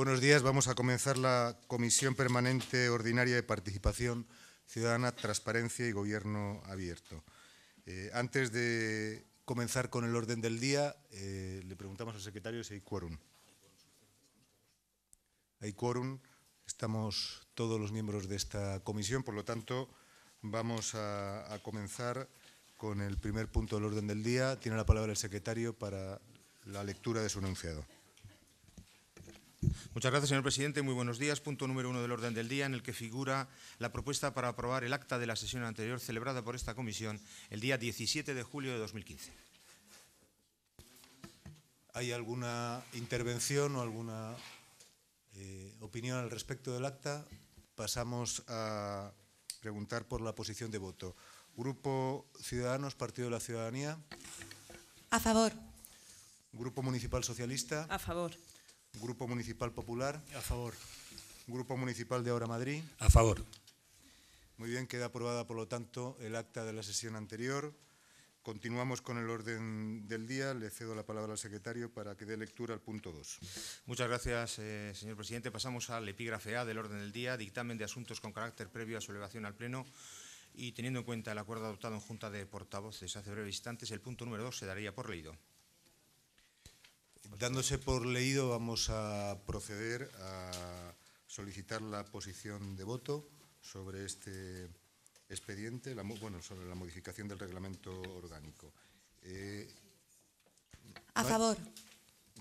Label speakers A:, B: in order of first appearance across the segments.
A: Buenos días. Vamos a comenzar la Comisión Permanente Ordinaria de Participación Ciudadana, Transparencia y Gobierno Abierto. Eh, antes de comenzar con el orden del día, eh, le preguntamos al secretario si hay quórum. Hay quórum. Estamos todos los miembros de esta comisión, por lo tanto, vamos a, a comenzar con el primer punto del orden del día. Tiene la palabra el secretario para la lectura de su enunciado.
B: Muchas gracias, señor presidente. Muy buenos días. Punto número uno del orden del día, en el que figura la propuesta para aprobar el acta de la sesión anterior celebrada por esta comisión el día 17 de julio de 2015.
A: ¿Hay alguna intervención o alguna eh, opinión al respecto del acta? Pasamos a preguntar por la posición de voto. Grupo Ciudadanos, Partido de la Ciudadanía.
C: A favor.
A: Grupo Municipal Socialista.
C: A favor.
A: Grupo Municipal Popular.
D: A favor.
A: Grupo Municipal de Ahora Madrid.
D: A favor.
A: Muy bien, queda aprobada, por lo tanto, el acta de la sesión anterior. Continuamos con el orden del día. Le cedo la palabra al secretario para que dé lectura al punto 2.
B: Muchas gracias, eh, señor presidente. Pasamos al epígrafe A del orden del día, dictamen de asuntos con carácter previo a su elevación al Pleno. Y teniendo en cuenta el acuerdo adoptado en Junta de Portavoces hace breves instantes, el punto número 2 se daría por leído.
A: Dándose por leído, vamos a proceder a solicitar la posición de voto sobre este expediente, la, bueno, sobre la modificación del reglamento orgánico. Eh,
C: a favor.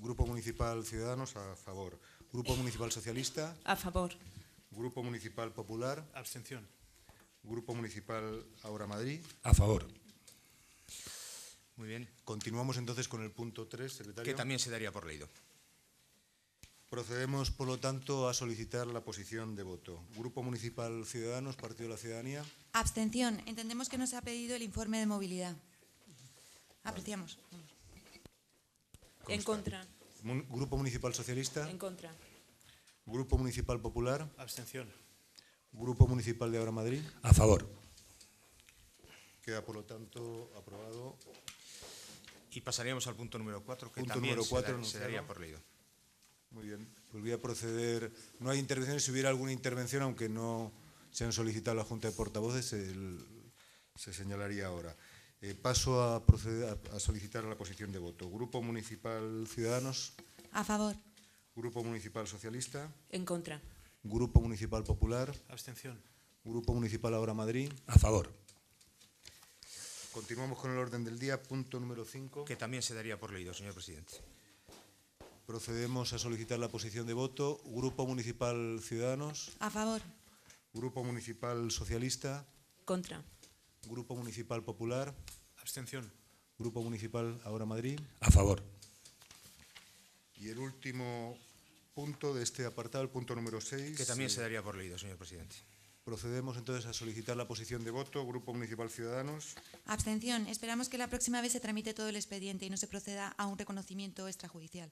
A: Grupo Municipal Ciudadanos, a favor. Grupo Municipal Socialista.
C: A favor.
A: Grupo Municipal Popular.
D: Abstención.
A: Grupo Municipal Ahora Madrid.
D: A favor.
B: Muy bien.
A: Continuamos entonces con el punto 3, secretario.
B: Que también se daría por leído.
A: Procedemos, por lo tanto, a solicitar la posición de voto. Grupo Municipal Ciudadanos, Partido de la Ciudadanía.
C: Abstención. Entendemos que no se ha pedido el informe de movilidad. Apreciamos.
E: En contra.
A: Grupo Municipal Socialista.
E: En contra.
A: Grupo Municipal Popular.
D: Abstención.
A: Grupo Municipal de Ahora Madrid.
D: A favor.
A: Queda, por lo tanto, aprobado.
B: Y pasaríamos al punto número 4, que
A: Punto
B: también
A: número
B: se
A: cuatro,
B: da- se, daría por leído.
A: Muy bien. Pues voy a proceder. No hay intervenciones. Si hubiera alguna intervención, aunque no se han solicitado la Junta de Portavoces, el- se señalaría ahora. Eh, paso a, proceder, a, a solicitar la posición de voto. Grupo Municipal Ciudadanos.
C: A favor.
A: Grupo Municipal Socialista.
E: En contra.
A: Grupo Municipal Popular.
D: Abstención.
A: Grupo Municipal Ahora Madrid.
D: A favor.
A: Continuamos con el orden del día. Punto número 5.
B: Que también se daría por leído, señor presidente.
A: Procedemos a solicitar la posición de voto. Grupo Municipal Ciudadanos.
C: A favor.
A: Grupo Municipal Socialista.
E: Contra.
A: Grupo Municipal Popular.
D: Abstención.
A: Grupo Municipal Ahora Madrid.
D: A favor.
A: Y el último punto de este apartado, el punto número 6.
B: Que también se daría por leído, señor presidente.
A: Procedemos entonces a solicitar la posición de voto. Grupo Municipal Ciudadanos.
C: Abstención. Esperamos que la próxima vez se tramite todo el expediente y no se proceda a un reconocimiento extrajudicial.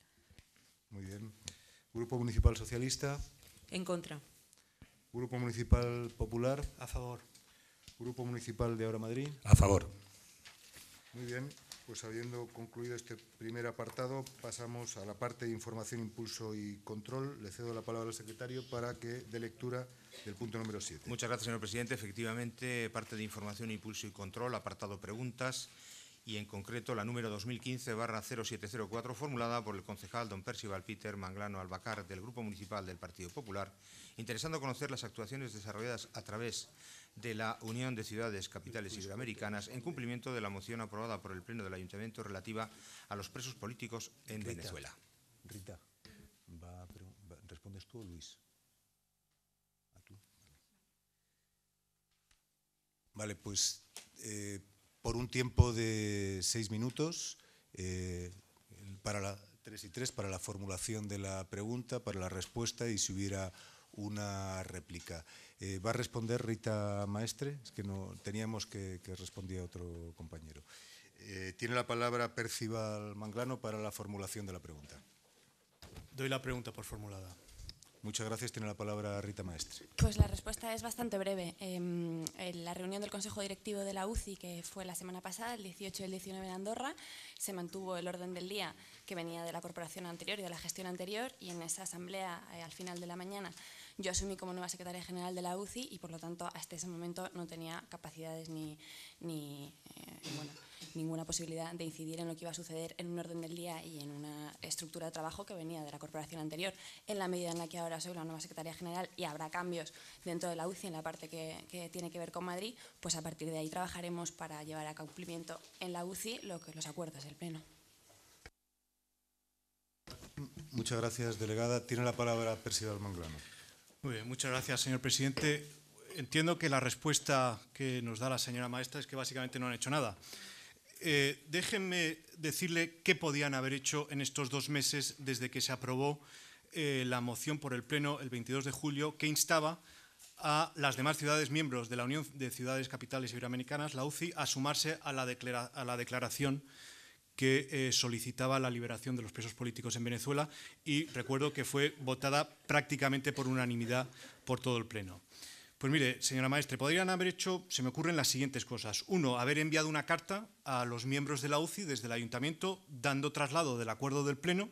A: Muy bien. Grupo Municipal Socialista.
E: En contra.
A: Grupo Municipal Popular.
D: A favor.
A: Grupo Municipal de Ahora Madrid.
D: A favor.
A: Muy bien, pues habiendo concluido este primer apartado, pasamos a la parte de información, impulso y control. Le cedo la palabra al secretario para que dé lectura del punto número 7.
B: Muchas gracias, señor presidente. Efectivamente, parte de información, impulso y control, apartado preguntas, y en concreto la número 2015-0704, formulada por el concejal don Percival Peter Manglano Albacar del Grupo Municipal del Partido Popular, interesando conocer las actuaciones desarrolladas a través de la Unión de Ciudades Capitales Iberoamericanas en cumplimiento de la moción aprobada por el Pleno del Ayuntamiento relativa a los presos políticos en
A: Rita.
B: Venezuela.
A: Rita, va va- ¿respondes tú o Luis? A tú. Vale, pues eh, por un tiempo de seis minutos, eh, para la, tres y tres, para la formulación de la pregunta, para la respuesta y si hubiera una réplica. Eh, ¿Va a responder Rita Maestre? Es que no teníamos que, que respondía otro compañero. Eh, tiene la palabra Percival Manglano para la formulación de la pregunta.
D: Doy la pregunta por formulada.
A: Muchas gracias. Tiene la palabra Rita Maestre.
D: Pues la respuesta es bastante breve. Em, en la reunión del Consejo Directivo de la UCI, que fue la semana pasada, el 18 y el 19 de Andorra, se mantuvo el orden del día que venía de la corporación anterior y de la gestión anterior, y en esa asamblea, eh, al final de la mañana, yo asumí como nueva secretaria general de la UCI y, por lo tanto, hasta ese momento no tenía capacidades ni, eh, ninguna posibilidad de incidir en lo que iba a suceder en un orden del día y en una estructura de trabajo que venía de la corporación anterior. En la medida en la que ahora soy la nueva secretaria general y habrá cambios dentro de la UCI en la parte que, que tiene que ver con Madrid, pues a partir de ahí trabajaremos para llevar a cumplimiento en la UCI lo que los acuerdos del Pleno.
A: Muchas gracias, delegada. Tiene la palabra Percival Manglano.
F: Muchas gracias, señor presidente. Entiendo que la respuesta que nos da la señora maestra es que básicamente no han hecho nada. Eh, déjenme decirle qué podían haber hecho en estos dos meses desde que se aprobó eh, la moción por el Pleno el 22 de julio que instaba a las demás ciudades miembros de la Unión de Ciudades Capitales Iberoamericanas, la UCI, a sumarse a la, a la declaración que eh, solicitaba la liberación de los presos políticos en Venezuela y recuerdo que fue votada prácticamente por unanimidad por todo el Pleno. Pues mire, señora maestre, podrían haber hecho, se me ocurren las siguientes cosas. Uno, haber enviado una carta a los miembros de la UCI desde el ayuntamiento dando traslado del acuerdo del Pleno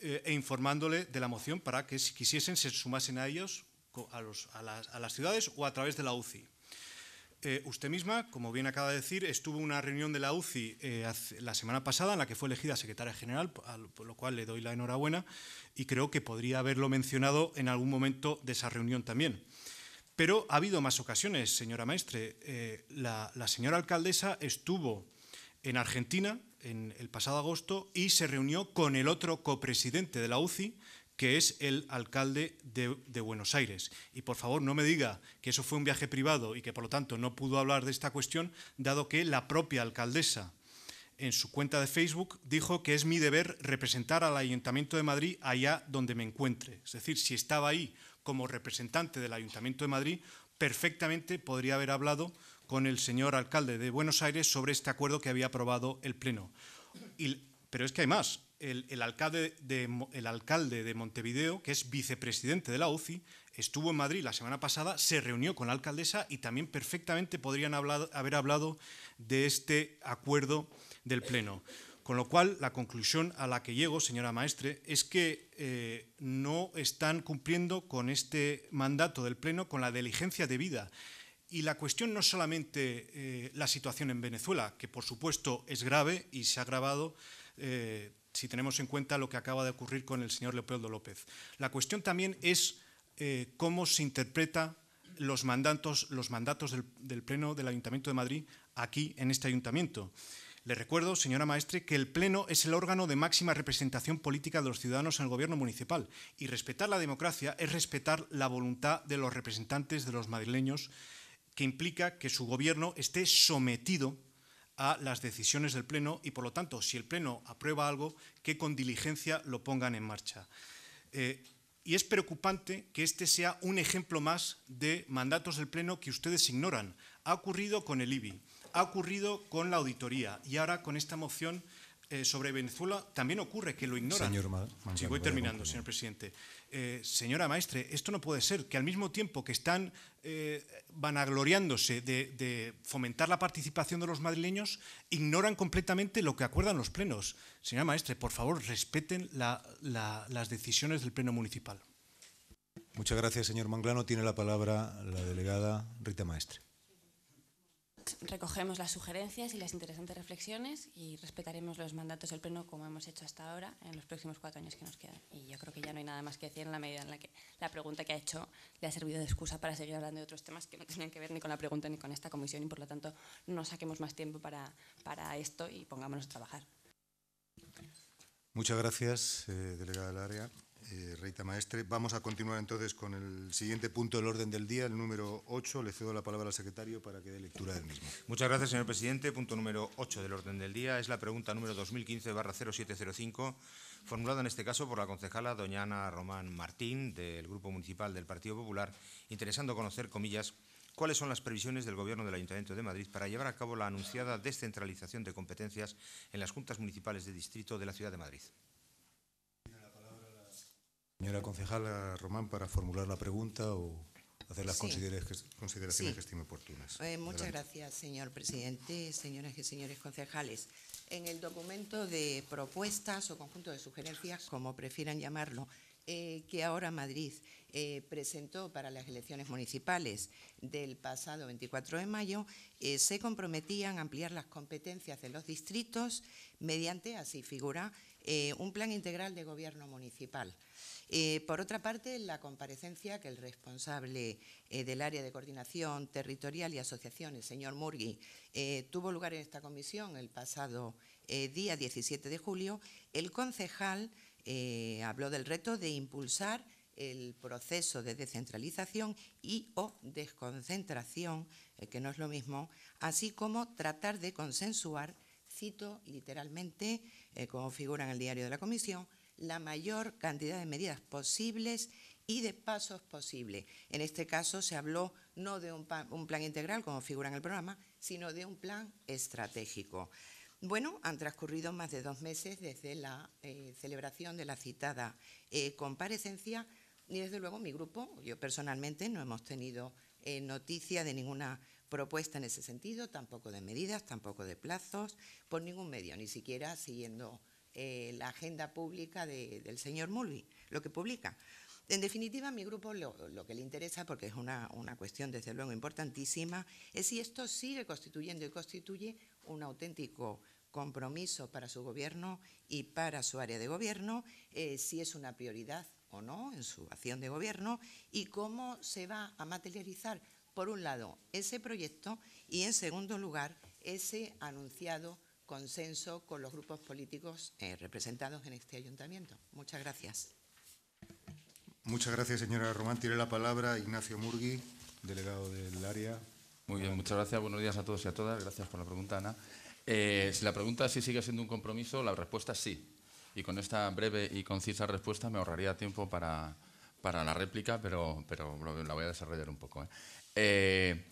F: eh, e informándole de la moción para que si quisiesen se sumasen a ellos, a, las ciudades o a través de la UCI. Eh, usted misma, como bien acaba de decir, estuvo en una reunión de la UCI eh, la semana pasada en la que fue elegida secretaria general, por lo cual le doy la enhorabuena y creo que podría haberlo mencionado en algún momento de esa reunión también. Pero ha habido más ocasiones, señora maestre. Eh, la, la señora alcaldesa estuvo en Argentina en el pasado agosto y se reunió con el otro copresidente de la UCI, que es el alcalde de, Buenos Aires. Y por favor no me diga que eso fue un viaje privado y que por lo tanto no pudo hablar de esta cuestión, dado que la propia alcaldesa en su cuenta de Facebook dijo que es mi deber representar al Ayuntamiento de Madrid allá donde me encuentre. Es decir, si estaba ahí como representante del Ayuntamiento de Madrid, perfectamente podría haber hablado con el señor alcalde de Buenos Aires sobre este acuerdo que había aprobado el Pleno. pero es que hay más el, alcalde de, Montevideo, que es vicepresidente de la UCI, estuvo en Madrid la semana pasada, se reunió con la alcaldesa y también perfectamente podrían haber hablado de este acuerdo del Pleno. Con lo cual, la conclusión a la que llego, señora maestre, es que eh, no están cumpliendo con este mandato del Pleno con la diligencia debida. Y la cuestión no es solamente eh, la situación en Venezuela, que por supuesto es grave y se ha agravado eh, si tenemos en cuenta lo que acaba de ocurrir con el señor Leopoldo López. La cuestión también es eh, cómo se interpreta los mandatos, los mandatos del, del, Pleno del Ayuntamiento de Madrid aquí en este ayuntamiento. Le recuerdo, señora maestre, que el Pleno es el órgano de máxima representación política de los ciudadanos en el gobierno municipal y respetar la democracia es respetar la voluntad de los representantes de los madrileños, que implica que su gobierno esté sometido a las decisiones del Pleno y, por lo tanto, si el Pleno aprueba algo, que con diligencia lo pongan en marcha. Eh, y es preocupante que este sea un ejemplo más de mandatos del Pleno que ustedes ignoran. Ha ocurrido con el IBI, ha ocurrido con la auditoría y ahora con esta moción eh, sobre Venezuela también ocurre que lo ignoran.
A: Señor
F: sí, voy terminando, señor presidente. Eh, señora maestre, esto no puede ser, que al mismo tiempo que están eh, vanagloriándose de, fomentar la participación de los madrileños, ignoran completamente lo que acuerdan los plenos. Señora maestre, por favor, respeten las decisiones del pleno municipal.
A: Muchas gracias, señor Manglano. Tiene la palabra la delegada Rita Maestre
D: recogemos las sugerencias y las interesantes reflexiones y respetaremos los mandatos del Pleno como hemos hecho hasta ahora en los próximos cuatro años que nos quedan. Y yo creo que ya no hay nada más que decir en la medida en la que la pregunta que ha hecho le ha servido de excusa para seguir hablando de otros temas que no tienen que ver ni con la pregunta ni con esta comisión y por lo tanto no saquemos más tiempo para, para esto y pongámonos a trabajar.
A: Muchas gracias, eh, delegada del área. Eh, Reita Maestre. Vamos a continuar entonces con el siguiente punto del orden del día, el número 8. Le cedo la palabra al secretario para que dé lectura del mismo.
B: Muchas gracias, señor presidente. Punto número 8 del orden del día es la pregunta número 2015-0705, formulada en este caso por la concejala doña Ana Román Martín, del Grupo Municipal del Partido Popular, interesando conocer, comillas, cuáles son las previsiones del Gobierno del Ayuntamiento de Madrid para llevar a cabo la anunciada descentralización de competencias en las juntas municipales de distrito de la Ciudad de Madrid.
A: Señora concejala Román, para formular la pregunta o hacer las
G: Sí.
A: consideraciones,
G: Sí.
A: que estime oportunas.
G: Eh, muchas
A: Adelante.
G: gracias, señor presidente, señoras y señores concejales. En el documento de propuestas o conjunto de sugerencias, como prefieran llamarlo, eh, que ahora Madrid eh, presentó para las elecciones municipales del pasado 24 de mayo, eh, se comprometían a ampliar las competencias de los distritos mediante, así figura, eh, un plan integral de gobierno municipal. Eh, por otra parte, la comparecencia que el responsable eh, del área de coordinación territorial y asociaciones, señor Murgui, tuvo lugar en esta comisión el pasado día 17 de julio, el concejal habló del reto de impulsar el proceso de descentralización y o desconcentración, que no es lo mismo, así como tratar de consensuar, cito literalmente, eh, como figura en el diario de la Comisión, la mayor cantidad de medidas posibles y de pasos posibles. En este caso se habló no de un, plan integral, como figura en el programa, sino de un plan estratégico. Bueno, han transcurrido más de dos meses desde la eh, celebración de la citada eh, comparecencia y desde luego mi grupo, yo personalmente, no hemos tenido noticia de ninguna propuesta en ese sentido, tampoco de medidas, tampoco de plazos, por ningún medio, ni siquiera siguiendo eh, la agenda pública de- del señor Mulvey, lo que publica. En definitiva, a mi grupo lo, que le interesa, porque es una, una cuestión desde luego importantísima, es si esto sigue constituyendo y constituye un auténtico compromiso para su gobierno y para su área de gobierno, eh, si es una prioridad o no en su acción de gobierno y cómo se va a materializar, por un lado, ese proyecto y, en segundo lugar, ese anunciado consenso con los grupos políticos eh, representados en este ayuntamiento. Muchas gracias.
A: Muchas gracias, señora Román. Tiene la palabra Ignacio Murgui, delegado del área.
H: Muy bien, muchas gracias. Buenos días a todos y a todas. Gracias por la pregunta, Ana. Eh, si la pregunta es si sigue siendo un compromiso, la respuesta es sí. Y con esta breve y concisa respuesta me ahorraría tiempo para, para la réplica, pero, pero la voy a desarrollar un poco. ¿eh? Eh,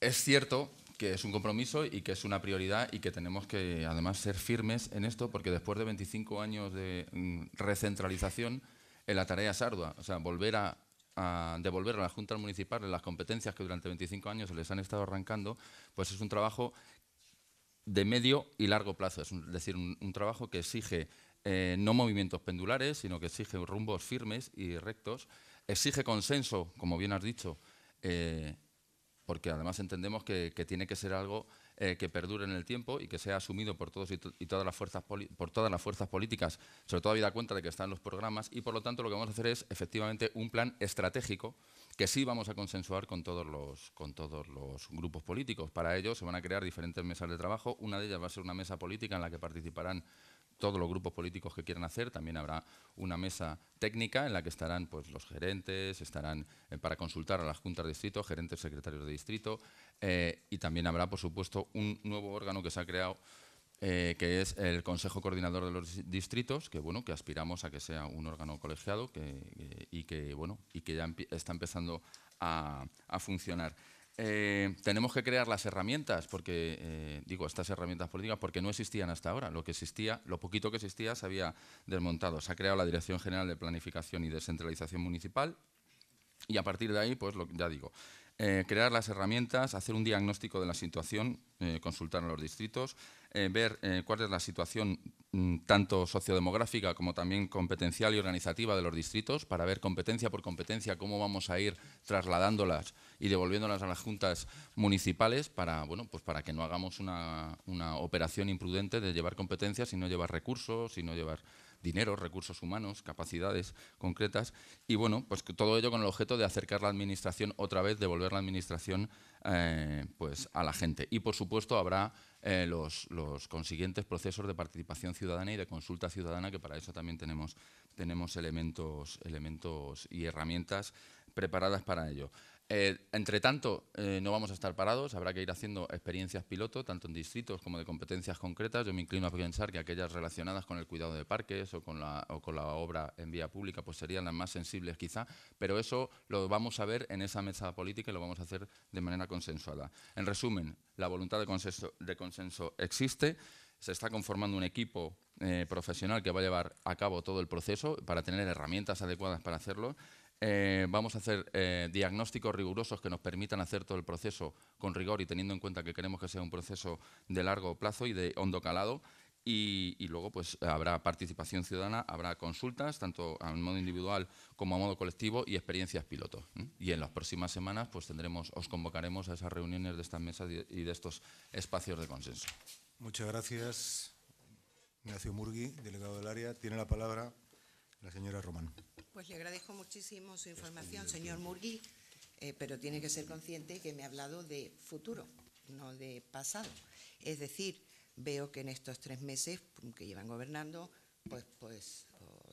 H: es cierto que es un compromiso y que es una prioridad y que tenemos que además ser firmes en esto porque después de 25 años de mm, recentralización eh, la tarea es ardua. O sea, volver a, devolver a las juntas municipales las competencias que durante 25 años se les han estado arrancando, pues es un trabajo de medio y largo plazo. Es decir, un, un trabajo que exige eh, no movimientos pendulares, sino que exige rumbos firmes y rectos. Exige consenso, como bien has dicho, eh, porque además entendemos que, tiene que ser algo eh, que perdure en el tiempo y que sea asumido por todos y, to- y todas las fuerzas por todas las fuerzas políticas, sobre todo habida cuenta de que están los programas y por lo tanto lo que vamos a hacer es efectivamente un plan estratégico que sí vamos a consensuar con todos los con todos los grupos políticos. Para ello se van a crear diferentes mesas de trabajo. Una de ellas va a ser una mesa política en la que participarán todos los grupos políticos que quieran hacer. También habrá una mesa técnica en la que estarán pues, los gerentes, estarán eh, para consultar a las juntas de distrito, gerentes, secretarios de distrito, eh, y también habrá, por supuesto, un nuevo órgano que se ha creado, eh, que es el Consejo Coordinador de los Dis- Distritos, que, bueno, que aspiramos a que sea un órgano colegiado que, y, que, bueno, y que ya está empezando a, a funcionar. Eh, tenemos que crear las herramientas, porque eh, digo estas herramientas políticas, porque no existían hasta ahora. Lo que existía, lo poquito que existía, se había desmontado. Se ha creado la Dirección General de Planificación y Descentralización Municipal, y a partir de ahí, pues ya digo, eh, crear las herramientas, hacer un diagnóstico de la situación, eh, consultar a los distritos, eh, ver cuál es la situación mm, tanto sociodemográfica como también competencial y organizativa de los distritos, para ver competencia por competencia cómo vamos a ir trasladándolas y devolviéndolas a las juntas municipales para, bueno, pues para que no hagamos una, una operación imprudente de llevar competencias y no llevar recursos y no llevar dinero, recursos humanos, capacidades concretas y bueno, pues todo ello con el objeto de acercar la administración otra vez, devolver la administración eh, pues a la gente. Y por supuesto habrá eh, los, los consiguientes procesos de participación ciudadana y de consulta ciudadana, que para eso también tenemos, tenemos elementos, elementos y herramientas preparadas para ello. Eh, entre tanto, eh, no vamos a estar parados, habrá que ir haciendo experiencias piloto, tanto en distritos como de competencias concretas. Yo me inclino a pensar que aquellas relacionadas con el cuidado de parques o con la, o con la obra en vía pública pues serían las más sensibles quizá, pero eso lo vamos a ver en esa mesa política y lo vamos a hacer de manera consensuada. En resumen, la voluntad de consenso, de consenso existe. Se está conformando un equipo eh, profesional que va a llevar a cabo todo el proceso para tener herramientas adecuadas para hacerlo. Eh, vamos a hacer eh, diagnósticos rigurosos que nos permitan hacer todo el proceso con rigor y teniendo en cuenta que queremos que sea un proceso de largo plazo y de hondo calado. Y, luego pues habrá participación ciudadana, habrá consultas, tanto a modo individual como a modo colectivo y experiencias pilotos. ¿eh? Y en las próximas semanas pues tendremos, os convocaremos a esas reuniones de estas mesas y de estos espacios de consenso.
A: Muchas gracias. Ignacio Murgui, delegado del área. Tiene la palabra la señora Román.
G: Pues le agradezco muchísimo su información, señor Murgui, eh, pero tiene que ser consciente que me ha hablado de futuro, no de pasado. Es decir, veo que en estos tres meses que llevan gobernando, pues, pues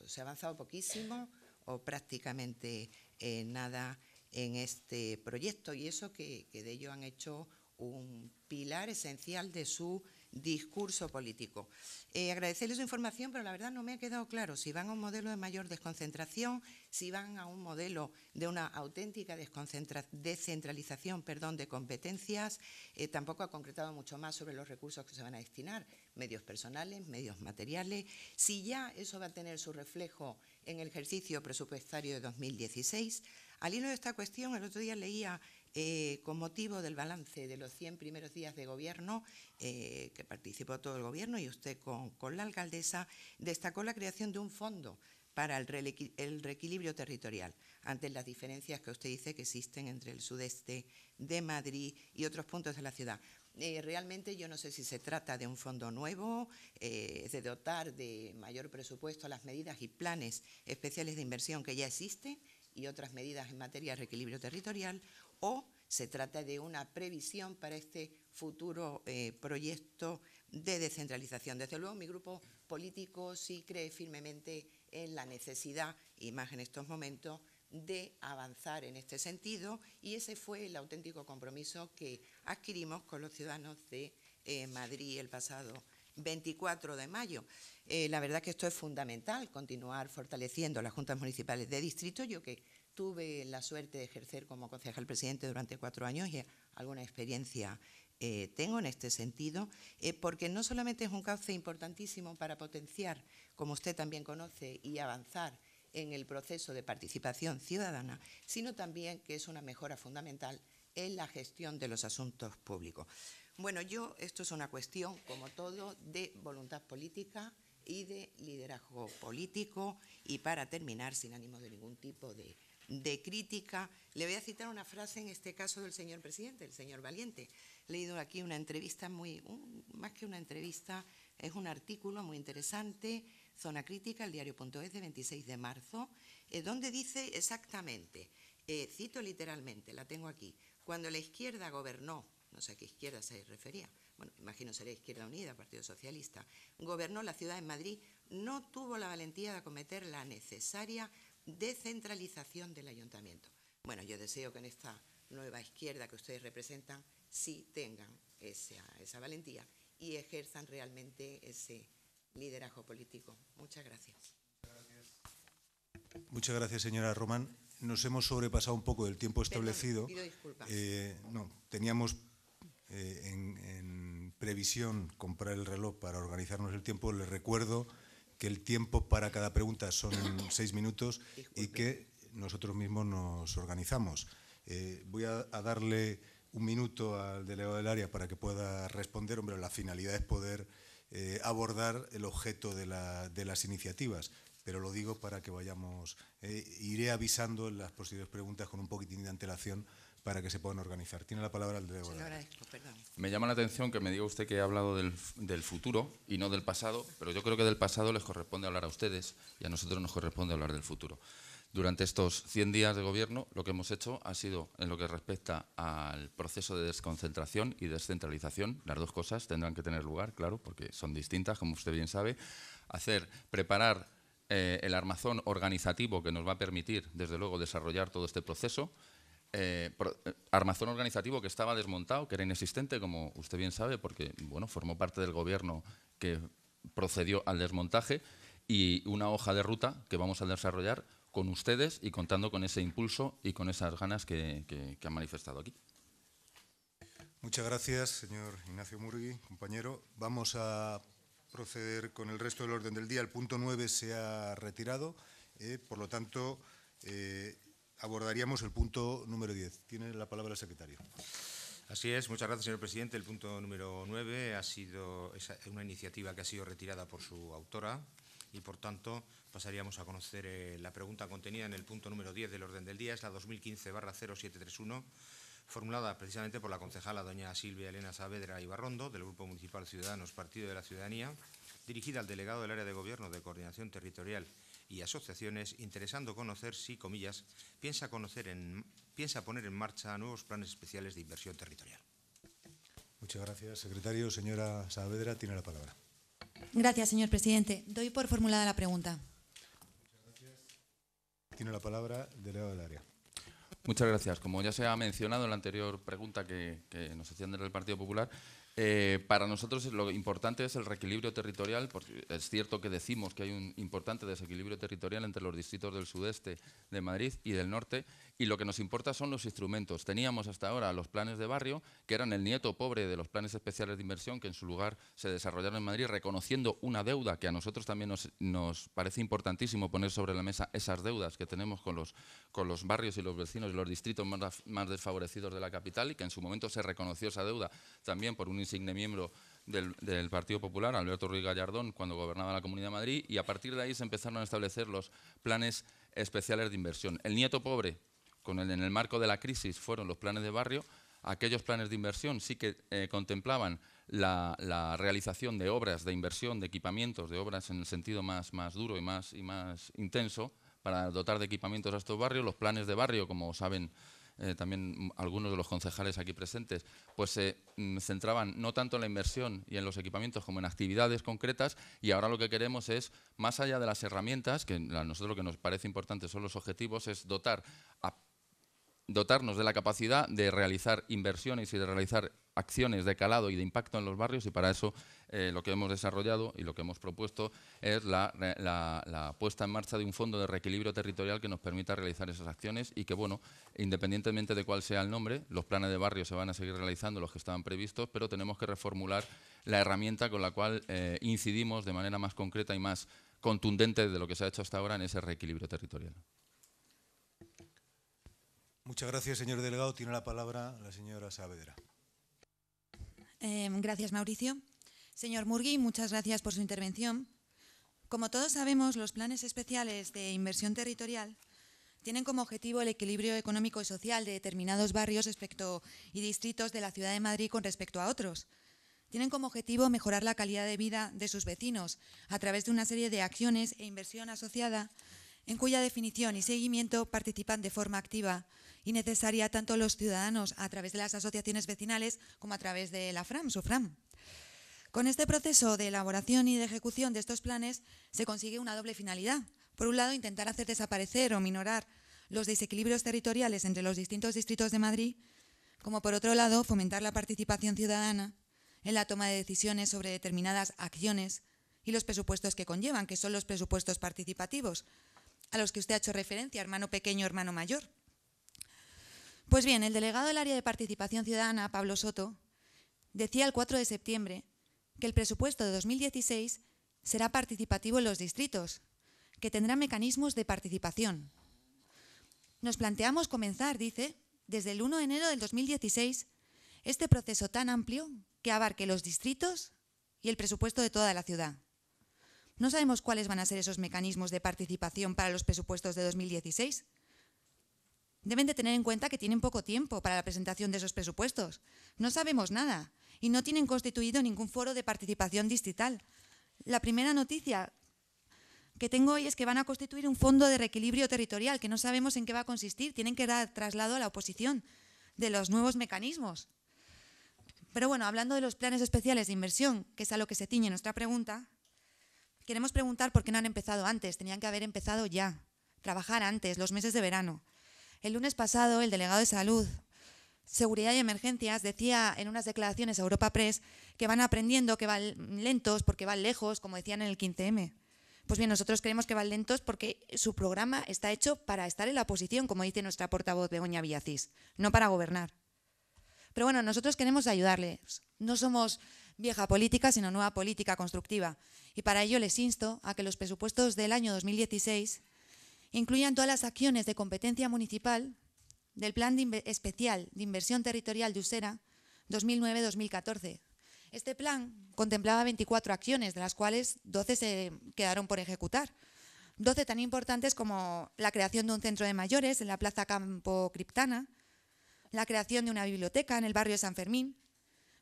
G: se ha avanzado poquísimo o prácticamente eh, nada en este proyecto y eso que, que de ello han hecho un pilar esencial de su discurso político. Eh, agradecerle su información, pero la verdad no me ha quedado claro si van a un modelo de mayor desconcentración, si van a un modelo de una auténtica descentralización perdón, de competencias. Eh, tampoco ha concretado mucho más sobre los recursos que se van a destinar, medios personales, medios materiales. Si ya eso va a tener su reflejo en el ejercicio presupuestario de 2016. Al hilo de esta cuestión, el otro día leía eh, con motivo del balance de los 100 primeros días de gobierno, eh, que participó todo el gobierno y usted con, la alcaldesa, destacó la creación de un fondo para el, el reequilibrio territorial ante las diferencias que usted dice que existen entre el sudeste de Madrid y otros puntos de la ciudad. Eh, realmente yo no sé si se trata de un fondo nuevo, eh, de dotar de mayor presupuesto a las medidas y planes especiales de inversión que ya existen y otras medidas en materia de reequilibrio territorial, o se trata de una previsión para este futuro eh, proyecto de descentralización. Desde luego, mi grupo político sí cree firmemente en la necesidad, y más en estos momentos, de avanzar en este sentido y ese fue el auténtico compromiso que adquirimos con los ciudadanos de eh, Madrid el pasado 24 de mayo. Eh, la verdad que esto es fundamental, continuar fortaleciendo las juntas municipales de distrito. Yo que tuve la suerte de ejercer como concejal presidente durante cuatro años y alguna experiencia eh, tengo en este sentido, eh, porque no solamente es un cauce importantísimo para potenciar, como usted también conoce, y avanzar en el proceso de participación ciudadana, sino también que es una mejora fundamental en la gestión de los asuntos públicos. Bueno, yo, esto es una cuestión, como todo, de voluntad política y de liderazgo político. Y para terminar, sin ánimo de ningún tipo de, de crítica, le voy a citar una frase en este caso del señor presidente, el señor Valiente. He leído aquí una entrevista muy, más que una entrevista, es un artículo muy interesante, Zona Crítica, el diario.es de 26 de marzo, eh, donde dice exactamente, eh, cito literalmente, la tengo aquí, cuando la izquierda gobernó, no sé a qué izquierda se refería, bueno, imagino será Izquierda Unida, Partido Socialista, gobernó la ciudad de Madrid, no tuvo la valentía de acometer la necesaria descentralización del ayuntamiento. Bueno, yo deseo que en esta nueva izquierda que ustedes representan sí tengan esa, esa valentía y ejerzan realmente ese liderazgo político. Muchas gracias.
A: Muchas gracias, señora Román. Nos hemos sobrepasado un poco del tiempo establecido.
G: Perdón, pido disculpas.
A: Eh, no, teníamos eh, en, en, previsión comprar el reloj para organizarnos el tiempo. Les recuerdo que el tiempo para cada pregunta son seis minutos y que nosotros mismos nos organizamos. Eh, voy a, a, darle un minuto al delegado del área para que pueda responder. Hombre, la finalidad es poder eh, abordar el objeto de, la, de, las iniciativas, pero lo digo para que vayamos. Eh, iré avisando en las posibles preguntas con un poquitín de antelación para que se puedan organizar. Tiene la palabra el delegado.
H: Me llama la atención que me diga usted que ha hablado del, del, futuro y no del pasado, pero yo creo que del pasado les corresponde hablar a ustedes y a nosotros nos corresponde hablar del futuro. Durante estos 100 días de gobierno, lo que hemos hecho ha sido, en lo que respecta al proceso de desconcentración y descentralización, las dos cosas tendrán que tener lugar, claro, porque son distintas, como usted bien sabe, hacer, preparar eh, el armazón organizativo que nos va a permitir, desde luego, desarrollar todo este proceso, eh, eh, armazón organizativo que estaba desmontado, que era inexistente, como usted bien sabe, porque bueno, formó parte del gobierno que procedió al desmontaje, y una hoja de ruta que vamos a desarrollar con ustedes y contando con ese impulso y con esas ganas que, que, han manifestado aquí.
A: Muchas gracias, señor Ignacio Murgui, compañero. Vamos a proceder con el resto del orden del día. El punto 9 se ha retirado, eh, por lo tanto, abordaríamos el punto número 10. Tiene la palabra el secretario.
B: Así es, muchas gracias, señor presidente. El punto número 9 ha sido una iniciativa que ha sido retirada por su autora y, por tanto, pasaríamos a conocer eh, la pregunta contenida en el punto número 10 del orden del día. Es la 2015-0731, formulada precisamente por la concejala doña Silvia Elena Saavedra Ibarrondo, del Grupo Municipal Ciudadanos Partido de la Ciudadanía, dirigida al delegado del área de Gobierno de Coordinación Territorial y asociaciones, interesando conocer si, comillas, piensa, conocer en, piensa poner en marcha nuevos planes especiales de inversión territorial.
A: Muchas gracias, secretario. Señora Saavedra, tiene la palabra.
C: Gracias, señor presidente. Doy por formulada la pregunta.
A: Tiene la palabra el delegado del área.
H: Muchas gracias. Como ya se ha mencionado en la anterior pregunta que, que nos hacían desde el Partido Popular, eh, para nosotros lo importante es el reequilibrio territorial, porque es cierto que decimos que hay un importante desequilibrio territorial entre los distritos del sudeste de Madrid y del norte, y lo que nos importa son los instrumentos. Teníamos hasta ahora los planes de barrio, que eran el nieto pobre de los planes especiales de inversión, que en su lugar se desarrollaron en Madrid, reconociendo una deuda que a nosotros también nos, parece importantísimo poner sobre la mesa esas deudas que tenemos con los, con los barrios y los vecinos y los distritos más, más desfavorecidos de la capital, y que en su momento se reconoció esa deuda también por un insigne miembro del, Partido Popular, Alberto Ruiz Gallardón, cuando gobernaba la Comunidad de Madrid, y a partir de ahí se empezaron a establecer los planes especiales de inversión. El nieto pobre, con el, en el marco de la crisis, fueron los planes de barrio. Aquellos planes de inversión sí que eh, contemplaban la, realización de obras de inversión, de equipamientos, de obras en el sentido más, más duro y más, y más intenso, para dotar de equipamientos a estos barrios. Los planes de barrio, como saben eh, también algunos de los concejales aquí presentes, pues se eh, centraban no tanto en la inversión y en los equipamientos como en actividades concretas y ahora lo que queremos es, más allá de las herramientas, que a nosotros lo que nos parece importante son los objetivos, es dotar a, dotarnos de la capacidad de realizar inversiones y de realizar acciones de calado y de impacto en los barrios y para eso eh, lo que hemos desarrollado y lo que hemos propuesto es la, la, puesta en marcha de un fondo de reequilibrio territorial que nos permita realizar esas acciones y que, bueno, independientemente de cuál sea el nombre, los planes de barrio se van a seguir realizando los que estaban previstos, pero tenemos que reformular la herramienta con la cual eh, incidimos de manera más concreta y más contundente de lo que se ha hecho hasta ahora en ese reequilibrio territorial.
A: Muchas gracias, señor delegado. Tiene la palabra la señora Saavedra.
C: Eh, gracias, Mauricio. Señor Murgui, muchas gracias por su intervención. Como todos sabemos, los planes especiales de inversión territorial tienen como objetivo el equilibrio económico y social de determinados barrios respecto, y distritos de la ciudad de Madrid con respecto a otros. Tienen como objetivo mejorar la calidad de vida de sus vecinos a través de una serie de acciones e inversión asociada en cuya definición y seguimiento participan de forma activa y necesaria tanto los ciudadanos a través de las asociaciones vecinales como a través de la FRAM, su FRAM. Con este proceso de elaboración y de ejecución de estos planes se consigue una doble finalidad. Por un lado, intentar hacer desaparecer o minorar los desequilibrios territoriales entre los distintos distritos de Madrid, como por otro lado, fomentar la participación ciudadana en la toma de decisiones sobre determinadas acciones y los presupuestos que conllevan, que son los presupuestos participativos, a los que usted ha hecho referencia, hermano pequeño, hermano mayor. Pues bien, el delegado del área de participación ciudadana, Pablo Soto, decía el 4 de septiembre que el presupuesto de 2016 será participativo en los distritos, que tendrá mecanismos de participación. Nos planteamos comenzar, dice, desde el 1 de enero del 2016, este proceso tan amplio que abarque los distritos y el presupuesto de toda la ciudad. No sabemos cuáles van a ser esos mecanismos de participación para los presupuestos de 2016. Deben de tener en cuenta que tienen poco tiempo para la presentación de esos presupuestos. No sabemos nada y no tienen constituido ningún foro de participación distrital. La primera noticia que tengo hoy es que van a constituir un fondo de reequilibrio territorial, que no sabemos en qué va a consistir. Tienen que dar traslado a la oposición de los nuevos mecanismos. Pero bueno, hablando de los planes especiales de inversión, que es a lo que se ciñe nuestra pregunta, queremos preguntar por qué no han empezado antes. Tenían que haber empezado ya, trabajar antes, los meses de verano. El lunes pasado, el delegado de Salud, Seguridad y Emergencias decía en unas declaraciones a Europa Press que van aprendiendo, que van lentos porque van lejos, como decían en el 15M. Pues bien, nosotros creemos que van lentos porque su programa está hecho para estar en la oposición, como dice nuestra portavoz Begoña Villacís, no para gobernar. Pero bueno, nosotros queremos ayudarles. No somos vieja política, sino nueva política constructiva. Y para ello les insto a que los presupuestos del año 2016 incluyan todas las acciones de competencia municipal del Plan Especial de Inversión Territorial de Usera 2009-2014. Este plan contemplaba 24 acciones, de las cuales 12 se quedaron por ejecutar. 12 tan importantes como la creación de un centro de mayores en la Plaza Campo Criptana, la creación de una biblioteca en el barrio de San Fermín,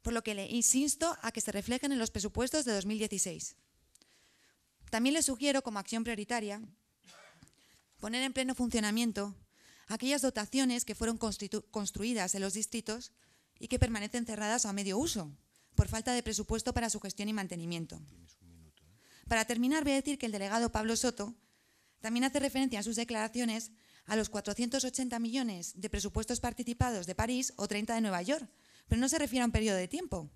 C: por lo que le insisto a que se reflejen en los presupuestos de 2016. También le sugiero como acción prioritaria poner en pleno funcionamiento aquellas dotaciones que fueron construidas en los distritos y que permanecen cerradas a medio uso, por falta de presupuesto para su gestión y mantenimiento. Para terminar, voy a decir que el delegado Pablo Soto también hace referencia en sus declaraciones a los 480 millones de presupuestos participados de París o 30 de Nueva York, pero no se refiere a un periodo de tiempo.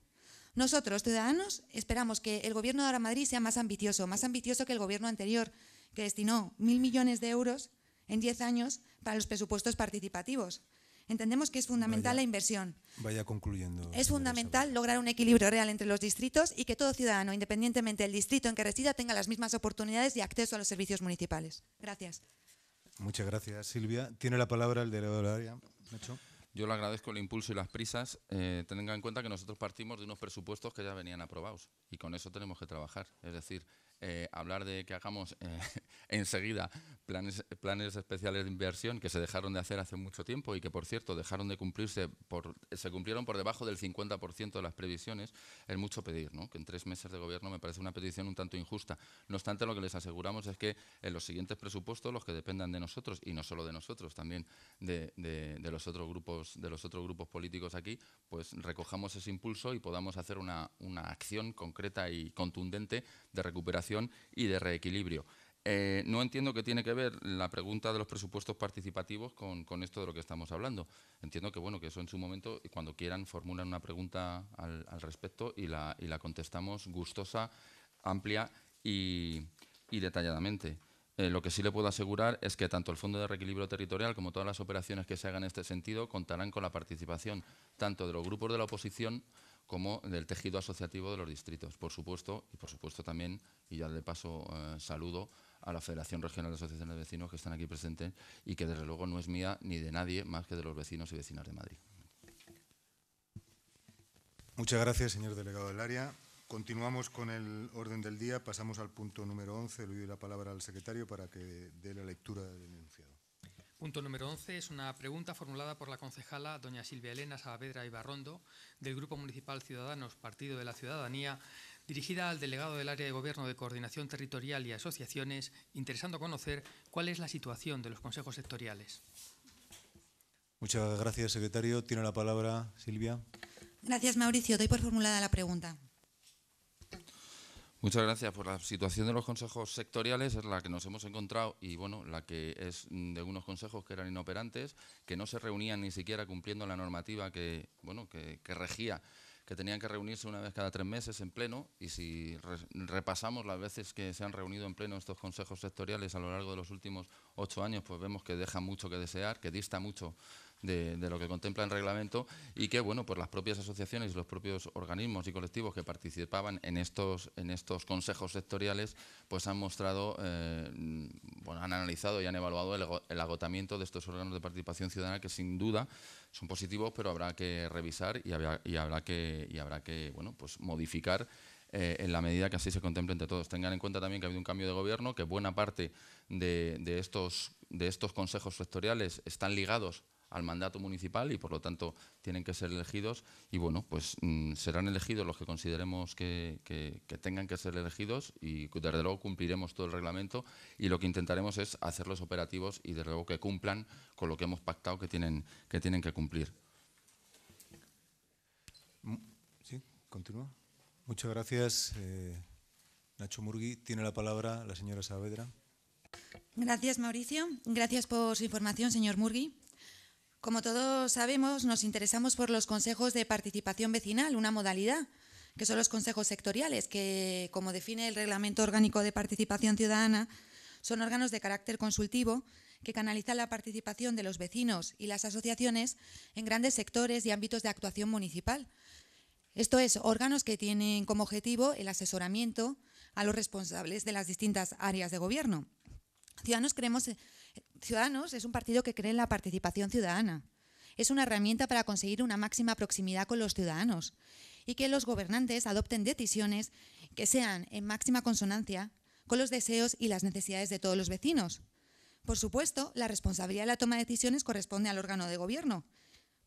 C: Nosotros, ciudadanos, esperamos que el gobierno de ahora Madrid sea más ambicioso, más ambicioso que el gobierno anterior, que destinó mil millones de euros en 10 años para los presupuestos participativos. Entendemos que es fundamental la inversión.
A: Vaya concluyendo.
C: Es fundamental lograr un equilibrio real entre los distritos y que todo ciudadano, independientemente del distrito en que resida, tenga las mismas oportunidades y acceso a los servicios municipales. Gracias.
A: Muchas gracias, Silvia. Tiene la palabra el delegado del área.
H: Yo le agradezco el impulso y las prisas. Eh, tengan en cuenta que nosotros partimos de unos presupuestos que ya venían aprobados y con eso tenemos que trabajar. Es decir, eh, hablar de que hagamos eh, enseguida planes, planes especiales de inversión que se dejaron de hacer hace mucho tiempo y que, por cierto, dejaron de cumplirse, por, se cumplieron por debajo del 50% de las previsiones, es mucho pedir, ¿no? que en tres meses de gobierno me parece una petición un tanto injusta. No obstante, lo que les aseguramos es que en los siguientes presupuestos, los que dependan de nosotros, y no solo de nosotros, también de, de los, otros grupos, de los otros grupos políticos aquí, pues recojamos ese impulso y podamos hacer una, una acción concreta y contundente de recuperación y de reequilibrio. Eh, no entiendo qué tiene que ver la pregunta de los presupuestos participativos con, esto de lo que estamos hablando. Entiendo que bueno que eso en su momento, cuando quieran, formulan una pregunta al, respecto y la, contestamos gustosa, amplia y, detalladamente. Eh, lo que sí le puedo asegurar es que tanto el Fondo de Reequilibrio Territorial como todas las operaciones que se hagan en este sentido contarán con la participación tanto de los grupos de la oposición como del tejido asociativo de los distritos, por supuesto, y por supuesto también, y ya de paso eh, saludo a la Federación Regional de Asociaciones de Vecinos que están aquí presentes y que desde luego no es mía ni de nadie más que de los vecinos y vecinas de Madrid.
A: Muchas gracias, señor delegado del área. Continuamos con el orden del día. Pasamos al punto número 11. Le doy la palabra al secretario para que dé la lectura del enunciado.
I: Punto número 11 es una pregunta formulada por la concejala doña Silvia Elena Saavedra Ibarrondo del Grupo Municipal Ciudadanos Partido de la Ciudadanía, dirigida al delegado del área de Gobierno de Coordinación Territorial y Asociaciones, interesando conocer cuál es la situación de los consejos sectoriales.
A: Muchas gracias, secretario. Tiene la palabra Silvia.
C: Gracias, Mauricio. Doy por formulada la pregunta.
H: Muchas gracias. Por la situación de los consejos sectoriales es la que nos hemos encontrado y bueno, la que es de unos consejos que eran inoperantes, que no se reunían ni siquiera cumpliendo la normativa que bueno que, regía, que tenían que reunirse una vez cada tres meses en pleno y si repasamos las veces que se han reunido en pleno estos consejos sectoriales a lo largo de los últimos ocho años, pues vemos que deja mucho que desear, que dista mucho de, lo que contempla el reglamento y que bueno pues las propias asociaciones y los propios organismos y colectivos que participaban en estos en estos consejos sectoriales pues han mostrado eh, bueno han analizado y han evaluado el, agotamiento de estos órganos de participación ciudadana que sin duda son positivos pero habrá que revisar y habrá, y habrá que y habrá que bueno pues modificar eh, en la medida que así se contemple entre todos. Tengan en cuenta también que ha habido un cambio de gobierno, que buena parte de, de, estos, de estos consejos sectoriales están ligados al mandato municipal y por lo tanto tienen que ser elegidos y bueno, pues mm, serán elegidos los que consideremos que, tengan que ser elegidos y desde luego cumpliremos todo el reglamento y lo que intentaremos es hacerlos operativos y desde luego que cumplan con lo que hemos pactado que tienen que, tienen que cumplir.
A: Mm, sí, continúa. Muchas gracias. Eh, Nacho Murgui, tiene la palabra la señora Saavedra.
C: Gracias, Mauricio. Gracias por su información, señor Murgui. Como todos sabemos, nos interesamos por los consejos de participación vecinal, una modalidad, que son los consejos sectoriales, que, como define el Reglamento Orgánico de Participación Ciudadana, son órganos de carácter consultivo que canalizan la participación de los vecinos y las asociaciones en grandes sectores y ámbitos de actuación municipal. Esto es, órganos que tienen como objetivo el asesoramiento a los responsables de las distintas áreas de gobierno. Ciudadanos, creemos, Ciudadanos es un partido que cree en la participación ciudadana. Es una herramienta para conseguir una máxima proximidad con los ciudadanos y que los gobernantes adopten decisiones que sean en máxima consonancia con los deseos y las necesidades de todos los vecinos. Por supuesto, la responsabilidad de la toma de decisiones corresponde al órgano de gobierno,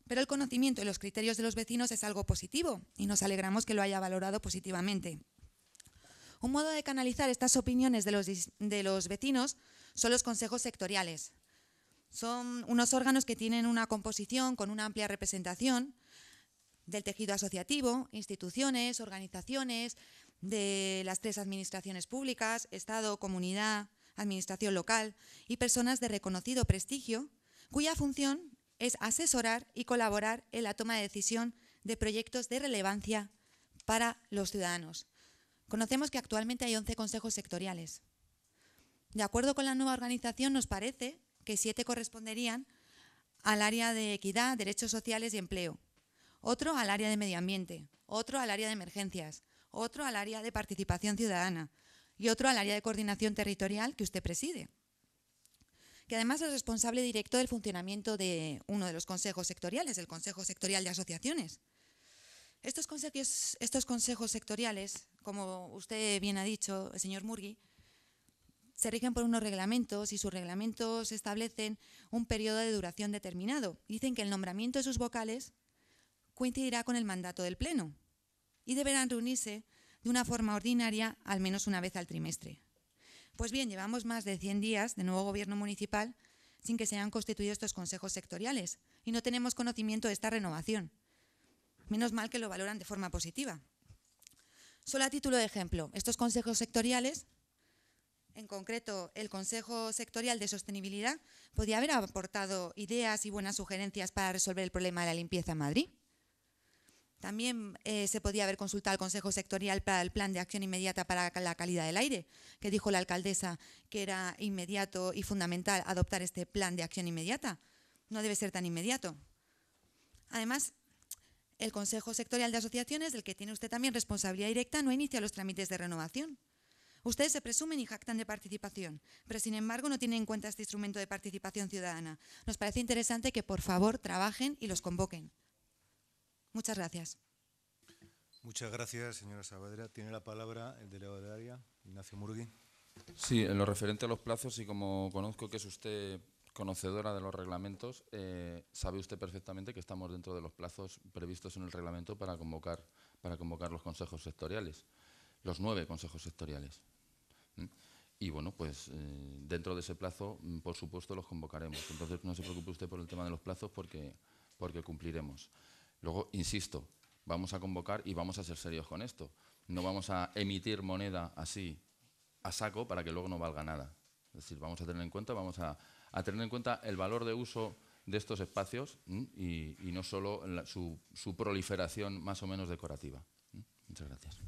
C: pero el conocimiento y los criterios de los vecinos es algo positivo y nos alegramos que lo haya valorado positivamente. Un modo de canalizar estas opiniones de los, de los vecinos son los consejos sectoriales. Son unos órganos que tienen una composición con una amplia representación del tejido asociativo, instituciones, organizaciones, de las tres administraciones públicas, Estado, comunidad, administración local y personas de reconocido prestigio, cuya función es asesorar y colaborar en la toma de decisión de proyectos de relevancia para los ciudadanos. Conocemos que actualmente hay 11 consejos sectoriales. De acuerdo con la nueva organización, nos parece que siete corresponderían al área de equidad, derechos sociales y empleo, otro al área de medio ambiente, otro al área de emergencias, otro al área de participación ciudadana y otro al área de coordinación territorial que usted preside, que además es responsable directo del funcionamiento de uno de los consejos sectoriales, el Consejo Sectorial de Asociaciones. Estos consejos, estos consejos sectoriales, como usted bien ha dicho, señor Murgui, se rigen por unos reglamentos y sus reglamentos establecen un periodo de duración determinado. Dicen que el nombramiento de sus vocales coincidirá con el mandato del Pleno y deberán reunirse de una forma ordinaria al menos una vez al trimestre. Pues bien, llevamos más de 100 días de nuevo gobierno municipal sin que se hayan constituido estos consejos sectoriales y no tenemos conocimiento de esta renovación. Menos mal que lo valoran de forma positiva. Solo a título de ejemplo, estos consejos sectoriales en concreto el Consejo Sectorial de Sostenibilidad, podría haber aportado ideas y buenas sugerencias para resolver el problema de la limpieza en Madrid. También eh, se podía haber consultado al Consejo Sectorial para el Plan de Acción Inmediata para la Calidad del Aire, que dijo la alcaldesa que era inmediato y fundamental adoptar este Plan de Acción Inmediata. No debe ser tan inmediato. Además, el Consejo Sectorial de Asociaciones, del que tiene usted también responsabilidad directa, no inicia los trámites de renovación. Ustedes se presumen y jactan de participación, pero sin embargo no tienen en cuenta este instrumento de participación ciudadana. Nos parece interesante que por favor trabajen y los convoquen. Muchas gracias.
A: Muchas gracias, señora Saavedra. Tiene la palabra el delegado de área, Ignacio Murgui.
H: Sí, en lo referente a los plazos, y como conozco que es usted conocedora de los reglamentos, eh, sabe usted perfectamente que estamos dentro de los plazos previstos en el reglamento para convocar, para convocar los consejos sectoriales, los nueve consejos sectoriales. Y bueno, pues eh, dentro de ese plazo, mm, por supuesto, los convocaremos. Entonces no se preocupe usted por el tema de los plazos porque, porque cumpliremos. Luego, insisto, vamos a convocar y vamos a ser serios con esto. No vamos a emitir moneda así a saco para que luego no valga nada. Es decir, vamos a tener en cuenta, vamos a, tener en cuenta el valor de uso de estos espacios y, no solo su, proliferación más o menos decorativa. Muchas gracias.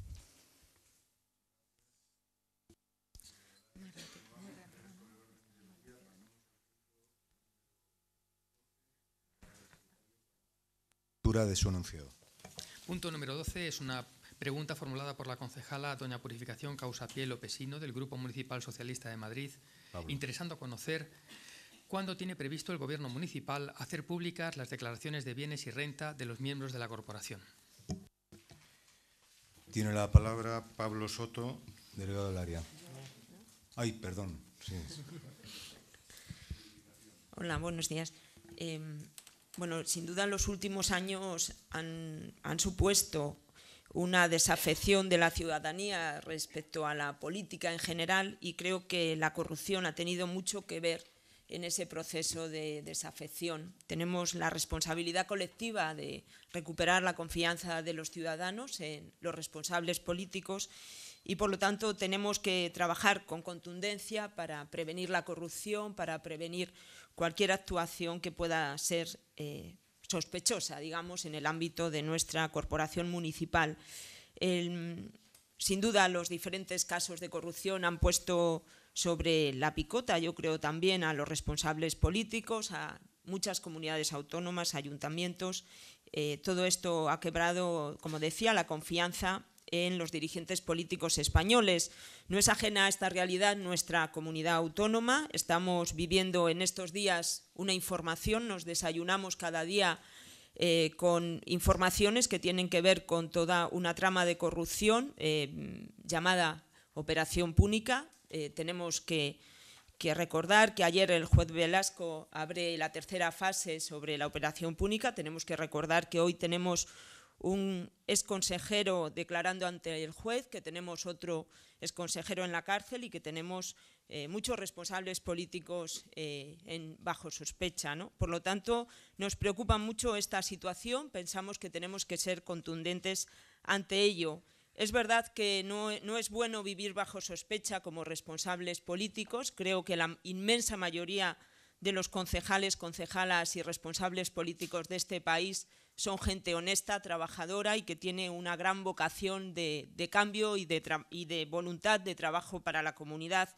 A: De su enunciado.
I: Punto número 12 es una pregunta formulada por la concejala doña Purificación Causapié Lopesino del Grupo Municipal Socialista de Madrid, interesando conocer cuándo tiene previsto el Gobierno municipal hacer públicas las declaraciones de bienes y renta de los miembros de la corporación.
A: Tiene la palabra Pablo Soto, delegado del área. Ay, perdón.
E: Hola, buenos días. Em, bueno, sin duda en los últimos años han, supuesto una desafección de la ciudadanía respecto a la política en general y creo que la corrupción ha tenido mucho que ver en ese proceso de desafección. Tenemos la responsabilidad colectiva de recuperar la confianza de los ciudadanos en los responsables políticos y por lo tanto tenemos que trabajar con contundencia para prevenir la corrupción, para prevenir cualquier actuación que pueda ser eh, sospechosa, digamos, en el ámbito de nuestra corporación municipal. sin duda, los diferentes casos de corrupción han puesto sobre la picota, yo creo también a los responsables políticos, a muchas comunidades autónomas, ayuntamientos, eh, todo esto ha quebrado, como decía, la confianza en los dirigentes políticos españoles. No es ajena a esta realidad nuestra comunidad autónoma. Estamos viviendo en estos días una información, nos desayunamos cada día eh, con informaciones que tienen que ver con toda una trama de corrupción eh, llamada Operación Púnica. Eh, tenemos que, que, recordar que ayer el juez Velasco abre la tercera fase sobre la Operación Púnica. Tenemos que recordar que hoy tenemos un exconsejero declarando ante el juez, que tenemos otro exconsejero en la cárcel y que tenemos eh, muchos responsables políticos eh, bajo sospecha. ¿no? Por lo tanto, nos preocupa mucho esta situación, pensamos que tenemos que ser contundentes ante ello. Es verdad que no, no es bueno vivir bajo sospecha como responsables políticos, creo que la inmensa mayoría de los concejales, concejalas y responsables políticos de este país son gente honesta, trabajadora y que tiene una gran vocación de, cambio y de, voluntad de trabajo para la comunidad.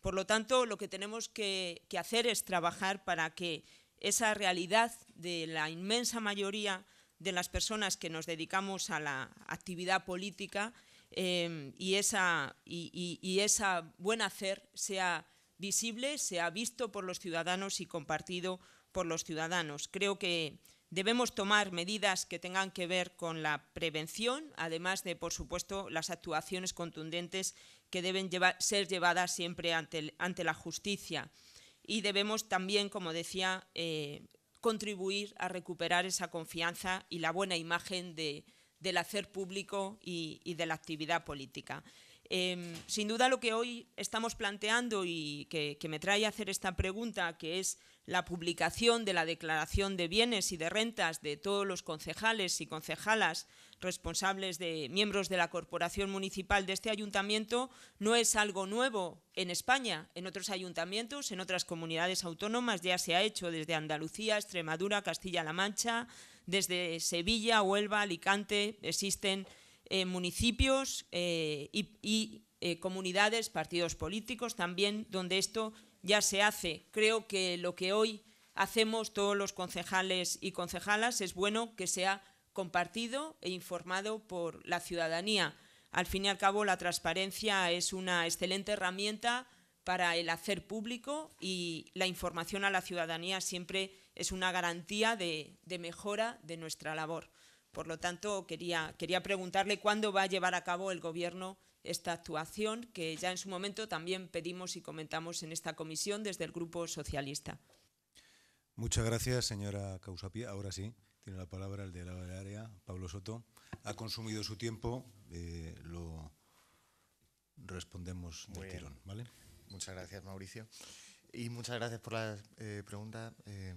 E: Por lo tanto, lo que tenemos que, hacer es trabajar para que esa realidad de la inmensa mayoría de las personas que nos dedicamos a la actividad política eh, y, esa, y esa buen hacer sea visible, sea visto por los ciudadanos y compartido por los ciudadanos. Creo que Debemos tomar medidas que tengan que ver con la prevención, además de, por supuesto, las actuaciones contundentes que deben ser llevadas siempre ante, la justicia. Y debemos también, como decía, eh, contribuir a recuperar esa confianza y la buena imagen del hacer público y, de la actividad política. Em, sin duda lo que hoy estamos planteando y que, que me trae a hacer esta pregunta, que es la publicación de la declaración de bienes y de rentas de todos los concejales y concejalas responsables de miembros de la corporación municipal de este ayuntamiento no es algo nuevo en España. En otros ayuntamientos, en otras comunidades autónomas ya se ha hecho desde Andalucía, Extremadura, Castilla-La Mancha, desde Sevilla, Huelva, Alicante, existen eh, municipios eh, y, eh, comunidades, partidos políticos también, donde esto ya se hace. Creo que lo que hoy hacemos todos los concejales y concejalas es bueno que sea compartido e informado por la ciudadanía. Al fin y al cabo, la transparencia es una excelente herramienta para el hacer público y la información a la ciudadanía siempre es una garantía de, mejora de nuestra labor. Por lo tanto, quería, quería preguntarle cuándo va a llevar a cabo el Gobierno esta actuación que ya en su momento también pedimos y comentamos en esta comisión desde el Grupo Socialista.
A: Muchas gracias, señora Causapía. Ahora sí, tiene la palabra el de la área, Pablo Soto. Ha consumido su tiempo, eh, lo respondemos del tirón. ¿vale?
J: Muchas gracias, Mauricio. Y muchas gracias por la eh, pregunta, eh,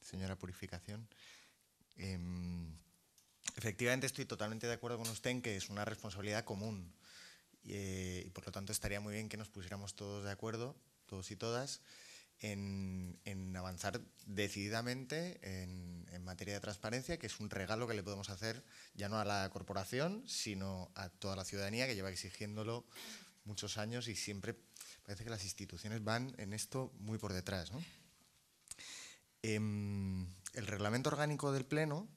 J: señora Purificación. Em, efectivamente, estoy totalmente de acuerdo con usted en que es una responsabilidad común eh, y, por lo tanto estaría muy bien que nos pusiéramos todos de acuerdo, todos y todas, en, avanzar decididamente en, materia de transparencia, que es un regalo que le podemos hacer ya no a la corporación, sino a toda la ciudadanía que lleva exigiéndolo muchos años y siempre parece que las instituciones van en esto muy por detrás. Em, el reglamento orgánico del Pleno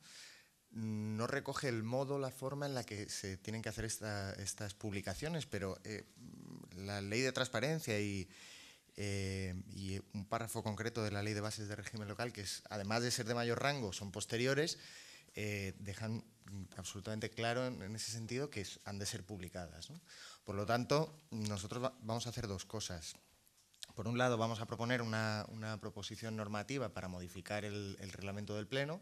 J: no recoge el modo, la forma en la que se tienen que hacer estas publicaciones, pero eh, la ley de transparencia y, eh, y, un párrafo concreto de la ley de bases de régimen local, que es, además de ser de mayor rango, son posteriores, eh, dejan absolutamente claro en, ese sentido que han de ser publicadas. Por lo tanto, nosotros vamos a hacer dos cosas. Por un lado, vamos a proponer una, proposición normativa para modificar el reglamento del Pleno,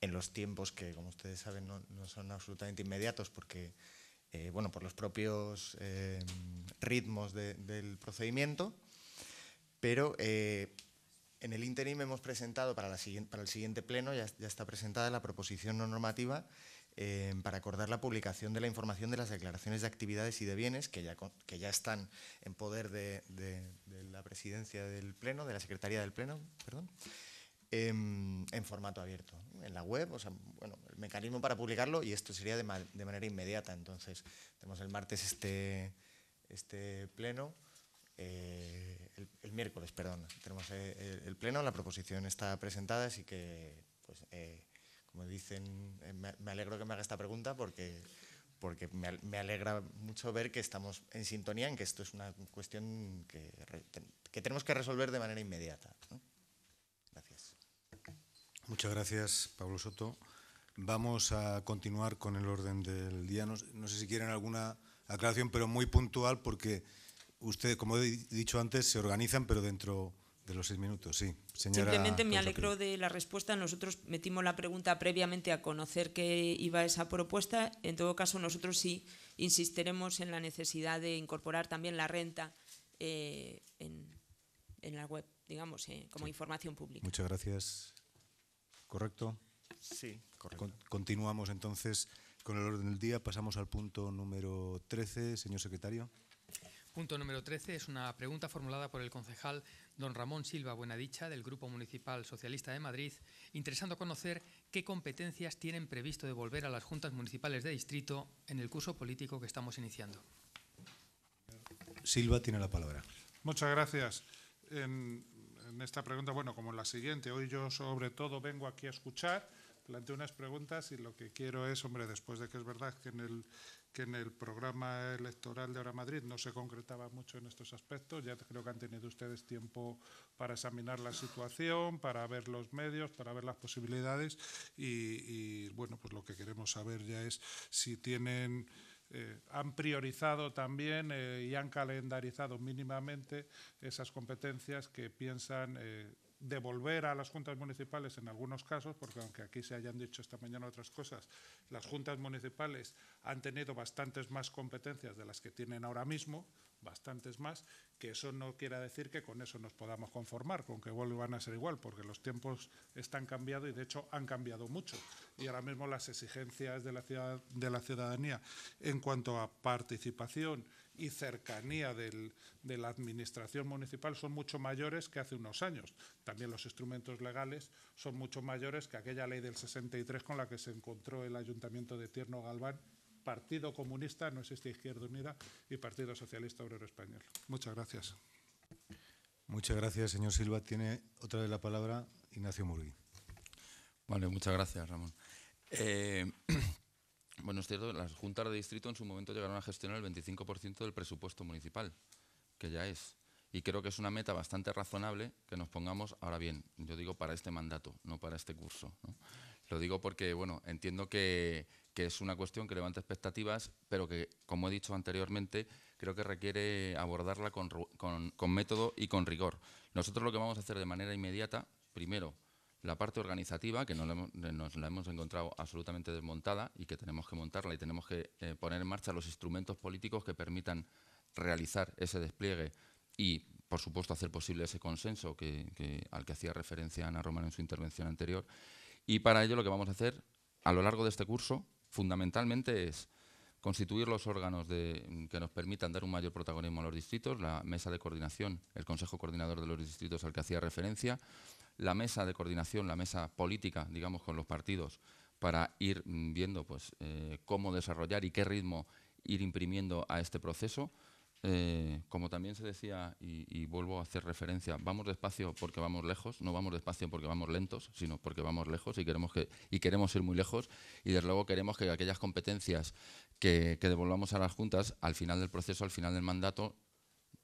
J: en los tiempos que, como ustedes saben, no, son absolutamente inmediatos porque, eh, bueno, por los propios eh, ritmos del procedimiento, pero eh, en el interim hemos presentado para, la para el siguiente pleno, ya, está presentada la proposición no normativa para acordar la publicación de la información de las declaraciones de actividades y de bienes que ya, que ya están en poder de, de la presidencia del Pleno, de la Secretaría del Pleno, perdón, en, formato abierto, en la web, o sea, bueno, el mecanismo para publicarlo y esto sería de, manera inmediata. Entonces, tenemos el martes este, este pleno, eh, el, miércoles, perdón, tenemos eh, el, pleno, la proposición está presentada, así que, pues, eh, como dicen, me alegro que me haga esta pregunta porque, porque me alegra mucho ver que estamos en sintonía en que esto es una cuestión que, que tenemos que resolver de manera inmediata.
A: Muchas gracias, Pablo Soto. Vamos a continuar con el orden del día. No, sé si quieren alguna aclaración, pero muy puntual porque ustedes, como he dicho antes, se organizan, pero dentro de los seis minutos, sí.
E: Simplemente me alegro de la respuesta. Nosotros metimos la pregunta previamente a conocer qué iba esa propuesta. En todo caso, nosotros sí insistiremos en la necesidad de incorporar también la renta eh, en, la web, digamos, eh, como información pública.
A: Muchas gracias. ¿Correcto?
J: Sí, correcto.
A: continuamos entonces con el orden del día. Pasamos al punto número 13, señor secretario.
I: Punto número 13 es una pregunta formulada por el concejal don Ramón Silva Buenadicha del Grupo Municipal Socialista de Madrid, interesando conocer qué competencias tienen previsto devolver a las juntas municipales de distrito en el curso político que estamos iniciando.
A: Silva tiene la palabra.
K: Muchas gracias. En esta pregunta, bueno, como en la siguiente, hoy yo sobre todo vengo aquí a escuchar, planteo unas preguntas y lo que quiero es, hombre, después de que es verdad que en el que en el programa electoral de Ahora Madrid no se concretaba mucho en estos aspectos. Ya creo que han tenido ustedes tiempo para examinar la situación, para ver los medios, para ver las posibilidades y, bueno, pues lo que queremos saber ya es si tienen eh, han priorizado también eh, y han calendarizado mínimamente esas competencias que piensan eh, devolver a las juntas municipales en algunos casos, porque aunque aquí se hayan dicho esta mañana otras cosas, las juntas municipales han tenido bastantes más competencias de las que tienen ahora mismo, bastantes más, que eso no quiera decir que con eso nos podamos conformar, con que vuelvan a ser igual, porque los tiempos están cambiando y de hecho han cambiado mucho. Y ahora mismo las exigencias de la, ciudad, de la ciudadanía en cuanto a participación y cercanía de la administración municipal son mucho mayores que hace unos años. También los instrumentos legales son mucho mayores que aquella ley del 63 con la que se encontró el Ayuntamiento de Tierno Galván Partido Comunista, no existe Izquierda Unida, y Partido Socialista Obrero Español. Muchas gracias.
A: Muchas gracias, señor Silva. Tiene otra vez la palabra Ignacio Murgui.
H: Vale, muchas gracias, Ramón. Eh, bueno, es cierto, las juntas de distrito en su momento llegaron a gestionar el 25% del presupuesto municipal, que ya es. Y creo que es una meta bastante razonable que nos pongamos, ahora bien, yo digo para este mandato, no para este curso. Lo digo porque, bueno, entiendo que, que es una cuestión que levanta expectativas, pero que, como he dicho anteriormente, creo que requiere abordarla con, método y con rigor. Nosotros lo que vamos a hacer de manera inmediata, primero, la parte organizativa, que nos la, hemos, encontrado absolutamente desmontada y que tenemos que montarla y tenemos que eh, poner en marcha los instrumentos políticos que permitan realizar ese despliegue y, por supuesto, hacer posible ese consenso que, al que hacía referencia Ana Román en su intervención anterior. Y para ello lo que vamos a hacer a lo largo de este curso fundamentalmente es constituir los órganos que nos permitan dar un mayor protagonismo a los distritos, la mesa de coordinación, el Consejo Coordinador de los Distritos al que hacía referencia, la mesa de coordinación, la mesa política, digamos, con los partidos, para ir mm, viendo pues, eh, cómo desarrollar y qué ritmo ir imprimiendo a este proceso, eh, como también se decía, y, vuelvo a hacer referencia, vamos despacio porque vamos lejos, no vamos despacio porque vamos lentos, sino porque vamos lejos y queremos, que, y queremos ir muy lejos y desde luego queremos que aquellas competencias que, devolvamos a las juntas al final del proceso, al final del mandato,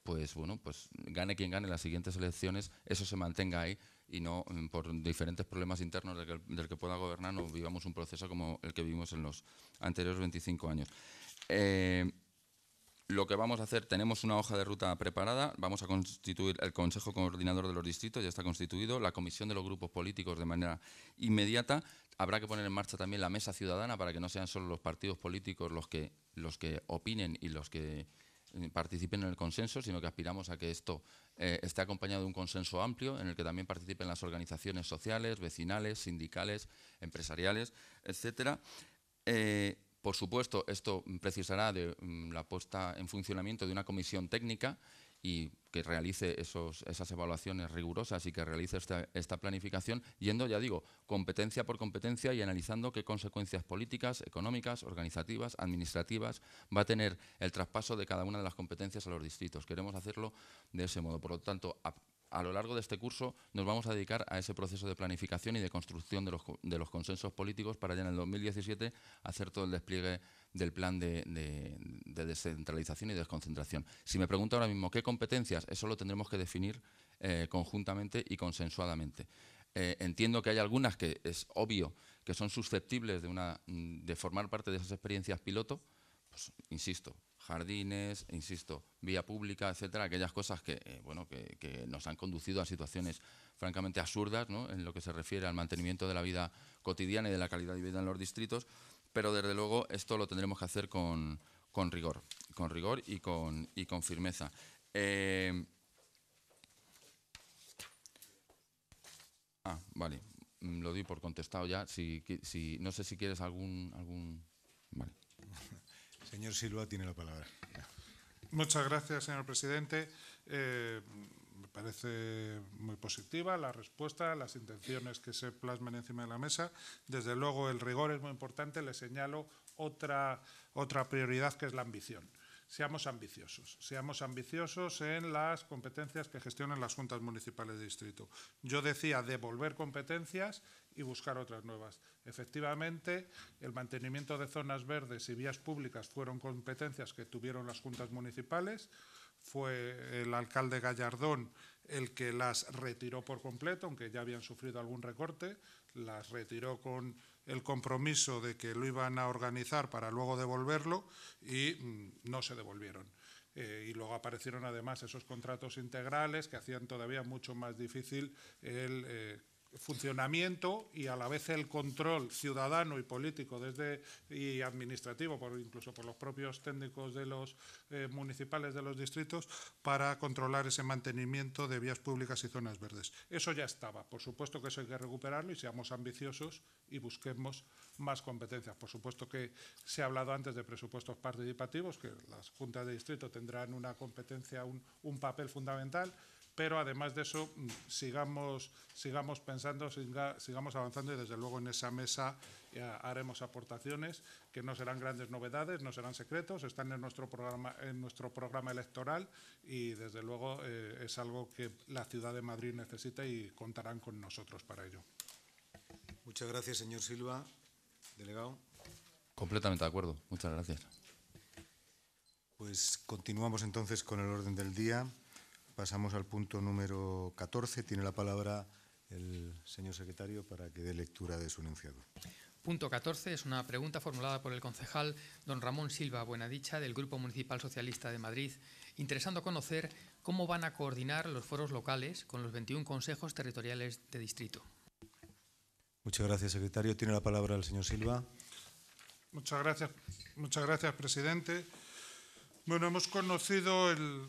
H: pues bueno, pues gane quien gane las siguientes elecciones, eso se mantenga ahí y no mm, por diferentes problemas internos del que, pueda gobernar no vivamos un proceso como el que vivimos en los anteriores 25 años. Eh, lo que vamos a hacer, tenemos una hoja de ruta preparada, vamos a constituir el Consejo Coordinador de los Distritos, ya está constituido, la Comisión de los Grupos Políticos de manera inmediata. Habrá que poner en marcha también la Mesa Ciudadana para que no sean solo los partidos políticos los que, los que opinen y los que participen en el consenso, sino que aspiramos a que esto eh, esté acompañado de un consenso amplio en el que también participen las organizaciones sociales, vecinales, sindicales, empresariales, etcétera. Eh, por supuesto, esto precisará de mm, la puesta en funcionamiento de una comisión técnica y que realice esas evaluaciones rigurosas y que realice esta, planificación, yendo, ya digo, competencia por competencia y analizando qué consecuencias políticas, económicas, organizativas, administrativas va a tener el traspaso de cada una de las competencias a los distritos. Queremos hacerlo de ese modo. Por lo tanto, a lo largo de este curso nos vamos a dedicar a ese proceso de planificación y de construcción de los, consensos políticos para ya en el 2017 hacer todo el despliegue del plan de, descentralización y desconcentración. Si me pregunta ahora mismo qué competencias, eso lo tendremos que definir eh, conjuntamente y consensuadamente. Eh, entiendo que hay algunas que es obvio que son susceptibles de, de formar parte de esas experiencias piloto, pues, insisto, jardines, insisto, vía pública, etcétera, aquellas cosas que, eh, bueno, que, nos han conducido a situaciones francamente absurdas en lo que se refiere al mantenimiento de la vida cotidiana y de la calidad de vida en los distritos, pero desde luego esto lo tendremos que hacer con, rigor, con rigor y con, y con firmeza. Eh, ah, vale, mm, lo doy por contestado ya. Si, si, no sé si quieres algún... algún vale.
A: Señor Silva tiene la palabra.
K: Muchas gracias, señor presidente. Eh, me parece muy positiva la respuesta, las intenciones que se plasman encima de la mesa. Desde luego, el rigor es muy importante. Le señalo otra, otra prioridad que es la ambición seamos ambiciosos. Seamos ambiciosos en las competencias que gestionan las juntas municipales de distrito. Yo decía devolver competencias y buscar otras nuevas. Efectivamente, el mantenimiento de zonas verdes y vías públicas fueron competencias que tuvieron las juntas municipales. Fue el alcalde Gallardón el que las retiró por completo, aunque ya habían sufrido algún recorte, las retiró con el compromiso de que lo iban a organizar para luego devolverlo y mm, no se devolvieron. Eh, y luego aparecieron además esos contratos integrales que hacían todavía mucho más difícil el eh, funcionamiento y a la vez el control ciudadano y político desde y administrativo, por, incluso por los propios técnicos de los eh, municipales de los distritos, para controlar ese mantenimiento de vías públicas y zonas verdes. Eso ya estaba. Por supuesto que eso hay que recuperarlo y seamos ambiciosos y busquemos más competencias. Por supuesto que se ha hablado antes de presupuestos participativos, que las juntas de distrito tendrán una competencia, un, un papel fundamental pero además de eso mm, sigamos, sigamos pensando, sigamos avanzando y desde luego en esa mesa haremos aportaciones que no serán grandes novedades, no serán secretos, están en nuestro programa, en nuestro programa electoral y desde luego eh, es algo que la ciudad de Madrid necesita y contarán con nosotros para ello.
A: Muchas gracias, señor Silva. Delegado.
H: Completamente de acuerdo. Muchas gracias.
A: Pues continuamos entonces con el orden del día. Pasamos al punto número 14. Tiene la palabra el señor secretario para que dé lectura de su enunciado.
I: Punto 14 es una pregunta formulada por el concejal don Ramón Silva Buenadicha del Grupo Municipal Socialista de Madrid, interesando conocer cómo van a coordinar los foros locales con los 21 consejos territoriales de distrito.
A: Muchas gracias, secretario. Tiene la palabra el señor Silva.
K: Muchas gracias, muchas gracias presidente. Bueno, hemos conocido el,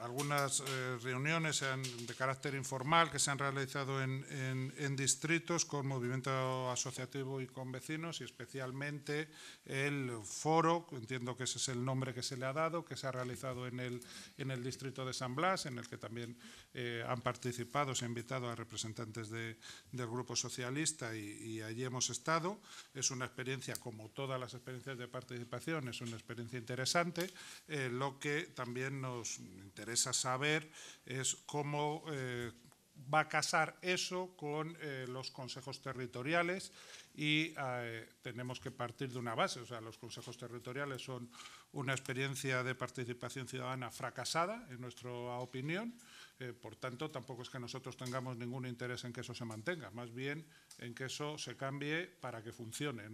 K: algunas eh, reuniones de carácter informal que se han realizado en, distritos con movimiento asociativo y con vecinos y especialmente el foro, entiendo que ese es el nombre que se le ha dado, que se ha realizado en el, en el distrito de San Blas, en el que también eh, han participado, se ha invitado a representantes del Grupo Socialista y, allí hemos estado. Es una experiencia, como todas las experiencias de participación, es una experiencia interesante, eh, lo que también nos interesa saber es cómo eh, va a casar eso con eh, los consejos territoriales y eh, tenemos que partir de una base. O sea, los consejos territoriales son una experiencia de participación ciudadana fracasada, en nuestra opinión. Eh, por tanto, tampoco es que nosotros tengamos ningún interés en que eso se mantenga, más bien en que eso se cambie para que funcione.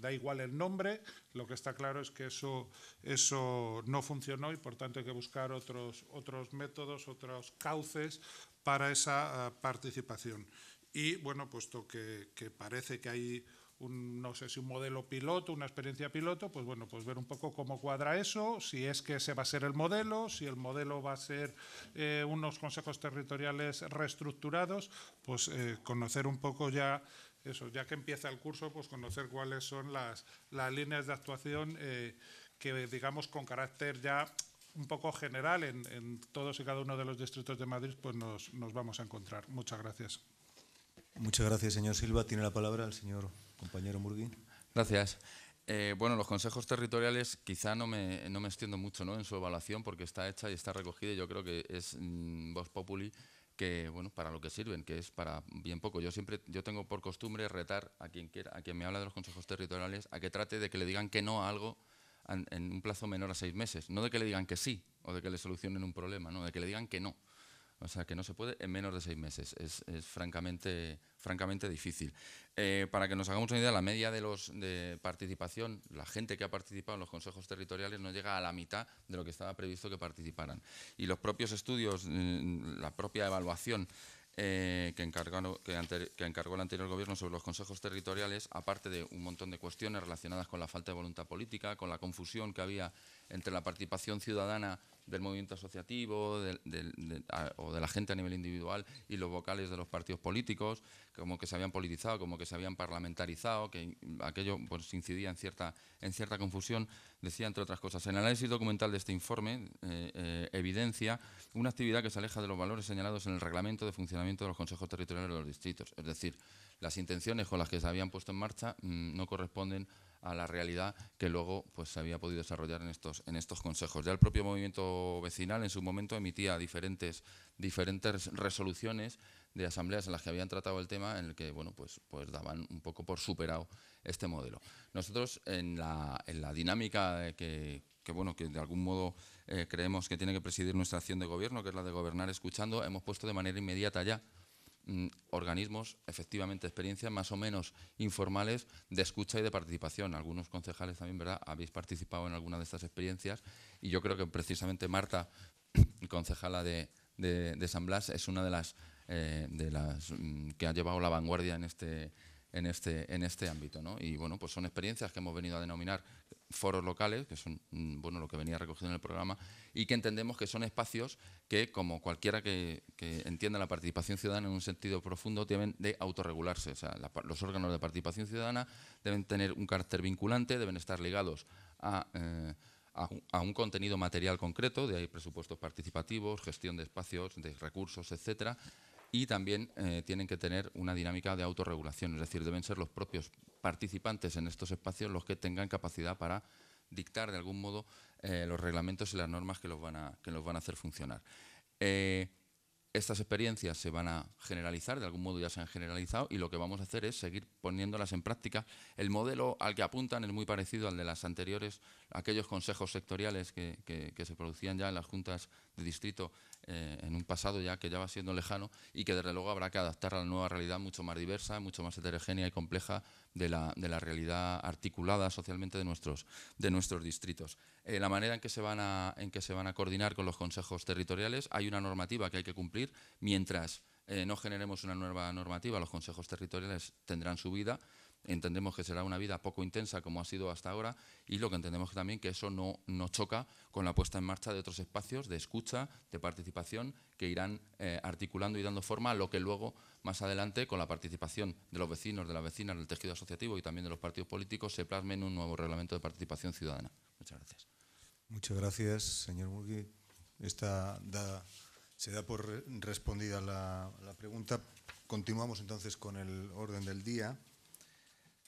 K: Da igual el nombre, lo que está claro es que eso, eso no funcionó y por tanto hay que buscar otros, otros métodos, otros cauces para esa eh, participación. Y bueno, puesto que, parece que hay un, no sé si un modelo piloto, una experiencia piloto, pues bueno, pues ver un poco cómo cuadra eso, si es que ese va a ser el modelo, si el modelo va a ser eh, unos consejos territoriales reestructurados, pues eh, conocer un poco ya eso, ya que empieza el curso, pues conocer cuáles son las, las líneas de actuación eh, que digamos con carácter ya un poco general en, en, todos y cada uno de los distritos de Madrid, pues nos, nos vamos a encontrar. Muchas gracias.
A: Muchas gracias, señor Silva. Tiene la palabra el señor compañero Murgui.
H: Gracias. Eh, bueno, los consejos territoriales quizá no me, no me extiendo mucho ¿no? en su evaluación porque está hecha y está recogida y yo creo que es mm, Vox Populi que bueno para lo que sirven, que es para bien poco. Yo siempre yo tengo por costumbre retar a quien quiera, a quien me habla de los consejos territoriales, a que trate de que le digan que no a algo en, un plazo menor a seis meses, no de que le digan que sí o de que le solucionen un problema, no de que le digan que no. O sea, que no se puede en menos de seis meses. Es, francamente, francamente difícil. Eh, para que nos hagamos una idea, la media de, los, de participación, la gente que ha participado en los consejos territoriales no llega a la mitad de lo que estaba previsto que participaran. Y los propios estudios, mm, la propia evaluación eh, que, encargó, que, encargó el anterior gobierno sobre los consejos territoriales, aparte de un montón de cuestiones relacionadas con la falta de voluntad política, con la confusión que había entre la participación ciudadana del movimiento asociativo o de la gente a nivel individual y los vocales de los partidos políticos, como que se habían politizado, como que se habían parlamentarizado, que aquello pues, incidía en cierta, en cierta confusión, decía entre otras cosas. El análisis documental de este informe eh, eh, evidencia una actividad que se aleja de los valores señalados en el reglamento de funcionamiento de los consejos territoriales de los distritos, es decir, las intenciones con las que se habían puesto en marcha mm, no corresponden la realidad que luego pues, se había podido desarrollar en estos, en estos consejos. Ya el propio movimiento vecinal en su momento emitía diferentes, diferentes resoluciones de asambleas en las que habían tratado el tema en el que bueno, pues, pues daban un poco por superado este modelo. Nosotros en la, en la dinámica que, que, bueno, que de algún modo eh, creemos que tiene que presidir nuestra acción de gobierno, que es la de gobernar escuchando, hemos puesto de manera inmediata ya organismos, efectivamente, experiencias más o menos informales de escucha y de participación. Algunos concejales también, ¿verdad?, habéis participado en alguna de estas experiencias y yo creo que precisamente Marta, concejala de, de, San Blas, es una de las, eh, de las mm, que ha llevado la vanguardia en este, en este, en este ámbito. ¿no? Y bueno, pues son experiencias que hemos venido a denominar foros locales, que son mm, bueno, lo que venía recogido en el programa, y que entendemos que son espacios que, como cualquiera que, entienda la participación ciudadana en un sentido profundo, deben de autorregularse. O sea, los órganos de participación ciudadana deben tener un carácter vinculante, deben estar ligados a, eh, a, un contenido material concreto, de ahí presupuestos participativos, gestión de espacios, de recursos, etcétera, y también eh, tienen que tener una dinámica de autorregulación, es decir, deben ser los propios participantes en estos espacios los que tengan capacidad para dictar de algún modo eh, los reglamentos y las normas que los van a, que los van a hacer funcionar. Eh, estas experiencias se van a generalizar, de algún modo ya se han generalizado, y lo que vamos a hacer es seguir poniéndolas en práctica. El modelo al que apuntan es muy parecido al de las anteriores, aquellos consejos sectoriales que, que se producían ya en las juntas de distrito eh, en un pasado ya que ya va siendo lejano y que desde luego habrá que adaptar a la nueva realidad mucho más diversa, mucho más heterogénea y compleja de la, de la realidad articulada socialmente de nuestros, de nuestros distritos. Eh, la manera en que, se van a, en que se van a coordinar con los consejos territoriales, hay una normativa que hay que cumplir mientras eh, no generemos una nueva normativa, los consejos territoriales tendrán su vida entendemos que será una vida poco intensa como ha sido hasta ahora y lo que entendemos también que eso no, no choca con la puesta en marcha de otros espacios de escucha, de participación que irán eh, articulando y dando forma a lo que luego más adelante con la participación de los vecinos, de las vecinas, del tejido asociativo y también de los partidos políticos se plasme en un nuevo reglamento de participación ciudadana. Muchas gracias.
A: Muchas gracias, señor Murgui. Esta se da por respondida la pregunta. Continuamos entonces con el orden del día.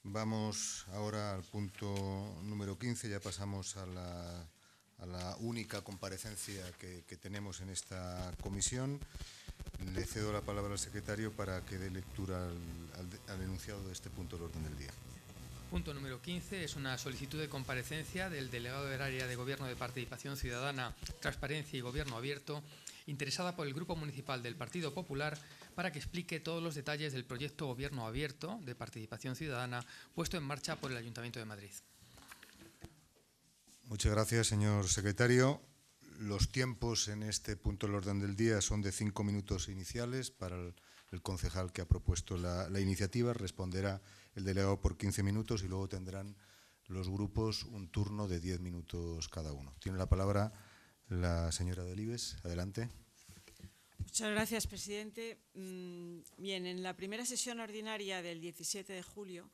A: Vamos ahora al punto número 15, ya pasamos a la, única comparecencia que, tenemos en esta comisión. Le cedo la palabra al secretario para que dé lectura al, enunciado de este punto del orden del día.
I: Punto número 15 es una solicitud de comparecencia del delegado del área de Gobierno de Participación Ciudadana, Transparencia y Gobierno Abierto, interesada por el Grupo Municipal del Partido Popular para que explique todos los detalles del proyecto Gobierno Abierto de Participación Ciudadana puesto en marcha por el Ayuntamiento de Madrid.
A: Muchas gracias, señor secretario. Los tiempos en este punto del orden del día son de cinco minutos iniciales para el, concejal que ha propuesto la, la, iniciativa. Responderá el delegado por 15 minutos y luego tendrán los grupos un turno de diez minutos cada uno. Tiene la palabra la señora Delibes. Adelante.
L: Muchas gracias, presidente. Mm, bien, en la primera sesión ordinaria del 17 de julio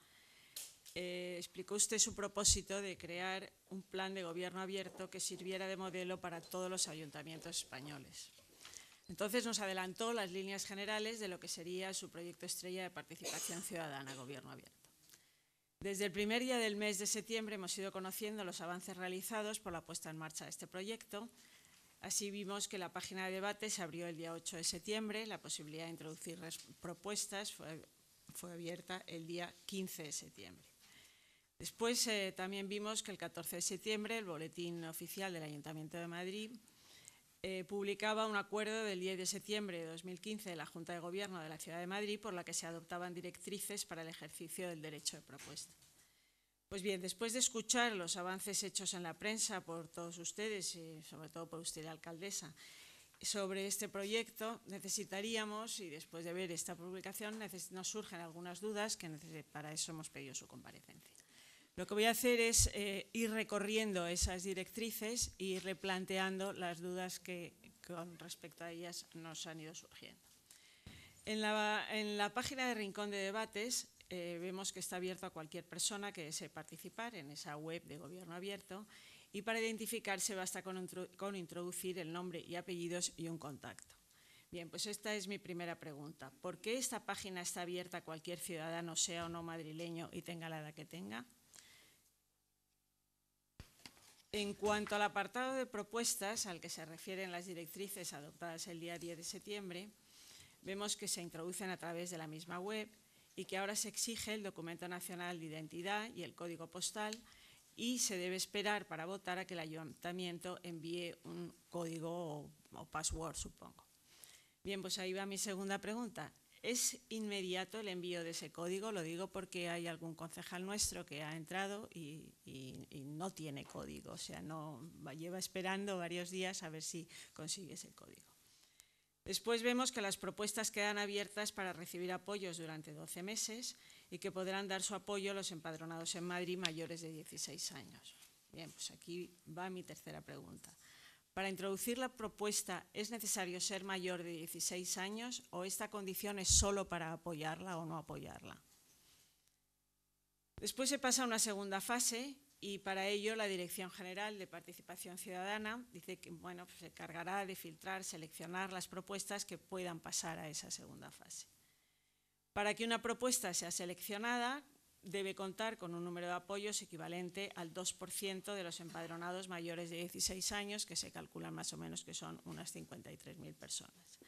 L: eh, explicó usted su propósito de crear un plan de gobierno abierto que sirviera de modelo para todos los ayuntamientos españoles. Entonces nos adelantó las líneas generales de lo que sería su proyecto estrella de participación ciudadana, gobierno abierto. Desde el primer día del mes de septiembre hemos ido conociendo los avances realizados por la puesta en marcha de este proyecto Así vimos que la página de debate se abrió el día 8 de septiembre, la posibilidad de introducir propuestas fue, fue abierta el día 15 de septiembre. Después eh, también vimos que el 14 de septiembre el Boletín Oficial del Ayuntamiento de Madrid eh, publicaba un acuerdo del 10 de septiembre de 2015 de la Junta de Gobierno de la Ciudad de Madrid por la que se adoptaban directrices para el ejercicio del derecho de propuesta. Pues bien, después de escuchar los avances hechos en la prensa por todos ustedes y sobre todo por usted, la alcaldesa, sobre este proyecto necesitaríamos, y después de ver esta publicación, nos surgen algunas dudas que para eso hemos pedido su comparecencia. Lo que voy a hacer es eh, ir recorriendo esas directrices y replanteando las dudas que con respecto a ellas nos han ido surgiendo. En la, página de Rincón de Debates eh, vemos que está abierto a cualquier persona que desee participar en esa web de Gobierno Abierto y para identificarse basta con, con introducir el nombre y apellidos y un contacto. Bien, pues esta es mi primera pregunta. ¿Por qué esta página está abierta a cualquier ciudadano, sea o no madrileño y tenga la edad que tenga? En cuanto al apartado de propuestas al que se refieren las directrices adoptadas el día 10 de septiembre, vemos que se introducen a través de la misma web y que ahora se exige el documento nacional de identidad y el código postal y se debe esperar para votar a que el ayuntamiento envíe un código o, password, supongo. Bien, pues ahí va mi segunda pregunta. ¿Es inmediato el envío de ese código? Lo digo porque hay algún concejal nuestro que ha entrado y, no tiene código, o sea, no lleva esperando varios días a ver si consigue ese código. Después vemos que las propuestas quedan abiertas para recibir apoyos durante 12 meses y que podrán dar su apoyo los empadronados en Madrid mayores de 16 años. Bien, pues aquí va mi tercera pregunta. Para introducir la propuesta, ¿es necesario ser mayor de 16 años o esta condición es solo para apoyarla o no apoyarla? Después se pasa a una segunda fase y para ello la Dirección General de Participación Ciudadana dice que bueno, pues se encargará de filtrar, seleccionar las propuestas que puedan pasar a esa segunda fase. Para que una propuesta sea seleccionada, debe contar con un número de apoyos equivalente al 2% de los empadronados mayores de 16 años, que se calculan más o menos que son unas 53.000 personas.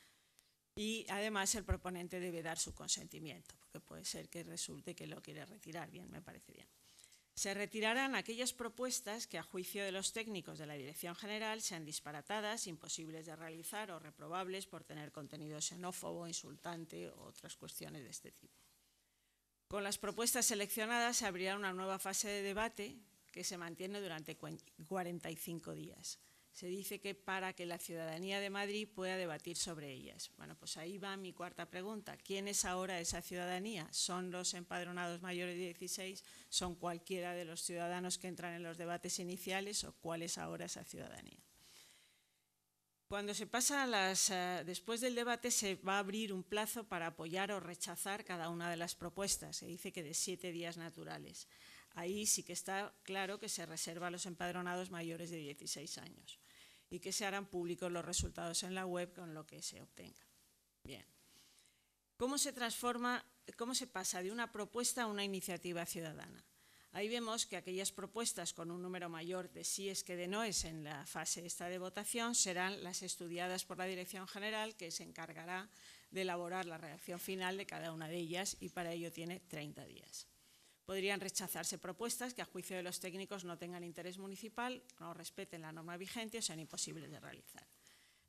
L: Y además el proponente debe dar su consentimiento, porque puede ser que resulte que lo quiere retirar. Bien, me parece bien. Se retirarán aquellas propuestas que, a juicio de los técnicos de la Dirección General, sean disparatadas, imposibles de realizar o reprobables por tener contenido xenófobo, insultante u otras cuestiones de este tipo. Con las propuestas seleccionadas se abrirá una nueva fase de debate que se mantiene durante 45 días. Se dice que para que la ciudadanía de Madrid pueda debatir sobre ellas. Bueno, pues ahí va mi cuarta pregunta. ¿Quién es ahora esa ciudadanía? ¿Son los empadronados mayores de 16? ¿Son cualquiera de los ciudadanos que entran en los debates iniciales o cuál es ahora esa ciudadanía? Cuando se pasa a las, eh, después del debate se va a abrir un plazo para apoyar o rechazar cada una de las propuestas. Se dice que de siete días naturales. Ahí sí que está claro que se reserva a los empadronados mayores de 16 años y que se harán públicos los resultados en la web con lo que se obtenga. Bien. ¿Cómo se transforma, cómo se pasa de una propuesta a una iniciativa ciudadana? Ahí vemos que aquellas propuestas con un número mayor de sí es que de no es en la fase esta de votación serán las estudiadas por la Dirección General que se encargará de elaborar la redacción final de cada una de ellas y para ello tiene 30 días. Podrían rechazarse propuestas que a juicio de los técnicos no tengan interés municipal, no respeten la norma vigente o sean imposibles de realizar.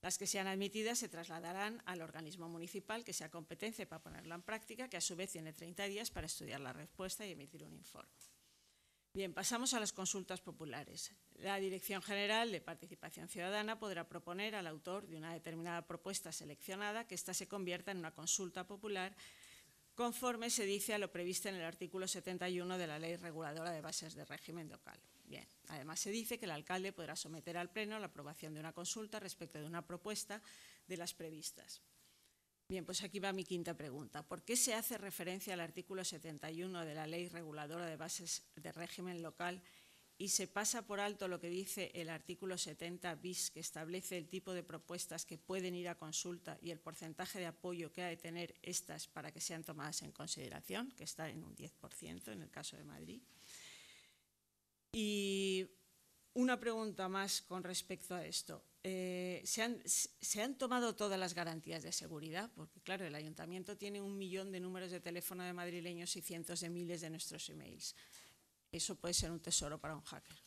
L: Las que sean admitidas se trasladarán al organismo municipal que sea competente para ponerla en práctica, que a su vez tiene 30 días para estudiar la respuesta y emitir un informe. Bien, pasamos a las consultas populares. La Dirección General de Participación Ciudadana podrá proponer al autor de una determinada propuesta seleccionada que ésta se convierta en una consulta popular conforme se dice a lo previsto en el artículo 71 de la Ley Reguladora de Bases de Régimen Local. Bien, además se dice que el alcalde podrá someter al Pleno la aprobación de una consulta respecto de una propuesta de las previstas. Bien, pues aquí va mi quinta pregunta. ¿Por qué se hace referencia al artículo 71 de la Ley Reguladora de Bases de Régimen Local y se pasa por alto lo que dice el artículo 70 bis, que establece el tipo de propuestas que pueden ir a consulta y el porcentaje de apoyo que ha de tener estas para que sean tomadas en consideración, que está en un 10% en el caso de Madrid? Y una pregunta más con respecto a esto. Eh, ¿se, han, ¿se, han, tomado todas las garantías de seguridad? Porque, claro, el ayuntamiento tiene un millón de números de teléfono de madrileños y cientos de miles de nuestros emails. Eso puede ser un tesoro para un hacker.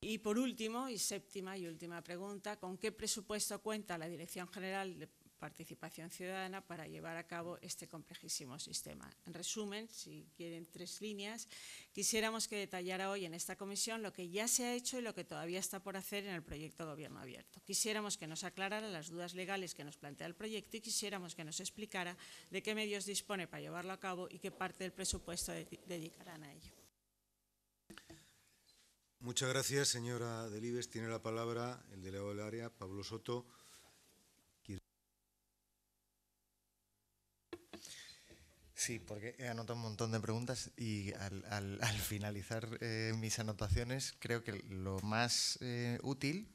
L: Y por último, y séptima y última pregunta, ¿con qué presupuesto cuenta la Dirección General de participación ciudadana para llevar a cabo este complejísimo sistema. En resumen, si quieren tres líneas, quisiéramos que detallara hoy en esta comisión lo que ya se ha hecho y lo que todavía está por hacer en el proyecto Gobierno Abierto. Quisiéramos que nos aclarara las dudas legales que nos plantea el proyecto y quisiéramos que nos explicara de qué medios dispone para llevarlo a cabo y qué parte del presupuesto dedicarán a ello.
A: Muchas gracias, señora Delibes. Tiene la palabra el delegado del área, Pablo Soto.
J: Sí, porque he anotado un montón de preguntas y al, finalizar eh, mis anotaciones creo que lo más eh, útil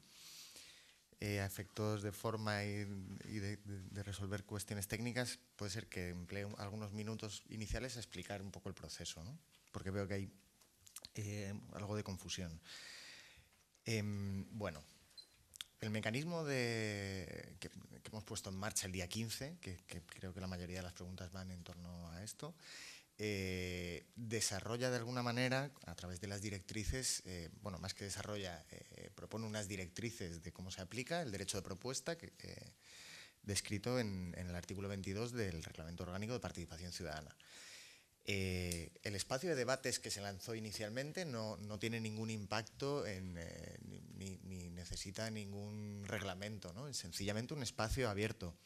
J: eh, a efectos de forma y, de, resolver cuestiones técnicas puede ser que emplee algunos minutos iniciales a explicar un poco el proceso, ¿no? porque veo que hay algo de confusión. Em, bueno, el mecanismo de, que, hemos puesto en marcha el día 15, que, creo que la mayoría de las preguntas van en torno a esto, eh, desarrolla de alguna manera, a través de las directrices, eh, bueno, más que desarrolla, eh, propone unas directrices de cómo se aplica el derecho de propuesta, descrito en, en, el artículo 22 del Reglamento Orgánico de Participación Ciudadana. Eh, el espacio de debates que se lanzó inicialmente no, tiene ningún impacto en, eh, ni, necesita ningún reglamento, ¿no? es sencillamente un espacio abierto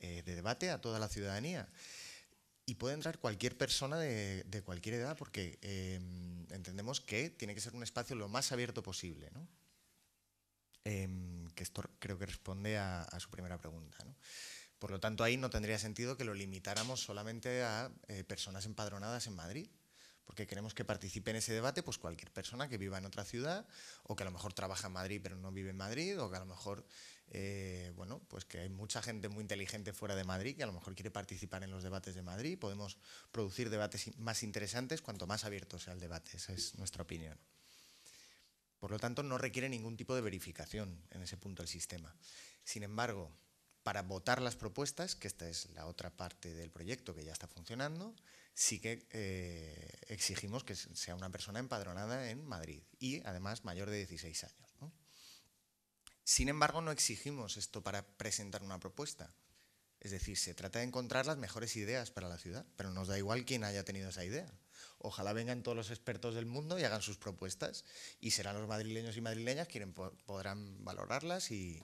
J: eh, de debate a toda la ciudadanía. Y puede entrar cualquier persona de, cualquier edad porque em, entendemos que tiene que ser un espacio lo más abierto posible. ¿no? Em, que esto creo que responde a, a su primera pregunta. ¿no? Por lo tanto, ahí no tendría sentido que lo limitáramos solamente a eh, personas empadronadas en Madrid, porque queremos que participe en ese debate pues cualquier persona que viva en otra ciudad o que a lo mejor trabaja en Madrid pero no vive en Madrid o que a lo mejor, eh, bueno, pues que hay mucha gente muy inteligente fuera de Madrid que a lo mejor quiere participar en los debates de Madrid. Podemos producir debates más interesantes cuanto más abierto sea el debate, esa es nuestra opinión. Por lo tanto, no requiere ningún tipo de verificación en ese punto el sistema. Sin embargo, para votar las propuestas, que esta es la otra parte del proyecto que ya está funcionando, sí que eh, exigimos que sea una persona empadronada en Madrid y además mayor de 16 años. Sin embargo, no exigimos esto para presentar una propuesta. Es decir, se trata de encontrar las mejores ideas para la ciudad, pero nos da igual quién haya tenido esa idea. Ojalá vengan todos los expertos del mundo y hagan sus propuestas y serán los madrileños y madrileñas quienes podrán valorarlas y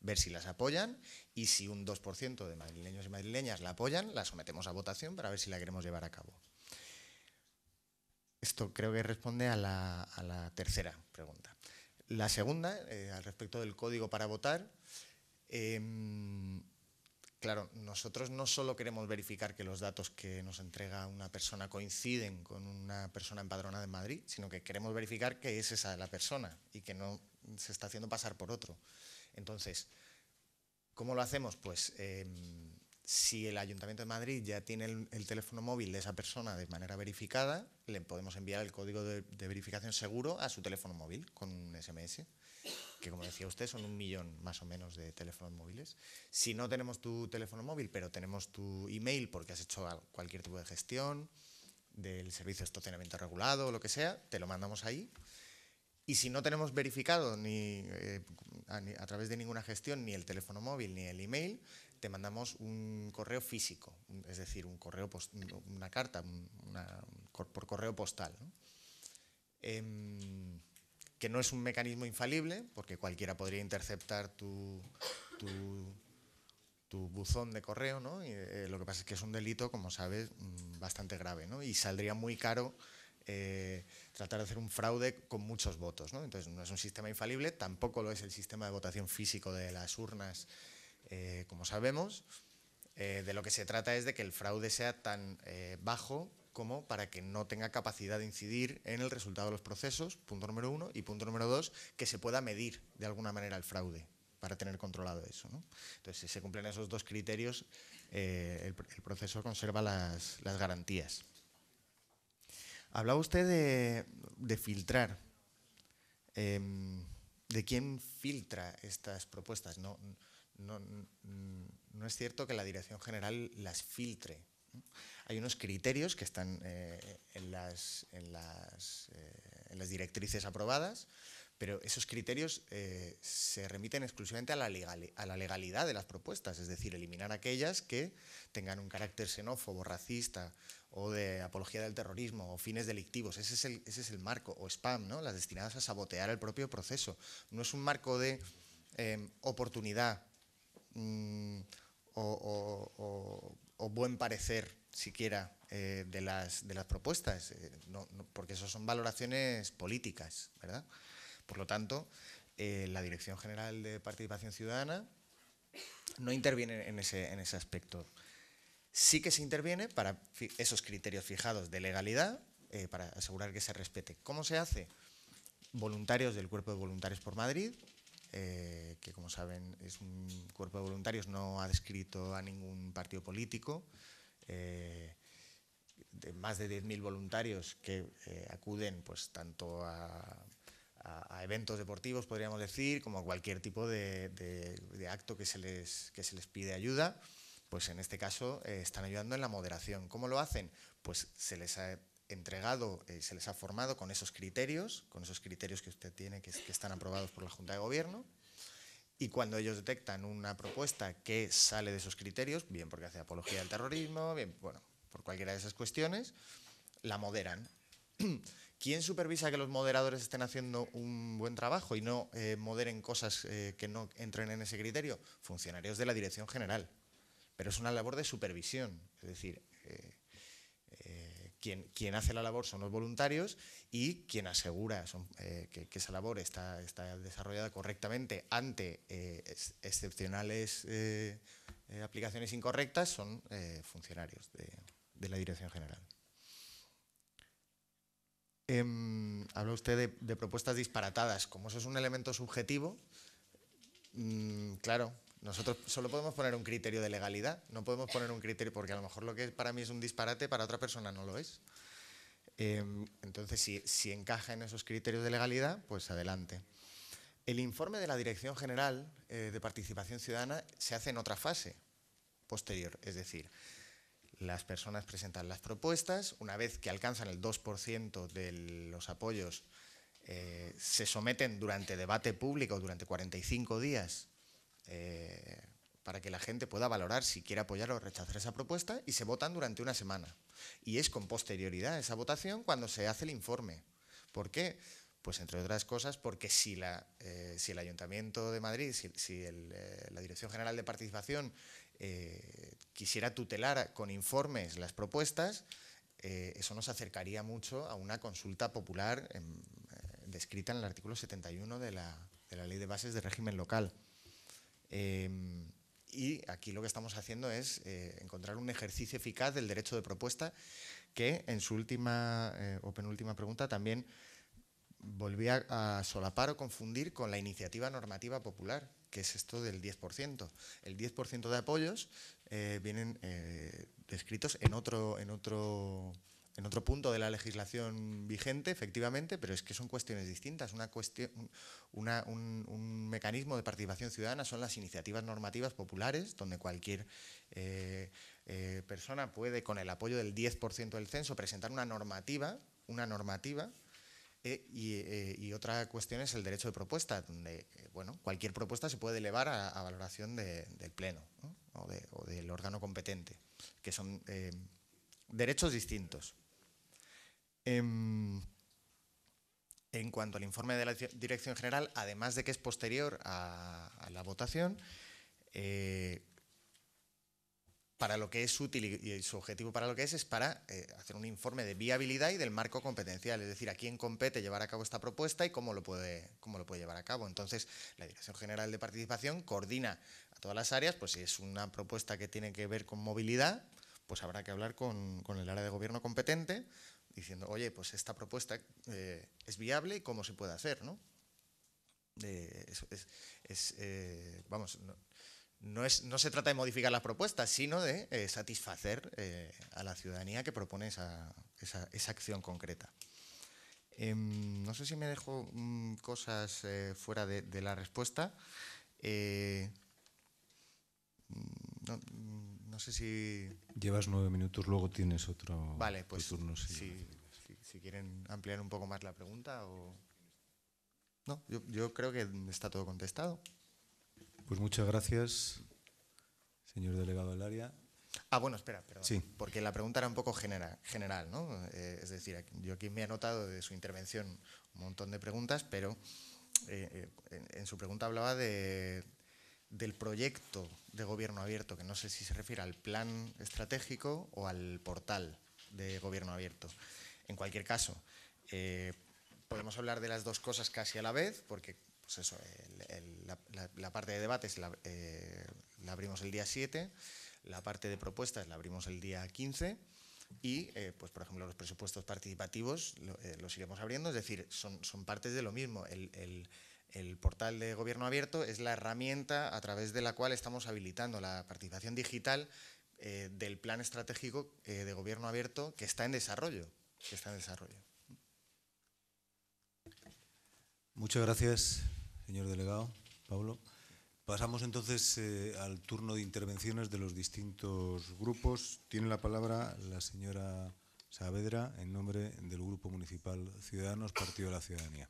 J: ver si las apoyan y si un 2% de madrileños y madrileñas la apoyan, la sometemos a votación para ver si la queremos llevar a cabo. Esto creo que responde a la, tercera pregunta. La segunda, eh, al respecto del código para votar, em, claro, nosotros no solo queremos verificar que los datos que nos entrega una persona coinciden con una persona empadronada en Madrid, sino que queremos verificar que es esa la persona y que no se está haciendo pasar por otro. Entonces, ¿cómo lo hacemos? Pues em, si el Ayuntamiento de Madrid ya tiene el, teléfono móvil de esa persona de manera verificada, le podemos enviar el código de, verificación seguro a su teléfono móvil con un SMS, que como decía usted son un millón más o menos de teléfonos móviles. Si no tenemos tu teléfono móvil, pero tenemos tu email porque has hecho cualquier tipo de gestión del servicio de estacionamiento regulado o lo que sea, te lo mandamos ahí y si no tenemos verificado ni, eh, a, través de ninguna gestión ni el teléfono móvil ni el email, te mandamos un correo físico, es decir, un correo una carta por correo postal. Em, que no es un mecanismo infalible, porque cualquiera podría interceptar tu, tu, buzón de correo, ¿no? Eh, lo que pasa es que es un delito, como sabes, mm, bastante grave, ¿no? y saldría muy caro eh, tratar de hacer un fraude con muchos votos. ¿no? Entonces no es un sistema infalible, tampoco lo es el sistema de votación físico de las urnas, eh, como sabemos. Eh, de lo que se trata es de que el fraude sea tan bajo como para que no tenga capacidad de incidir en el resultado de los procesos, punto número uno, y punto número dos, que se pueda medir de alguna manera el fraude para tener controlado eso. Entonces, si se cumplen esos dos criterios, el, proceso conserva las garantías. Hablaba usted de, filtrar. Em, ¿De quién filtra estas propuestas? No, es cierto que la Dirección General las filtre. Hay unos criterios que están eh, eh, en las directrices aprobadas, pero esos criterios eh, se remiten exclusivamente a la, legalidad de las propuestas, es decir, eliminar aquellas que tengan un carácter xenófobo, racista o de apología del terrorismo o fines delictivos. Ese es el, marco, o spam, ¿no? las destinadas a sabotear el propio proceso. No es un marco de em, oportunidad mm, o, buen parecer siquiera eh, de, las, de las propuestas, eh, porque eso son valoraciones políticas, ¿verdad? Por lo tanto, eh, la Dirección General de Participación Ciudadana no interviene en ese, aspecto. Sí que se interviene para esos criterios fijados de legalidad, eh, para asegurar que se respete. ¿Cómo se hace? Voluntarios del Cuerpo de Voluntarios por Madrid, eh, que como saben es un cuerpo de voluntarios no adscrito a ningún partido político, de más de 10.000 voluntarios que acuden pues, tanto a a, eventos deportivos, podríamos decir, como a cualquier tipo de, acto que se, les, que se les pide ayuda, pues en este caso eh, están ayudando en la moderación. ¿Cómo lo hacen? Pues se les ha entregado, eh, se les ha formado con esos criterios, con esos criterios que usted tiene, que, que están aprobados por la Junta de Gobierno, y cuando ellos detectan una propuesta que sale de esos criterios, bien porque hace apología del terrorismo, bien, bueno, por cualquiera de esas cuestiones, la moderan. ¿Quién supervisa que los moderadores estén haciendo un buen trabajo y no eh, moderen cosas eh, que no entren en ese criterio? Funcionarios de la Dirección General. Pero es una labor de supervisión, es decir, eh, quien, hace la labor son los voluntarios y quien asegura que, esa labor está, desarrollada correctamente ante excepcionales aplicaciones incorrectas son funcionarios de la Dirección General. Eh, habla usted de, propuestas disparatadas. Como eso es un elemento subjetivo, mm, claro, nosotros solo podemos poner un criterio de legalidad, no podemos poner un criterio, porque a lo mejor lo que para mí es un disparate, para otra persona no lo es. Em, entonces, si, encaja en esos criterios de legalidad, pues adelante. El informe de la Dirección General eh, de Participación Ciudadana se hace en otra fase posterior, es decir, las personas presentan las propuestas, una vez que alcanzan el 2% de los apoyos, eh, se someten durante debate público durante 45 días eh, para que la gente pueda valorar si quiere apoyar o rechazar esa propuesta y se votan durante una semana. Y es con posterioridad esa votación cuando se hace el informe. ¿Por qué? Pues entre otras cosas porque si, la, eh, si el Ayuntamiento de Madrid, si, la Dirección General de Participación eh, quisiera tutelar con informes las propuestas, eh, eso nos acercaría mucho a una consulta popular eh, descrita en el artículo 71 de la, Ley de Bases de Régimen Local. y aquí lo que estamos haciendo es encontrar un ejercicio eficaz del derecho de propuesta que en su última o penúltima pregunta también volvía a solapar o confundir con la iniciativa normativa popular, que es esto del 10%. El 10% de apoyos eh, vienen eh, descritos en otro, en, otro, en otro punto de la legislación vigente, efectivamente, pero es que son cuestiones distintas. Una cuestión, un, mecanismo de participación ciudadana son las iniciativas normativas populares, donde cualquier eh, persona puede, con el apoyo del 10% del censo, presentar una normativa, una normativa eh, eh, y, otra cuestión es el derecho de propuesta, donde eh, bueno, cualquier propuesta se puede elevar a, valoración del Pleno o, del órgano competente, que son derechos distintos. Em, en cuanto al informe de la Dirección General, además de que es posterior a la votación, para lo que es útil y, su objetivo para lo que es es para eh, hacer un informe de viabilidad y del marco competencial, es decir, a quién compete llevar a cabo esta propuesta y cómo lo puede, cómo lo puede llevar a cabo. Entonces, la Dirección General de Participación coordina a todas las áreas, pues si es una propuesta que tiene que ver con movilidad, pues habrá que hablar con, el área de gobierno competente, diciendo, oye, pues esta propuesta eh, es viable y cómo se puede hacer, ¿no? es, eh, vamos, no, es, no se trata de modificar las propuestas, sino de eh, satisfacer eh, a la ciudadanía que propone esa, esa, acción concreta. Em, no sé si me dejo mm, cosas eh, fuera de, de, la respuesta. Mm, no, mm, no, sé si...
A: Llevas nueve minutos, luego tienes otro
J: vale, pues,
A: turno.
J: Si, si, si, quieren ampliar un poco más la pregunta o... No, yo, yo creo que está todo contestado.
A: Pues muchas gracias, señor delegado del área.
J: Ah, bueno, espera, perdón.
A: Sí.
J: Porque la pregunta era un poco genera, general, ¿no? Eh, es decir, yo aquí me he anotado de su intervención un montón de preguntas, pero eh, en, en, su pregunta hablaba de, del proyecto de gobierno abierto, que no sé si se refiere al plan estratégico o al portal de gobierno abierto. En cualquier caso, eh, podemos hablar de las dos cosas casi a la vez, porque pues eso, la, parte de debates la, eh, abrimos el día 7 la parte de propuestas la abrimos el día 15 y, eh, pues por ejemplo, los presupuestos participativos eh, los iremos abriendo, es decir, son, son partes de lo mismo. El, el, portal de gobierno abierto es la herramienta a través de la cual estamos habilitando la participación digital del plan estratégico de gobierno abierto que está en desarrollo. Que está en desarrollo.
A: Muchas gracias, señor delegado. Pablo. Pasamos entonces eh, al turno de intervenciones de los distintos grupos. Tiene la palabra la señora Saavedra en nombre del Grupo Municipal Ciudadanos, Partido de la Ciudadanía.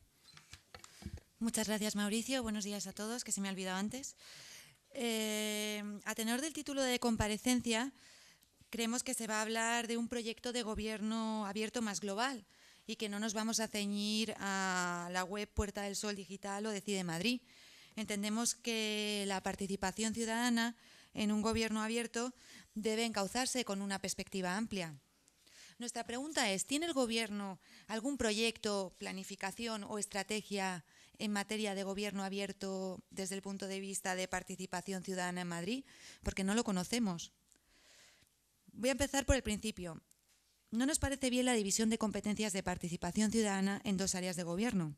C: Muchas gracias, Mauricio. Buenos días a todos, que se me ha olvidado antes. Eh, a tenor del título de comparecencia, creemos que se va a hablar de un proyecto de gobierno abierto más global y que no nos vamos a ceñir a la web Puerta del Sol Digital o Decide Madrid entendemos que la participación ciudadana en un gobierno abierto debe encauzarse con una perspectiva amplia. Nuestra pregunta es, ¿tiene el Gobierno algún proyecto, planificación o estrategia en materia de gobierno abierto desde el punto de vista de participación ciudadana en Madrid? Porque no lo conocemos. Voy a empezar por el principio. No nos parece bien la división de competencias de participación ciudadana en dos áreas de gobierno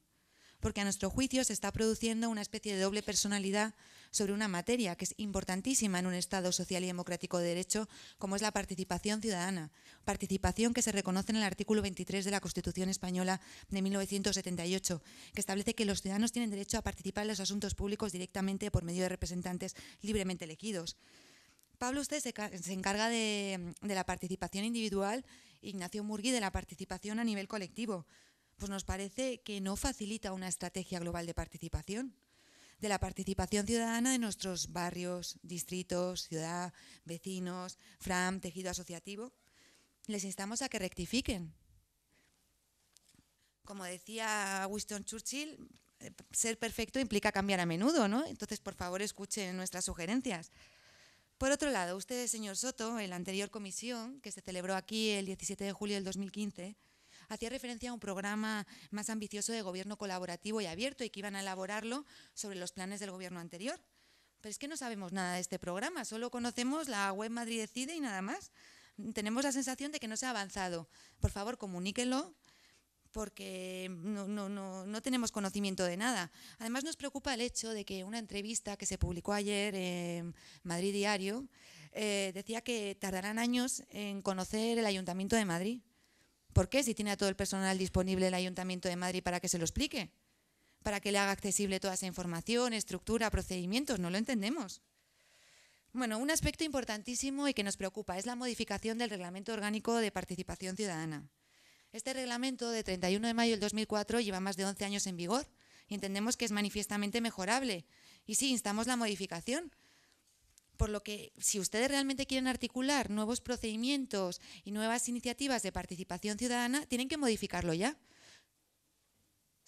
C: porque a nuestro juicio se está produciendo una especie de doble personalidad sobre una materia que es importantísima en un Estado social y democrático de derecho, como es la participación ciudadana. Participación que se reconoce en el artículo 23 de la Constitución Española de 1978, que establece que los ciudadanos tienen derecho a participar en los asuntos públicos directamente por medio de representantes libremente elegidos. Pablo, usted se, encarga de, de la participación individual, Ignacio Murgui de la participación a nivel colectivo pues nos parece que no facilita una estrategia global de participación, de la participación ciudadana de nuestros barrios, distritos, ciudad, vecinos, FRAM, tejido asociativo. Les instamos a que rectifiquen. Como decía Winston Churchill, ser perfecto implica cambiar a menudo, ¿no? Entonces, por favor, escuchen nuestras sugerencias. Por otro lado, usted, señor Soto, en la anterior comisión, que se celebró aquí el 17 de julio del 2015, hacía referencia a un programa más ambicioso de gobierno colaborativo y abierto y que iban a elaborarlo sobre los planes del gobierno anterior. Pero es que no sabemos nada de este programa, solo conocemos la web Madrid Decide y nada más. Tenemos la sensación de que no se ha avanzado. Por favor, comuníquenlo porque no, no, no, no, tenemos conocimiento de nada. Además nos preocupa el hecho de que una entrevista que se publicó ayer en Madrid Diario eh, decía que tardarán años en conocer el Ayuntamiento de Madrid. ¿Por qué? Si tiene a todo el personal disponible el Ayuntamiento de Madrid para que se lo explique, para que le haga accesible toda esa información, estructura, procedimientos, no lo entendemos. Bueno, un aspecto importantísimo y que nos preocupa es la modificación del Reglamento Orgánico de Participación Ciudadana. Este reglamento de 31 de mayo del 2004 lleva más de 11 años en vigor y entendemos que es manifiestamente mejorable. Y sí, instamos la modificación, por lo que si ustedes realmente quieren articular nuevos procedimientos y nuevas iniciativas de participación ciudadana, tienen que modificarlo ya.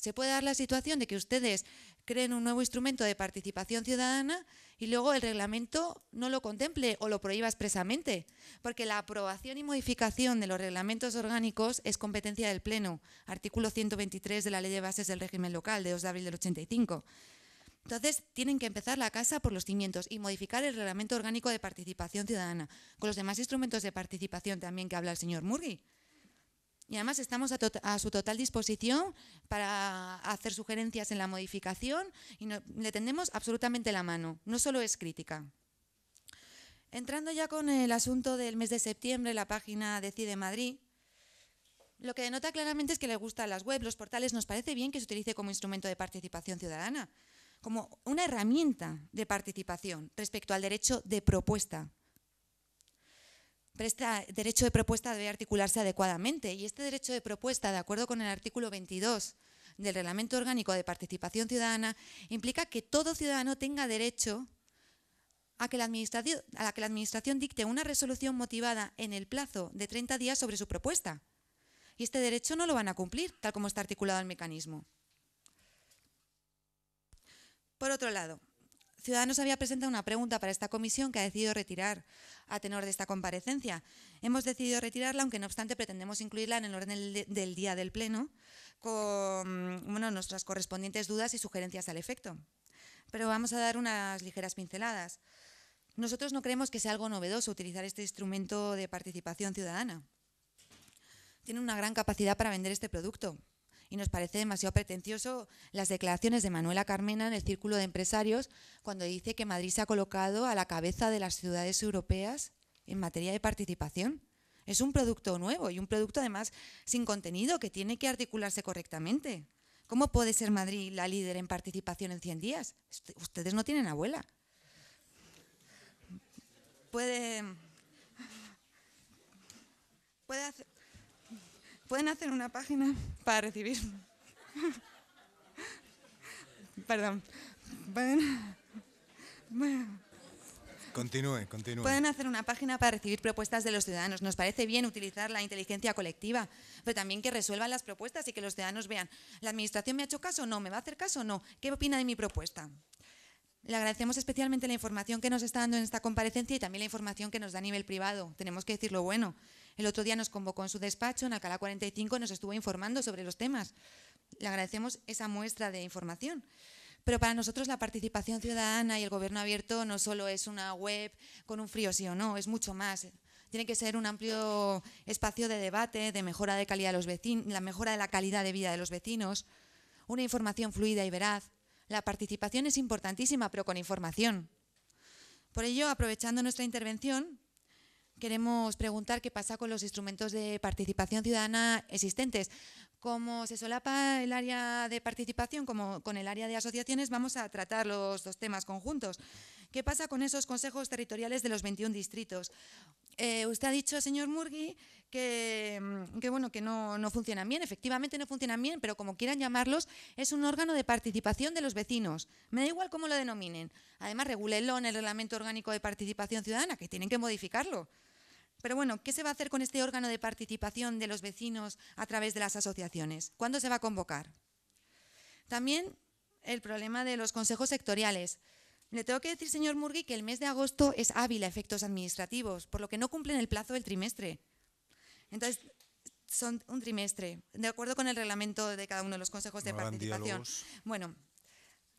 C: Se puede dar la situación de que ustedes creen un nuevo instrumento de participación ciudadana y luego el reglamento no lo contemple o lo prohíba expresamente, porque la aprobación y modificación de los reglamentos orgánicos es competencia del Pleno, artículo 123 de la Ley de Bases del Régimen Local de 2 de abril del 85. Entonces, tienen que empezar la casa por los cimientos y modificar el reglamento orgánico de participación ciudadana, con los demás instrumentos de participación también que habla el señor Murgui. Y además estamos a, su total disposición para hacer sugerencias en la modificación y no, le tendemos absolutamente la mano, no solo es crítica. Entrando ya con el asunto del mes de septiembre, la página Decide Madrid, Lo que denota claramente es que le gustan las webs, los portales. Nos parece bien que se utilice como instrumento de participación ciudadana, como una herramienta de participación respecto al derecho de propuesta. Pero este derecho de propuesta debe articularse adecuadamente y este derecho de propuesta, de acuerdo con el artículo 22 del Reglamento Orgánico de Participación Ciudadana, implica que todo ciudadano tenga derecho a que, la administración, a que la Administración dicte una resolución motivada en el plazo de 30 días sobre su propuesta. Y este derecho no lo van a cumplir, tal como está articulado el mecanismo. Por otro lado, Ciudadanos había presentado una pregunta para esta comisión que ha decidido retirar a tenor de esta comparecencia. Hemos decidido retirarla, aunque no obstante pretendemos incluirla en el orden del día del Pleno con nuestras correspondientes dudas y sugerencias al efecto. Pero vamos a dar unas ligeras pinceladas. Nosotros no creemos que sea algo novedoso utilizar este instrumento de participación ciudadana. Tiene una gran capacidad para vender este producto, y nos parece demasiado pretencioso las declaraciones de Manuela Carmena en el Círculo de Empresarios cuando dice que Madrid se ha colocado a la cabeza de las ciudades europeas en materia de participación. Es un producto nuevo y un producto además sin contenido que tiene que articularse correctamente. ¿Cómo puede ser Madrid la líder en participación en 100 días? Ustedes no tienen abuela. Puede, puede hacer, pueden hacer una página para recibir. Perdón. Pueden,
A: Continúe, continúe.
C: Pueden hacer una página para recibir propuestas de los ciudadanos. Nos parece bien utilizar la inteligencia colectiva, pero también que resuelvan las propuestas y que los ciudadanos vean, ¿la administración me ha hecho caso o no? ¿Me va a hacer caso o no? ¿Qué opina de mi propuesta? Le agradecemos especialmente la información que nos está dando en esta comparecencia y también la información que nos da a nivel privado. Tenemos que decir lo bueno. El otro día nos convocó en su despacho, en Alcalá 45, y nos estuvo informando sobre los temas. Le agradecemos esa muestra de información. Pero para nosotros la participación ciudadana y el gobierno abierto no solo es una web con un frío sí o no, es mucho más. Tiene que ser un amplio espacio de debate, de mejora de calidad los vecinos, la mejora de la calidad de vida de los vecinos, una información fluida y veraz. La participación es importantísima, pero con información. Por ello, aprovechando nuestra intervención, queremos preguntar qué pasa con los instrumentos de participación ciudadana existentes. Como se solapa el área de participación como con el área de asociaciones, vamos a tratar los dos temas conjuntos. ¿Qué pasa con esos consejos territoriales de los 21 distritos? Eh, usted ha dicho, señor Murgui, que, mm, bueno, que no, no, funcionan bien. Efectivamente no funcionan bien, pero como quieran llamarlos, es un órgano de participación de los vecinos. Me da igual cómo lo denominen. Además, regúlenlo en el Reglamento Orgánico de Participación Ciudadana, que tienen que modificarlo. Pero bueno, ¿qué se va a hacer con este órgano de participación de los vecinos a través de las asociaciones? ¿Cuándo se va a convocar? También el problema de los consejos sectoriales. Le tengo que decir, señor Murgui, que el mes de agosto es hábil a efectos administrativos, por lo que no cumplen el plazo del trimestre. Entonces, son un trimestre, de acuerdo con el reglamento de cada uno de los consejos de participación. Bueno,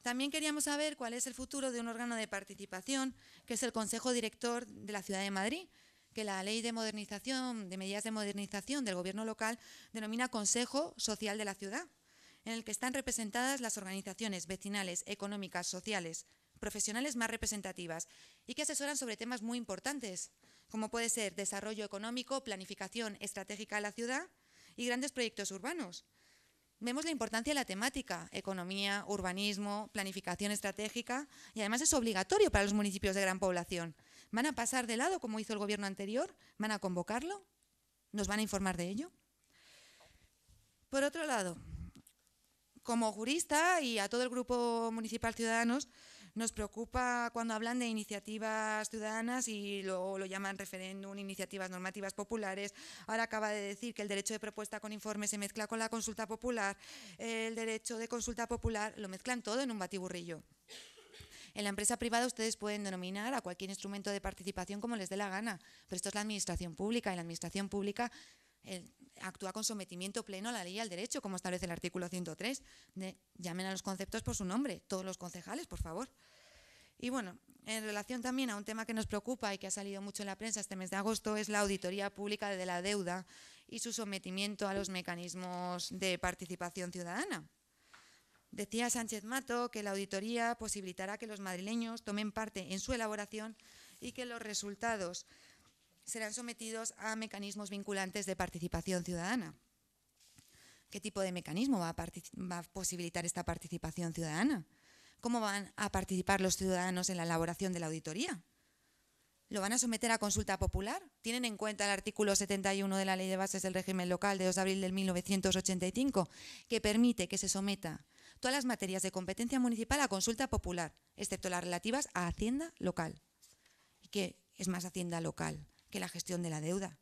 C: también queríamos saber cuál es el futuro de un órgano de participación, que es el Consejo Director de la Ciudad de Madrid, que la Ley de Modernización, de Medidas de Modernización del Gobierno local denomina Consejo Social de la Ciudad, en el que están representadas las organizaciones vecinales, económicas, sociales, profesionales más representativas y que asesoran sobre temas muy importantes, como puede ser desarrollo económico, planificación estratégica de la ciudad y grandes proyectos urbanos. Vemos la importancia de la temática, economía, urbanismo, planificación estratégica, y además es obligatorio para los municipios de gran población. ¿Van a pasar de lado como hizo el gobierno anterior? ¿Van a convocarlo? ¿Nos van a informar de ello? Por otro lado, como jurista y a todo el grupo municipal Ciudadanos, nos preocupa cuando hablan de iniciativas ciudadanas y lo, llaman referéndum, iniciativas normativas populares. Ahora acaba de decir que el derecho de propuesta con informe se mezcla con la consulta popular. El derecho de consulta popular lo mezclan todo en un batiburrillo. En la empresa privada ustedes pueden denominar a cualquier instrumento de participación como les dé la gana, pero esto es la administración pública y la administración pública eh, actúa con sometimiento pleno a la ley y al derecho, como establece el artículo 103. llamen a los conceptos por su nombre, todos los concejales, por favor. Y bueno, en relación también a un tema que nos preocupa y que ha salido mucho en la prensa este mes de agosto, es la auditoría pública de la deuda y su sometimiento a los mecanismos de participación ciudadana. Decía Sánchez Mato que la auditoría posibilitará que los madrileños tomen parte en su elaboración y que los resultados serán sometidos a mecanismos vinculantes de participación ciudadana. ¿Qué tipo de mecanismo va a, posibilitar esta participación ciudadana? ¿Cómo van a participar los ciudadanos en la elaboración de la auditoría? ¿Lo van a someter a consulta popular? ¿Tienen en cuenta el artículo 71 de la Ley de Bases del Régimen Local de 2 de abril de 1985, que permite que se someta todas las materias de competencia municipal a consulta popular, excepto las relativas a Hacienda local? Y que es más Hacienda local que la gestión de la deuda,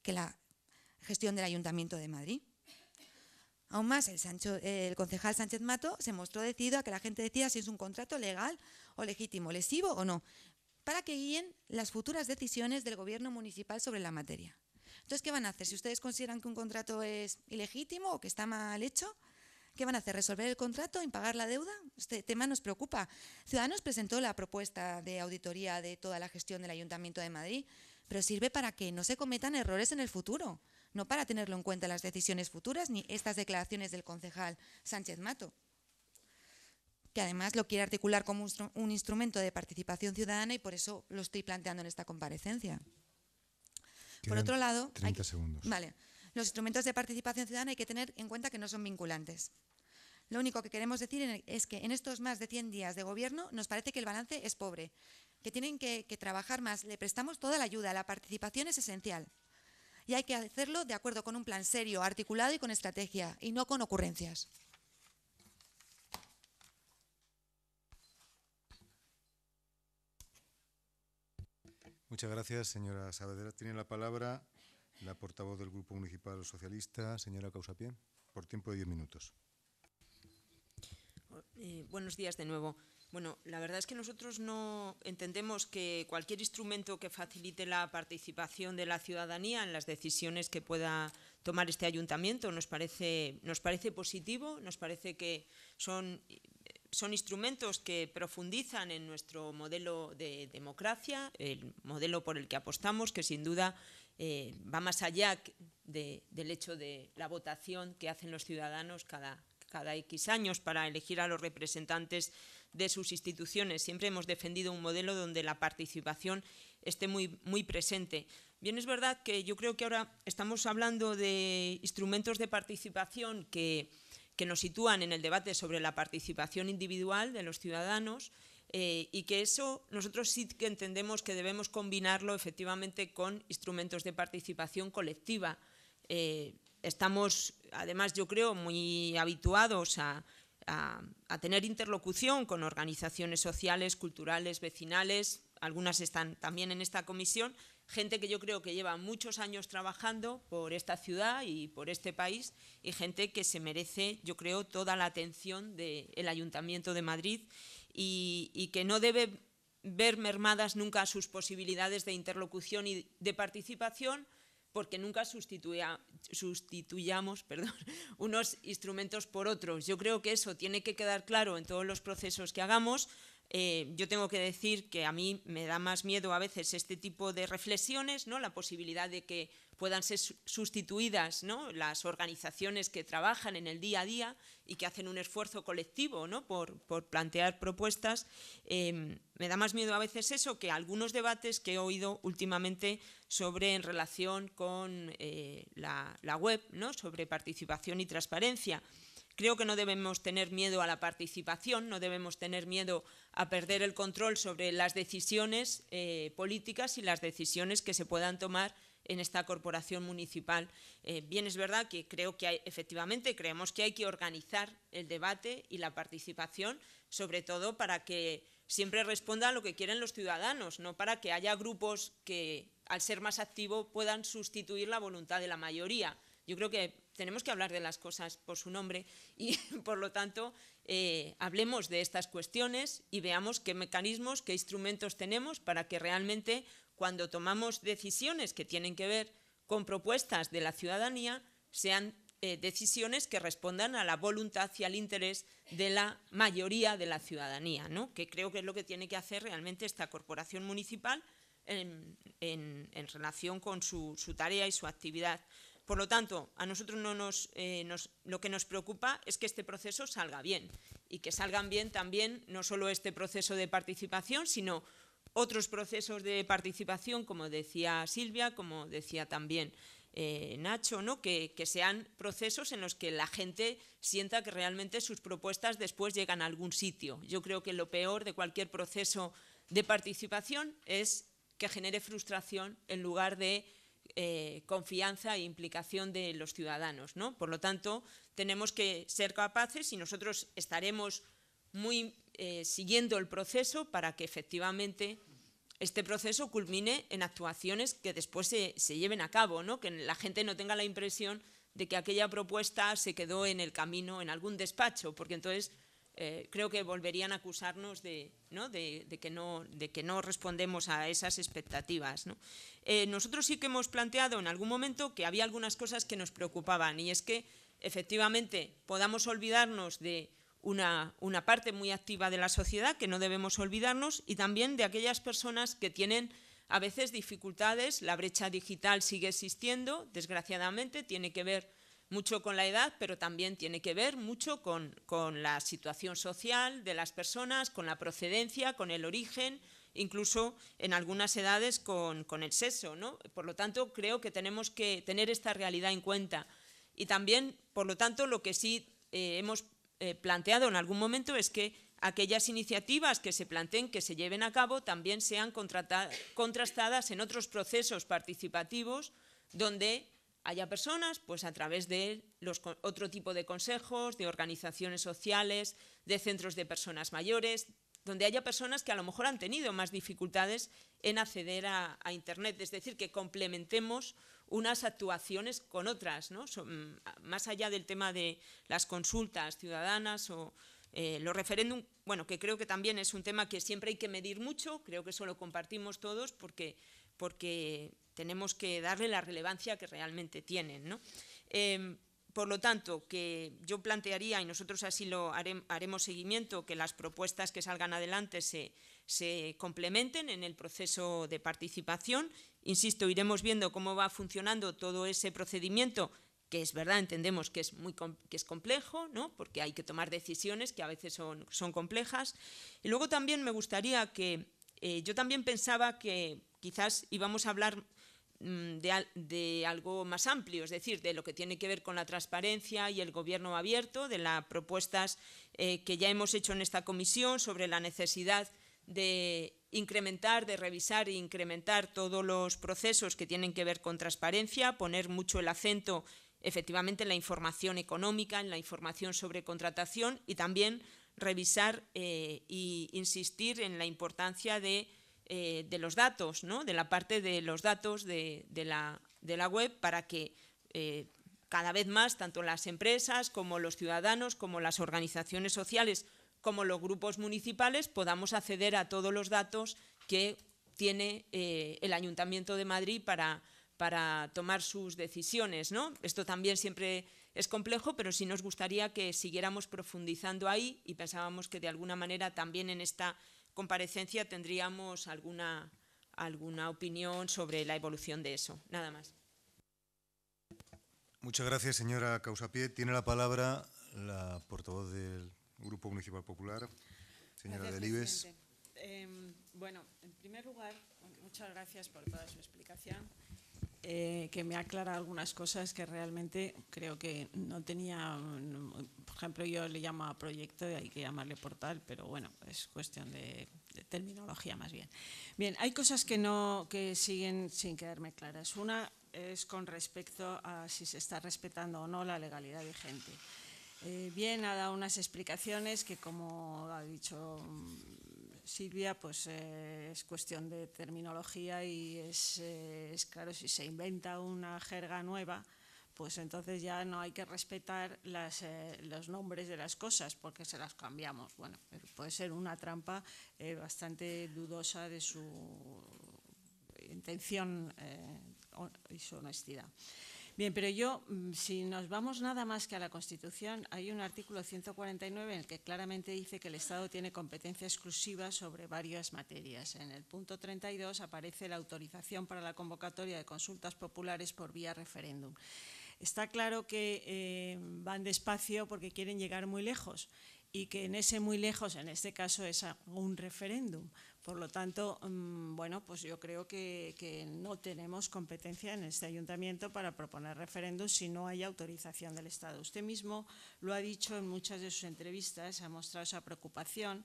C: que la gestión del Ayuntamiento de Madrid. Aún más, el, el, concejal Sánchez Mato se mostró decidido a que la gente decida si es un contrato legal o legítimo, lesivo o no para que guíen las futuras decisiones del gobierno municipal sobre la materia. Entonces, ¿qué van a hacer? Si ustedes consideran que un contrato es ilegítimo o que está mal hecho, ¿qué van a hacer? ¿Resolver el contrato? ¿Impagar la deuda? Este tema nos preocupa. Ciudadanos presentó la propuesta de auditoría de toda la gestión del Ayuntamiento de Madrid, pero sirve para que no se cometan errores en el futuro, no para tenerlo en cuenta en las decisiones futuras ni estas declaraciones del concejal Sánchez Mato que además lo quiere articular como un instrumento de participación ciudadana y por eso lo estoy planteando en esta comparecencia. por otro lado,
A: 30 segundos.
C: Vale, los instrumentos de participación ciudadana hay que tener en cuenta que no son vinculantes. Lo único que queremos decir es que en estos más de 100 días de gobierno nos parece que el balance es pobre, que tienen que, trabajar más. Le prestamos toda la ayuda, la participación es esencial. Y hay que hacerlo de acuerdo con un plan serio, articulado y con estrategia, y no con ocurrencias.
A: Muchas gracias, señora Saavedra. Tiene la palabra la portavoz del Grupo Municipal Socialista, señora Causapié, por tiempo de diez minutos.
E: Eh, buenos días de nuevo. Bueno, la verdad es que nosotros no entendemos que cualquier instrumento que facilite la participación de la ciudadanía en las decisiones que pueda tomar este ayuntamiento nos parece, nos parece positivo, nos parece que son son instrumentos que profundizan en nuestro modelo de democracia, el modelo por el que apostamos, que sin duda eh, va más allá del hecho de la votación que hacen los ciudadanos cada, X años para elegir a los representantes de sus instituciones. Siempre hemos defendido un modelo donde la participación esté muy, presente. Bien, es verdad que yo creo que ahora estamos hablando de instrumentos de participación que nos sitúan en el debate sobre la participación individual de los ciudadanos eh, y que eso nosotros sí que entendemos que debemos combinarlo efectivamente con instrumentos de participación colectiva. Eh, estamos, además, yo creo, muy habituados a, a, tener interlocución con organizaciones sociales, culturales, vecinales, algunas están también en esta comisión, gente que yo creo que lleva muchos años trabajando por esta ciudad y por este país y gente que se merece, yo creo, toda la atención del Ayuntamiento de Madrid y, que no debe ver mermadas nunca sus posibilidades de interlocución y de participación porque nunca sustituyamos perdón, unos instrumentos por otros. Yo creo que eso tiene que quedar claro en todos los procesos que hagamos, eh, yo tengo que decir que a mí me da más miedo a veces este tipo de reflexiones, ¿no? la posibilidad de que puedan ser sustituidas ¿no? las organizaciones que trabajan en el día a día y que hacen un esfuerzo colectivo ¿no? por, plantear propuestas. Em, me da más miedo a veces eso que algunos debates que he oído últimamente sobre en relación con eh, la, web, sobre participación y transparencia. Creo que no debemos tener miedo a la participación, no debemos tener miedo a perder el control sobre las decisiones eh, políticas y las decisiones que se puedan tomar en esta corporación municipal. Eh, bien es verdad que creo que efectivamente creemos que hay que organizar el debate y la participación, sobre todo para que siempre responda a lo que quieren los ciudadanos, no para que haya grupos que, al ser más activos, puedan sustituir la voluntad de la mayoría. Yo creo que tenemos que hablar de las cosas por su nombre y, por lo tanto, eh, hablemos de estas cuestiones y veamos qué mecanismos, qué instrumentos tenemos para que realmente, cuando tomamos decisiones que tienen que ver con propuestas de la ciudadanía, sean eh, decisiones que respondan a la voluntad y al interés de la mayoría de la ciudadanía, ¿no? que creo que es lo que tiene que hacer realmente esta corporación municipal en, relación con su tarea y su actividad. Por lo tanto, a nosotros no eh, nos, lo que nos preocupa es que este proceso salga bien y que salgan bien también no solo este proceso de participación, sino otros procesos de participación, como decía Silvia, como decía también eh, Nacho, ¿no? que, sean procesos en los que la gente sienta que realmente sus propuestas después llegan a algún sitio. Yo creo que lo peor de cualquier proceso de participación es que genere frustración en lugar de eh, confianza e implicación de los ciudadanos. ¿no? Por lo tanto, tenemos que ser capaces y nosotros estaremos muy eh, siguiendo el proceso para que efectivamente este proceso culmine en actuaciones que después se, lleven a cabo, que la gente no tenga la impresión de que aquella propuesta se quedó en el camino, en algún despacho, porque entonces eh, creo que volverían a acusarnos de, que no, de, que no, respondemos a esas expectativas. Eh, nosotros sí que hemos planteado en algún momento que había algunas cosas que nos preocupaban y es que efectivamente podamos olvidarnos de una, parte muy activa de la sociedad que no debemos olvidarnos y también de aquellas personas que tienen a veces dificultades. La brecha digital sigue existiendo, desgraciadamente, tiene que ver mucho con la edad, pero también tiene que ver mucho con, la situación social de las personas, con la procedencia, con el origen, incluso en algunas edades con, el sexo. ¿no? Por lo tanto, creo que tenemos que tener esta realidad en cuenta. Y también, por lo tanto, lo que sí eh, hemos eh, planteado en algún momento es que aquellas iniciativas que se planteen, que se lleven a cabo, también sean contrastadas en otros procesos participativos donde haya personas, pues a través de los, otro tipo de consejos, de organizaciones sociales, de centros de personas mayores, donde haya personas que a lo mejor han tenido más dificultades en acceder a, a Internet. Es decir, que complementemos unas actuaciones con otras, ¿no? Mm, más allá del tema de las consultas ciudadanas o eh, los referéndum, bueno, que creo que también es un tema que siempre hay que medir mucho, creo que eso lo compartimos todos porque, porque tenemos que darle la relevancia que realmente tienen. ¿no? Em, por lo tanto, que yo plantearía, y nosotros así lo haremos seguimiento, que las propuestas que salgan adelante se, se complementen en el proceso de participación. Insisto, iremos viendo cómo va funcionando todo ese procedimiento, que es verdad, entendemos que es, muy, que es complejo, ¿no? porque hay que tomar decisiones que a veces son, son complejas. Y luego también me gustaría que, eh, yo también pensaba que quizás íbamos a hablar mm, de, algo más amplio, es decir, de lo que tiene que ver con la transparencia y el gobierno abierto, de las propuestas eh, que ya hemos hecho en esta comisión sobre la necesidad de incrementar, de revisar e incrementar todos los procesos que tienen que ver con transparencia, poner mucho el acento efectivamente en la información económica, en la información sobre contratación y también revisar e insistir en la importancia de, eh, de, los datos, ¿no? de la parte de los datos de, de, la, la, web para que eh, cada vez más tanto las empresas como los ciudadanos como las organizaciones sociales como los grupos municipales podamos acceder a todos los datos que tiene eh, el Ayuntamiento de Madrid para, para tomar sus decisiones. ¿no? Esto también siempre es complejo, pero sí nos gustaría que siguiéramos profundizando ahí y pensábamos que de alguna manera también en esta comparecencia tendríamos alguna, alguna opinión sobre la evolución de eso. Nada más.
A: Muchas gracias, señora Causapié. Tiene la palabra la portavoz del Grupo Municipal Popular. Señora Delibes.
L: Em, bueno, en primer lugar, muchas gracias por toda su explicación, eh, que me aclara algunas cosas que realmente creo que no tenía. Por ejemplo, yo le llamo a proyecto y hay que llamarle portal, pero bueno, es cuestión de, de terminología más bien. Bien, hay cosas que no que siguen sin quedarme claras. Una es con respecto a si se está respetando o no la legalidad vigente. Eh, bien, ha dado unas explicaciones que, como ha dicho mm, Silvia, pues eh, es cuestión de terminología y es, eh, es, claro, si se inventa una jerga nueva, pues entonces ya no hay que respetar las, los nombres de las cosas porque se las cambiamos. Bueno, puede ser una trampa bastante dudosa de su intención y su honestidad. Bien, pero yo, mm, si nos vamos nada más que a la Constitución, hay un artículo 149 en el que claramente dice que el Estado tiene competencia exclusiva sobre varias materias. En el punto 32 aparece la autorización para la convocatoria de consultas populares por vía referéndum. Está claro que eh, van despacio porque quieren llegar muy lejos y que en ese muy lejos, en este caso, es un referéndum, Por lo tanto, mm, bueno, pues yo creo que, que, no tenemos competencia en este ayuntamiento para proponer referéndum si no hay autorización del Estado. Usted mismo lo ha dicho en muchas de sus entrevistas, ha mostrado esa preocupación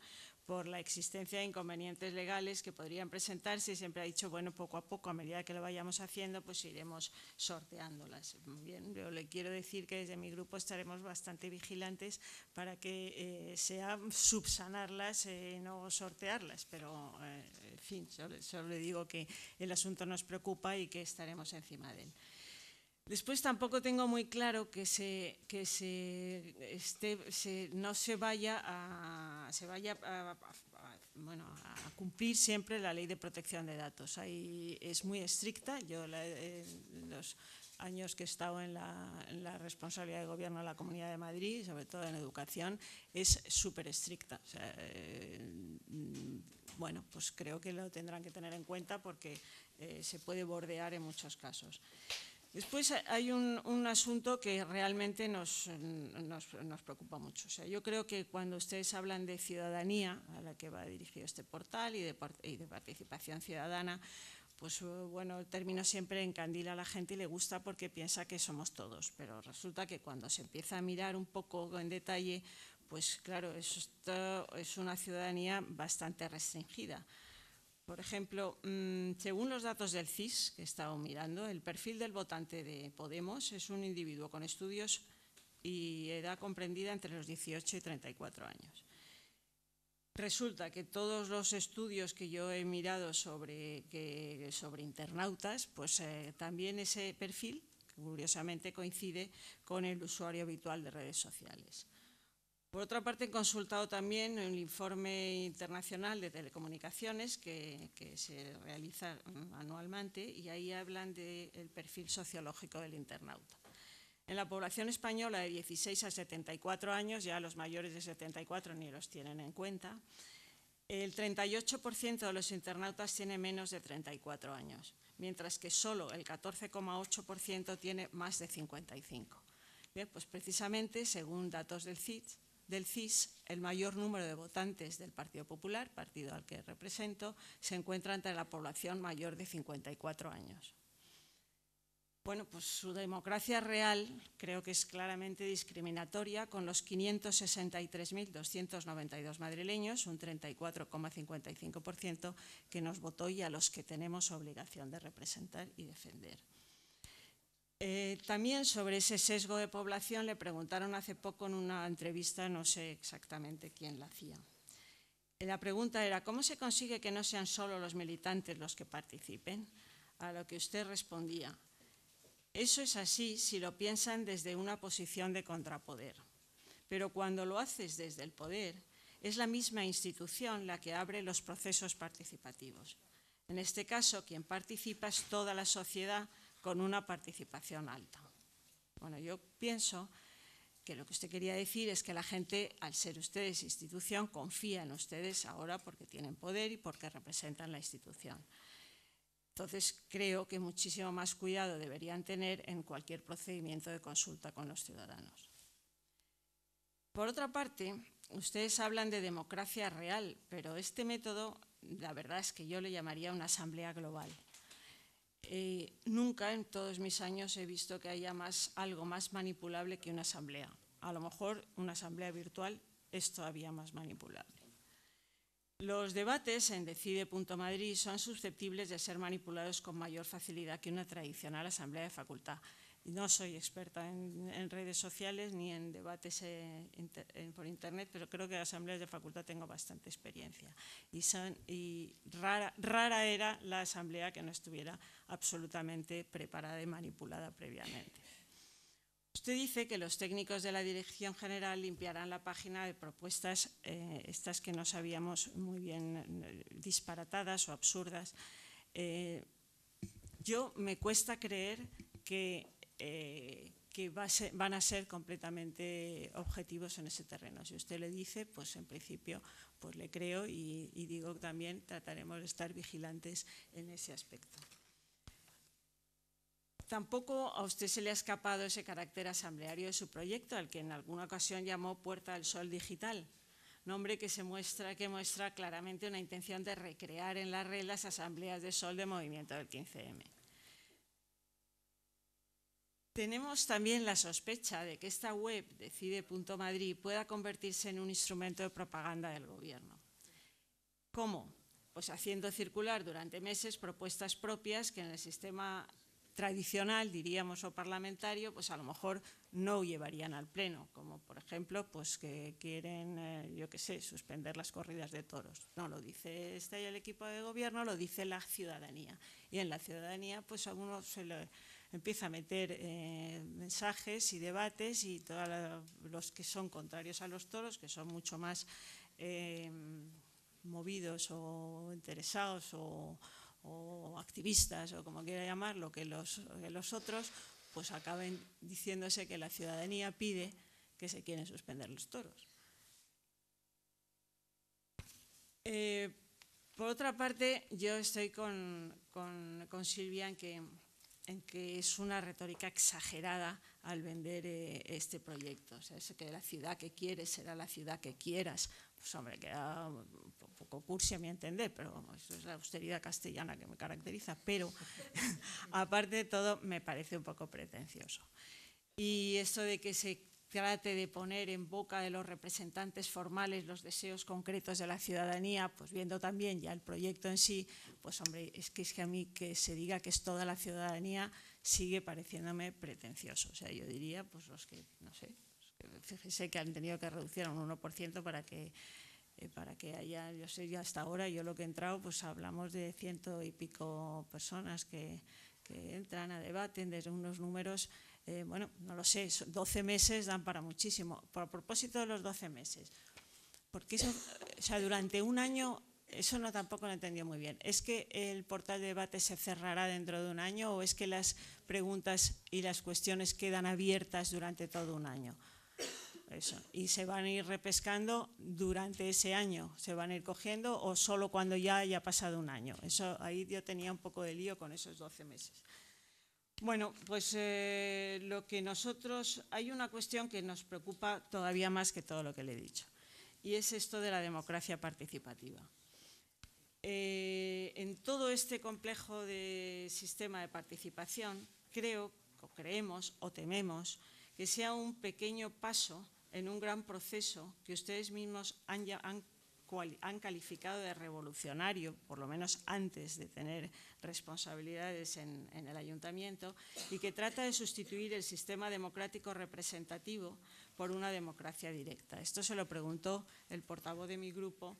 L: por la existencia de inconvenientes legales que podrían presentarse y siempre ha dicho, bueno, poco a poco, a medida que lo vayamos haciendo, pues iremos sorteándolas. Bien, yo le quiero decir que desde mi grupo estaremos bastante vigilantes para que eh, sea subsanarlas, eh, no sortearlas, pero, eh, en fin, solo, solo le digo que el asunto nos preocupa y que estaremos encima de él. Después tampoco tengo muy claro que, se, que se, esté, se, no se vaya, a, se vaya a, bueno, a, cumplir siempre la ley de protección de datos. Ahí es muy estricta. Yo en los años que he estado en la, responsabilidad de gobierno de la Comunidad de Madrid, sobre todo en educación, es súper estricta. Eh, bueno, pues creo que lo tendrán que tener en cuenta porque eh, se puede bordear en muchos casos. Después hay un, un asunto que realmente nos, nos, nos, preocupa mucho. O sea, yo creo que cuando ustedes hablan de ciudadanía, a la que va dirigido este portal, y de, y de participación ciudadana, pues bueno, el término siempre encandila a la gente y le gusta porque piensa que somos todos, pero resulta que cuando se empieza a mirar un poco en detalle, pues claro, esto es una ciudadanía bastante restringida. Por ejemplo, mmm, según los datos del CIS que he estado mirando, el perfil del votante de Podemos es un individuo con estudios y edad comprendida entre los 18 y 34 años. Resulta que todos los estudios que yo he mirado sobre, sobre internautas, pues eh, también ese perfil, curiosamente, coincide con el usuario habitual de redes sociales. Por otra parte, he consultado también el informe internacional de telecomunicaciones que, se realiza anualmente y ahí hablan del de perfil sociológico del internauta. En la población española de 16 a 74 años, ya los mayores de 74 ni los tienen en cuenta, el 38% de los internautas tiene menos de 34 años, mientras que solo el 14,8% tiene más de 55. Bien, pues precisamente, según datos del CIT, del CIS, el mayor número de votantes del Partido Popular, partido al que represento, se encuentra entre la población mayor de 54 años. Bueno, pues su democracia real creo que es claramente discriminatoria con los 563.292 madrileños, un 34,55% que nos votó y a los que tenemos obligación de representar y defender. Eh, también sobre ese sesgo de población le preguntaron hace poco en una entrevista, no sé exactamente quién la hacía. La pregunta era, ¿cómo se consigue que no sean solo los militantes los que participen? A lo que usted respondía, eso es así si lo piensan desde una posición de contrapoder. Pero cuando lo haces desde el poder, es la misma institución la que abre los procesos participativos. En este caso, quien participa es toda la sociedad con una participación alta. Bueno, yo pienso que lo que usted quería decir es que la gente, al ser ustedes institución, confía en ustedes ahora porque tienen poder y porque representan la institución. Entonces, creo que muchísimo más cuidado deberían tener en cualquier procedimiento de consulta con los ciudadanos. Por otra parte, ustedes hablan de democracia real, pero este método, la verdad es que yo le llamaría una asamblea global. Eh, nunca en todos mis años he visto que haya más, algo más manipulable que una asamblea. A lo mejor una asamblea virtual es todavía más manipulable. Los debates en Decide.madrid son susceptibles de ser manipulados con mayor facilidad que una tradicional asamblea de facultad. No soy experta en, redes sociales ni en debates eh, por Internet, pero creo que en asambleas de facultad tengo bastante experiencia. Y, rara, era la asamblea que no estuviera absolutamente preparada y manipulada previamente. Usted dice que los técnicos de la Dirección General limpiarán la página de propuestas, eh, estas que no sabíamos muy bien eh, disparatadas o absurdas. Yo me cuesta creer que, eh, que van a ser completamente objetivos en ese terreno. Si usted le dice, pues en principio pues le creo y, y digo también trataremos de estar vigilantes en ese aspecto. Tampoco a usted se le ha escapado ese carácter asambleario de su proyecto, al que en alguna ocasión llamó Puerta del Sol Digital. nombre que, se muestra, que muestra claramente una intención de recrear en las asambleas de sol de movimiento del 15M. Tenemos también la sospecha de que esta web, decide.madrid, pueda convertirse en un instrumento de propaganda del gobierno. ¿Cómo? Pues haciendo circular durante meses propuestas propias que en el sistema tradicional, diríamos, o parlamentario, pues a lo mejor no llevarían al Pleno, como por ejemplo, pues que quieren, eh, yo qué sé, suspender las corridas de toros. No lo dice este el equipo de gobierno, lo dice la ciudadanía. Y en la ciudadanía, pues a uno se le empieza a meter eh, mensajes y debates y todos los que son contrarios a los toros, que son mucho más eh, movidos o interesados o activistas o como quiera llamarlo que los, otros, pues acaben diciéndose que la ciudadanía pide que se quieren suspender los toros. Eh, por otra parte, yo estoy con, con, Silvia en que, en que, es una retórica exagerada al vender eh, este proyecto. O sea, es que la ciudad que quieres será la ciudad que quieras. Pues hombre, queda poco cursi a mi entender, pero eso es la austeridad castellana que me caracteriza, pero aparte de todo me parece un poco pretencioso. Y esto de que se trate de poner en boca de los representantes formales los deseos concretos de la ciudadanía, pues viendo también ya el proyecto en sí, pues hombre, es que, es que a mí que se diga que es toda la ciudadanía sigue pareciéndome pretencioso. O sea, yo diría, pues los que, no sé, fíjese que han tenido que reducir a un 1% para que eh, para que haya, yo sé, ya hasta ahora, yo lo que he entrado, pues hablamos de ciento y pico personas que, entran a debaten desde unos números, eh, bueno, no lo sé, 12 meses dan para muchísimo. Por propósito de los 12 meses, porque eso, o sea, durante un año, eso no tampoco lo entendido muy bien. ¿Es que el portal de debate se cerrará dentro de un año o es que las preguntas y las cuestiones quedan abiertas durante todo un año? Y se van a ir repescando durante ese año, se van a ir cogiendo o solo cuando ya haya pasado un año. Eso ahí yo tenía un poco de lío con esos 12 meses. Bueno, pues eh, lo que nosotros, hay una cuestión que nos preocupa todavía más que todo lo que le he dicho, y es esto de la democracia participativa. Eh, en todo este complejo de sistema de participación, creo, o creemos, o tememos, que sea un pequeño paso en un gran proceso que ustedes mismos han, han, calificado de revolucionario, por lo menos antes de tener responsabilidades en, el ayuntamiento, y que trata de sustituir el sistema democrático representativo por una democracia directa. Esto se lo preguntó el portavoz de mi grupo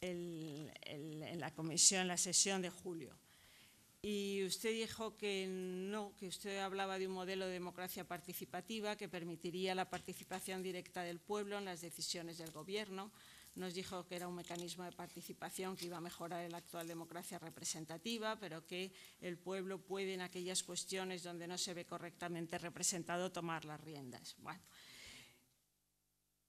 L: en la comisión, en la sesión de julio. Y usted dijo que no, que usted hablaba de un modelo de democracia participativa que permitiría la participación directa del pueblo en las decisiones del Gobierno. Nos dijo que era un mecanismo de participación que iba a mejorar la actual democracia representativa, pero que el pueblo puede en aquellas cuestiones donde no se ve correctamente representado tomar las riendas. Bueno,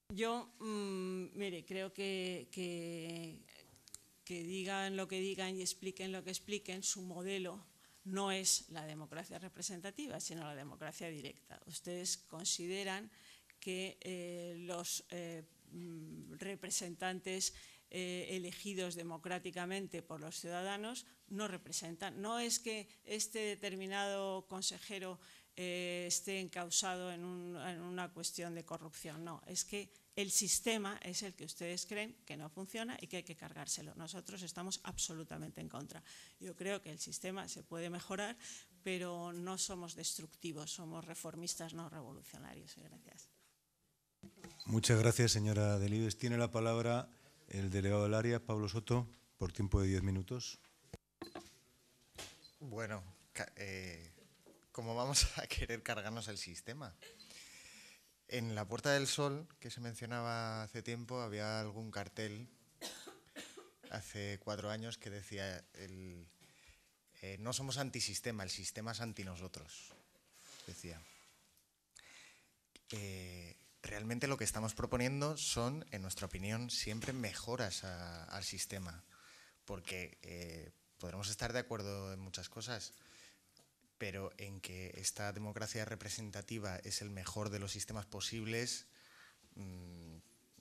L: yo, mm, mire, creo que, que digan lo que digan y expliquen lo que expliquen, su modelo no es la democracia representativa, sino la democracia directa. Ustedes consideran que eh, los eh, representantes eh, elegidos democráticamente por los ciudadanos no representan. No es que este determinado consejero esté encausado en, en una cuestión de corrupción, no, es que el sistema es el que ustedes creen que no funciona y que hay que cargárselo. Nosotros estamos absolutamente en contra. Yo creo que el sistema se puede mejorar, pero no somos destructivos, somos reformistas, no revolucionarios. Gracias.
A: Muchas gracias, señora Delibes. Tiene la palabra el delegado del área, Pablo Soto, por tiempo de diez minutos.
J: Bueno, eh, ¿cómo vamos a querer cargarnos el sistema? En la Puerta del Sol, que se mencionaba hace tiempo, había algún cartel hace cuatro años que decía el, eh, no somos antisistema, el sistema es anti nosotros, decía. Eh, realmente lo que estamos proponiendo son, en nuestra opinión, siempre mejoras al sistema, porque eh, podremos estar de acuerdo en muchas cosas, pero en que esta democracia representativa es el mejor de los sistemas posibles, mm,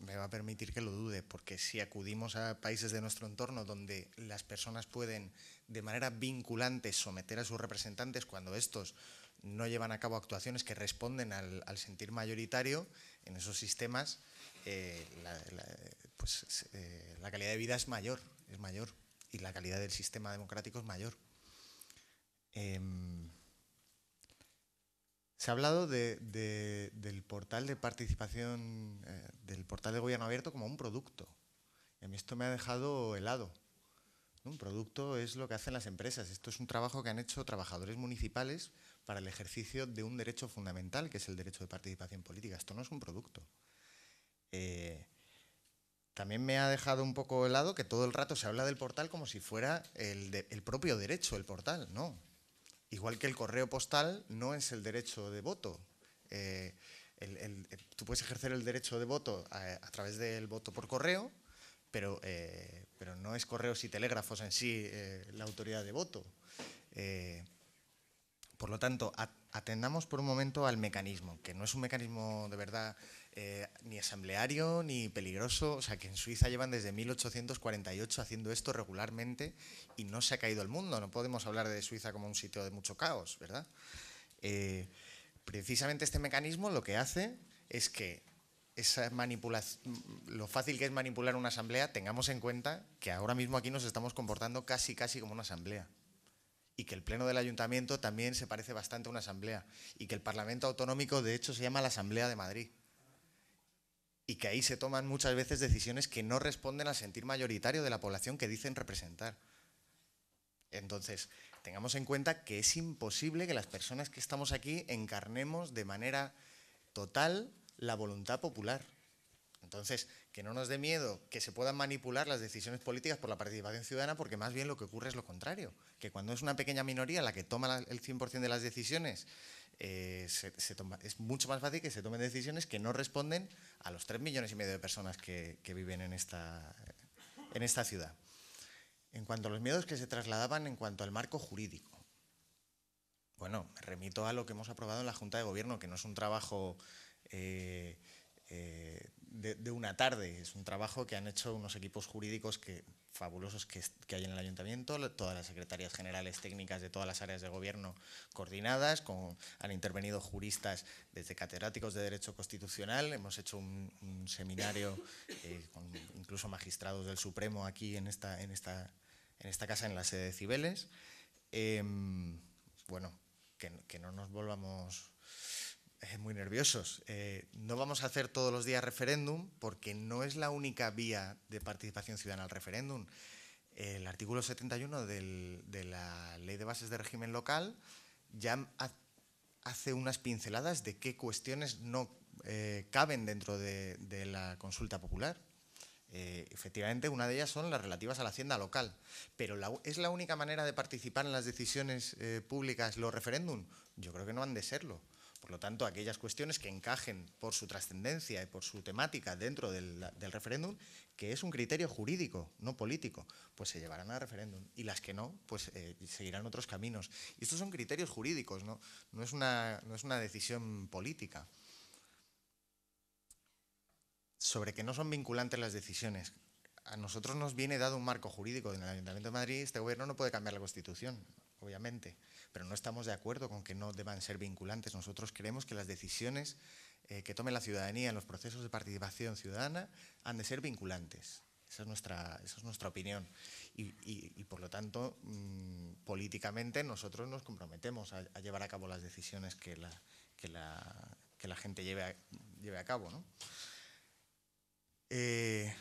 J: me va a permitir que lo dude, porque si acudimos a países de nuestro entorno donde las personas pueden de manera vinculante someter a sus representantes cuando estos no llevan a cabo actuaciones que responden al, sentir mayoritario, en esos sistemas eh, pues, eh, la, calidad de vida es mayor, es mayor, y la calidad del sistema democrático es mayor. Em, se ha hablado del portal de participación, eh, del portal de gobierno abierto como un producto. Y a mí esto me ha dejado helado. Un producto es lo que hacen las empresas. Esto es un trabajo que han hecho trabajadores municipales para el ejercicio de un derecho fundamental, que es el derecho de participación política. Esto no es un producto. Eh, también me ha dejado un poco helado que todo el rato se habla del portal como si fuera el, el propio derecho, el portal. No, Igual que el correo postal no es el derecho de voto. Eh, tú puedes ejercer el derecho de voto a, través del voto por correo, pero, eh, pero no es correos y telégrafos en sí eh, la autoridad de voto. por lo tanto, atendamos por un momento al mecanismo, que no es un mecanismo de verdad eh, ni asambleario ni peligroso. O sea, que en Suiza llevan desde 1848 haciendo esto regularmente y no se ha caído el mundo. No podemos hablar de Suiza como un sitio de mucho caos, ¿verdad? Eh, precisamente este mecanismo lo que hace es que esa manipulación, lo fácil que es manipular una asamblea, tengamos en cuenta que ahora mismo aquí nos estamos comportando casi casi como una asamblea y que el Pleno del Ayuntamiento también se parece bastante a una asamblea y que el Parlamento Autonómico de hecho se llama la Asamblea de Madrid y que ahí se toman muchas veces decisiones que no responden al sentir mayoritario de la población que dicen representar. Entonces, tengamos en cuenta que es imposible que las personas que estamos aquí encarnemos de manera total la voluntad popular. Entonces, que no nos dé miedo que se puedan manipular las decisiones políticas por la participación ciudadana, porque más bien lo que ocurre es lo contrario, que cuando es una pequeña minoría la que toma el 100% de las decisiones eh, es mucho más fácil que se tomen decisiones que no responden a los tres millones y medio de personas que, viven en esta, en esta ciudad. En cuanto a los miedos que se trasladaban en cuanto al marco jurídico, bueno, me remito a lo que hemos aprobado en la Junta de Gobierno, que no es un trabajo eh, eh, de, una tarde, es un trabajo que han hecho unos equipos jurídicos que, fabulosos que, hay en el ayuntamiento, todas las secretarías generales técnicas de todas las áreas de gobierno coordinadas, han intervenido juristas desde catedráticos de Derecho Constitucional, hemos hecho un, seminario eh, con incluso magistrados del Supremo aquí en esta, en esta, en esta casa, en la sede de Cibeles. Em, bueno, que, no nos volvamos muy nerviosos. Eh, no vamos a hacer todos los días referéndum porque no es la única vía de participación ciudadana al referéndum. El artículo 71 de la Ley de Bases de Régimen Local ya hace unas pinceladas de qué cuestiones no eh, caben dentro de, la consulta popular. efectivamente, una de ellas son las relativas a la hacienda local. Pero ¿es la única manera de participar en las decisiones públicas los referéndum? Yo creo que no han de serlo. Por lo tanto, aquellas cuestiones que encajen por su trascendencia y por su temática dentro del, referéndum, que es un criterio jurídico, no político, pues se llevarán a referéndum. Y las que no, pues eh, seguirán otros caminos. Y estos son criterios jurídicos, ¿no? Es una, no es una decisión política. Sobre que no son vinculantes las decisiones. A nosotros nos viene dado un marco jurídico en el Ayuntamiento de Madrid. Este gobierno no puede cambiar la Constitución, obviamente pero no estamos de acuerdo con que no deban ser vinculantes. Nosotros creemos que las decisiones eh, que tome la ciudadanía en los procesos de participación ciudadana han de ser vinculantes. Esa es nuestra, esa es nuestra opinión. Y, por lo tanto, mm, políticamente nosotros nos comprometemos a, llevar a cabo las decisiones que la, que la, que la gente lleve a, lleve a cabo. ¿no? Eh,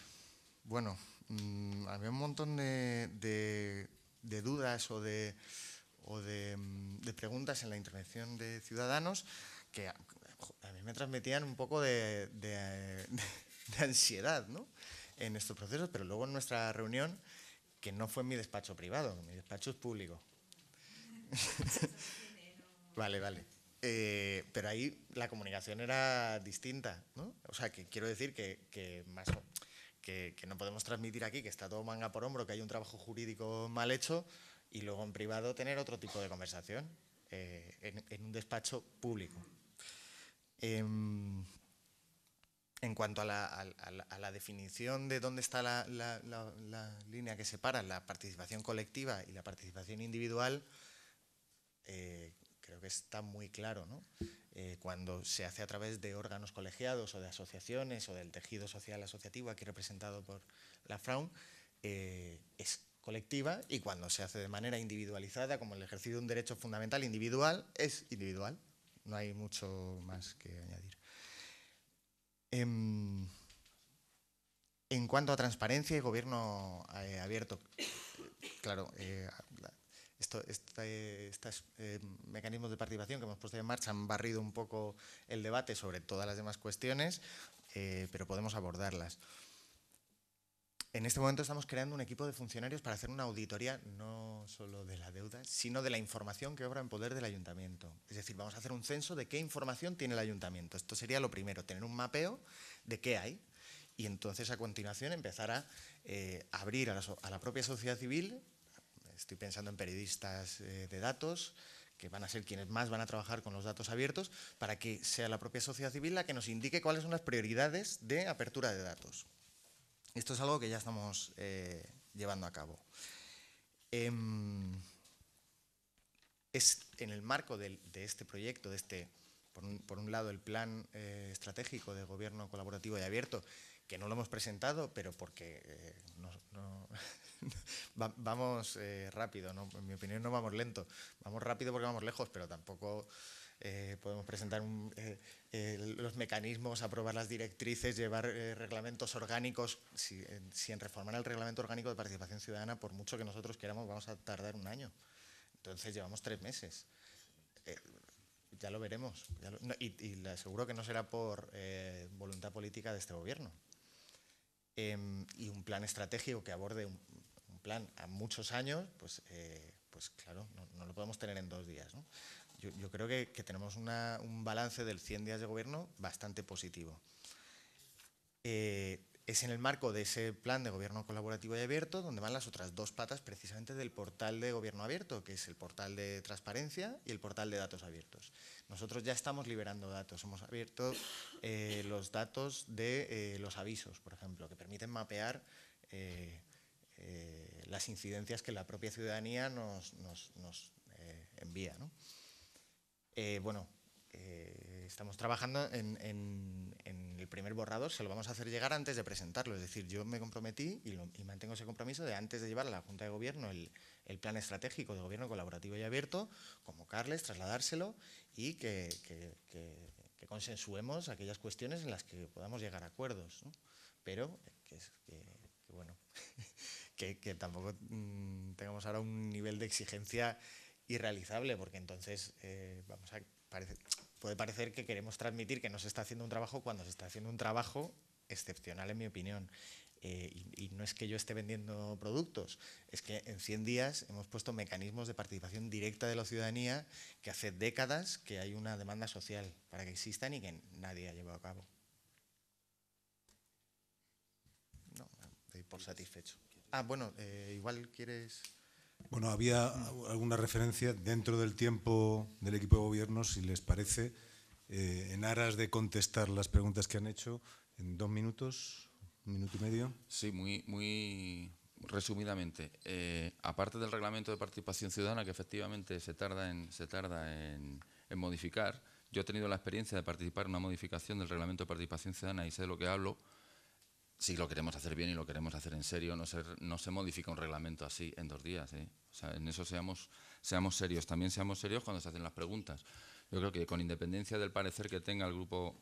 J: bueno, mm, había un montón de dudas o de o mm, de, preguntas en la intervención de ciudadanos que a, mí me transmitían un poco de, ansiedad ¿no? en estos procesos, pero luego en nuestra reunión, que no fue en mi despacho privado, mi despacho es público. vale, vale. Eh, pero ahí la comunicación era distinta, ¿no? O sea, que quiero decir que, que más, que, que, no podemos transmitir aquí que está todo manga por hombro, que hay un trabajo jurídico mal hecho, y luego en privado tener otro tipo de conversación eh, en, un despacho público. Em, en cuanto a la, definición de dónde está la, línea que separa la participación colectiva y la participación individual, eh, creo que está muy claro. Eh, cuando se hace a través de órganos colegiados o de asociaciones o del tejido social asociativo, aquí representado por la FRAUN, es colectiva y cuando se hace de manera individualizada, como el ejercicio de un derecho fundamental individual, es individual. No hay mucho más que añadir. Em, en, cuanto a transparencia y gobierno eh, abierto, claro, eh, estos eh, mecanismos de participación que hemos puesto en marcha han barrido un poco el debate sobre todas las demás cuestiones, pero podemos abordarlas. En este momento estamos creando un equipo de funcionarios para hacer una auditoría no solo de la deuda, sino de la información que obra en poder del ayuntamiento. Es decir, vamos a hacer un censo de qué información tiene el ayuntamiento. Esto sería lo primero, tener un mapeo de qué hay. Y entonces a continuación empezar a eh, abrir a la, propia sociedad civil, estoy pensando en periodistas eh, de datos, que van a ser quienes más van a trabajar con los datos abiertos, para que sea la propia sociedad civil la que nos indique cuáles son las prioridades de apertura de datos. Esto es algo que ya estamos eh, llevando a cabo. Em, es en el marco de, este proyecto, de este, por un, lado, el plan eh, estratégico de gobierno colaborativo y abierto, que no lo hemos presentado, pero porque eh, vamos rápido, en mi opinión no vamos lento, vamos rápido porque vamos lejos, pero tampoco eh, podemos presentar eh, los mecanismos, aprobar las directrices, llevar eh, reglamentos orgánicos. Si, en reformar el reglamento orgánico de participación ciudadana, por mucho que nosotros queramos, vamos a tardar un año. Entonces llevamos tres meses. ya lo veremos. y, le aseguro que no será por voluntad política de este gobierno. Em, y un plan estratégico que aborde un, plan a muchos años, pues, pues claro, no, no, lo podemos tener en dos días. ¿no? Yo, creo que, tenemos un balance del 100 días de gobierno bastante positivo. Eh, es en el marco de ese plan de gobierno colaborativo y abierto donde van las otras dos patas precisamente del portal de gobierno abierto, que es el portal de transparencia y el portal de datos abiertos. Nosotros ya estamos liberando datos, hemos abierto eh, los datos de eh, los avisos, por ejemplo, que permiten mapear las incidencias que la propia ciudadanía nos, nos envía. ¿no? Eh, bueno, eh, estamos trabajando en, el primer borrador, se lo vamos a hacer llegar antes de presentarlo. Es decir, yo me comprometí y, mantengo ese compromiso de antes de llevar a la Junta de Gobierno el, plan estratégico de gobierno colaborativo y abierto, convocarles, trasladárselo y que, consensuemos aquellas cuestiones en las que podamos llegar a acuerdos. Pero que, bueno, que, tampoco mm, tengamos ahora un nivel de exigencia irrealizable, porque entonces eh, vamos a, puede parecer que queremos transmitir que no se está haciendo un trabajo cuando se está haciendo un trabajo excepcional, en mi opinión. Eh, y, no es que yo esté vendiendo productos, es que en 100 días hemos puesto mecanismos de participación directa de la ciudadanía que hace décadas que hay una demanda social para que existan y que nadie ha llevado a cabo. No, doy por satisfecho. Ah, bueno, eh, igual quieres...
A: Bueno, había alguna referencia dentro del tiempo del equipo de gobierno, si les parece, eh, en aras de contestar las preguntas que han hecho en dos minutos, un minuto y medio.
H: Sí, muy, muy resumidamente. Eh, aparte del reglamento de participación ciudadana, que efectivamente se tarda en, se tarda en, en modificar, yo he tenido la experiencia de participar en una modificación del reglamento de participación ciudadana y sé de lo que hablo si lo queremos hacer bien y lo queremos hacer en serio, no se, no se modifica un reglamento así en dos días. ¿eh? O sea, en eso seamos, seamos serios. También seamos serios cuando se hacen las preguntas. Yo creo que con independencia del parecer que tenga el grupo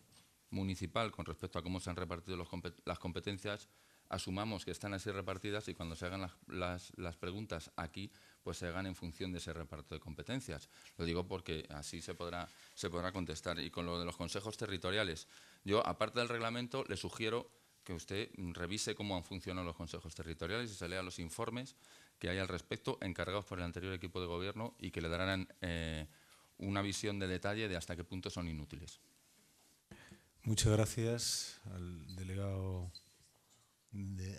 H: municipal con respecto a cómo se han repartido las competencias, asumamos que están así repartidas y cuando se hagan las, las, preguntas aquí, pues se hagan en función de ese reparto de competencias. Lo digo porque así se podrá, se podrá contestar. Y con lo de los consejos territoriales, yo, aparte del reglamento, le sugiero que usted revise cómo han funcionado los consejos territoriales y se lea los informes que hay al respecto encargados por el anterior equipo de gobierno y que le darán eh, una visión de detalle de hasta qué punto son inútiles.
A: Muchas gracias al delegado,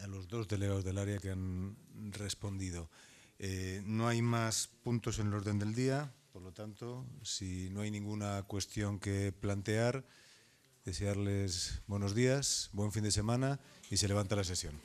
A: a los dos delegados del área que han respondido. Eh, no hay más puntos en el orden del día, por lo tanto, si no hay ninguna cuestión que plantear, desearles buenos días, buen fin de semana y se levanta la sesión.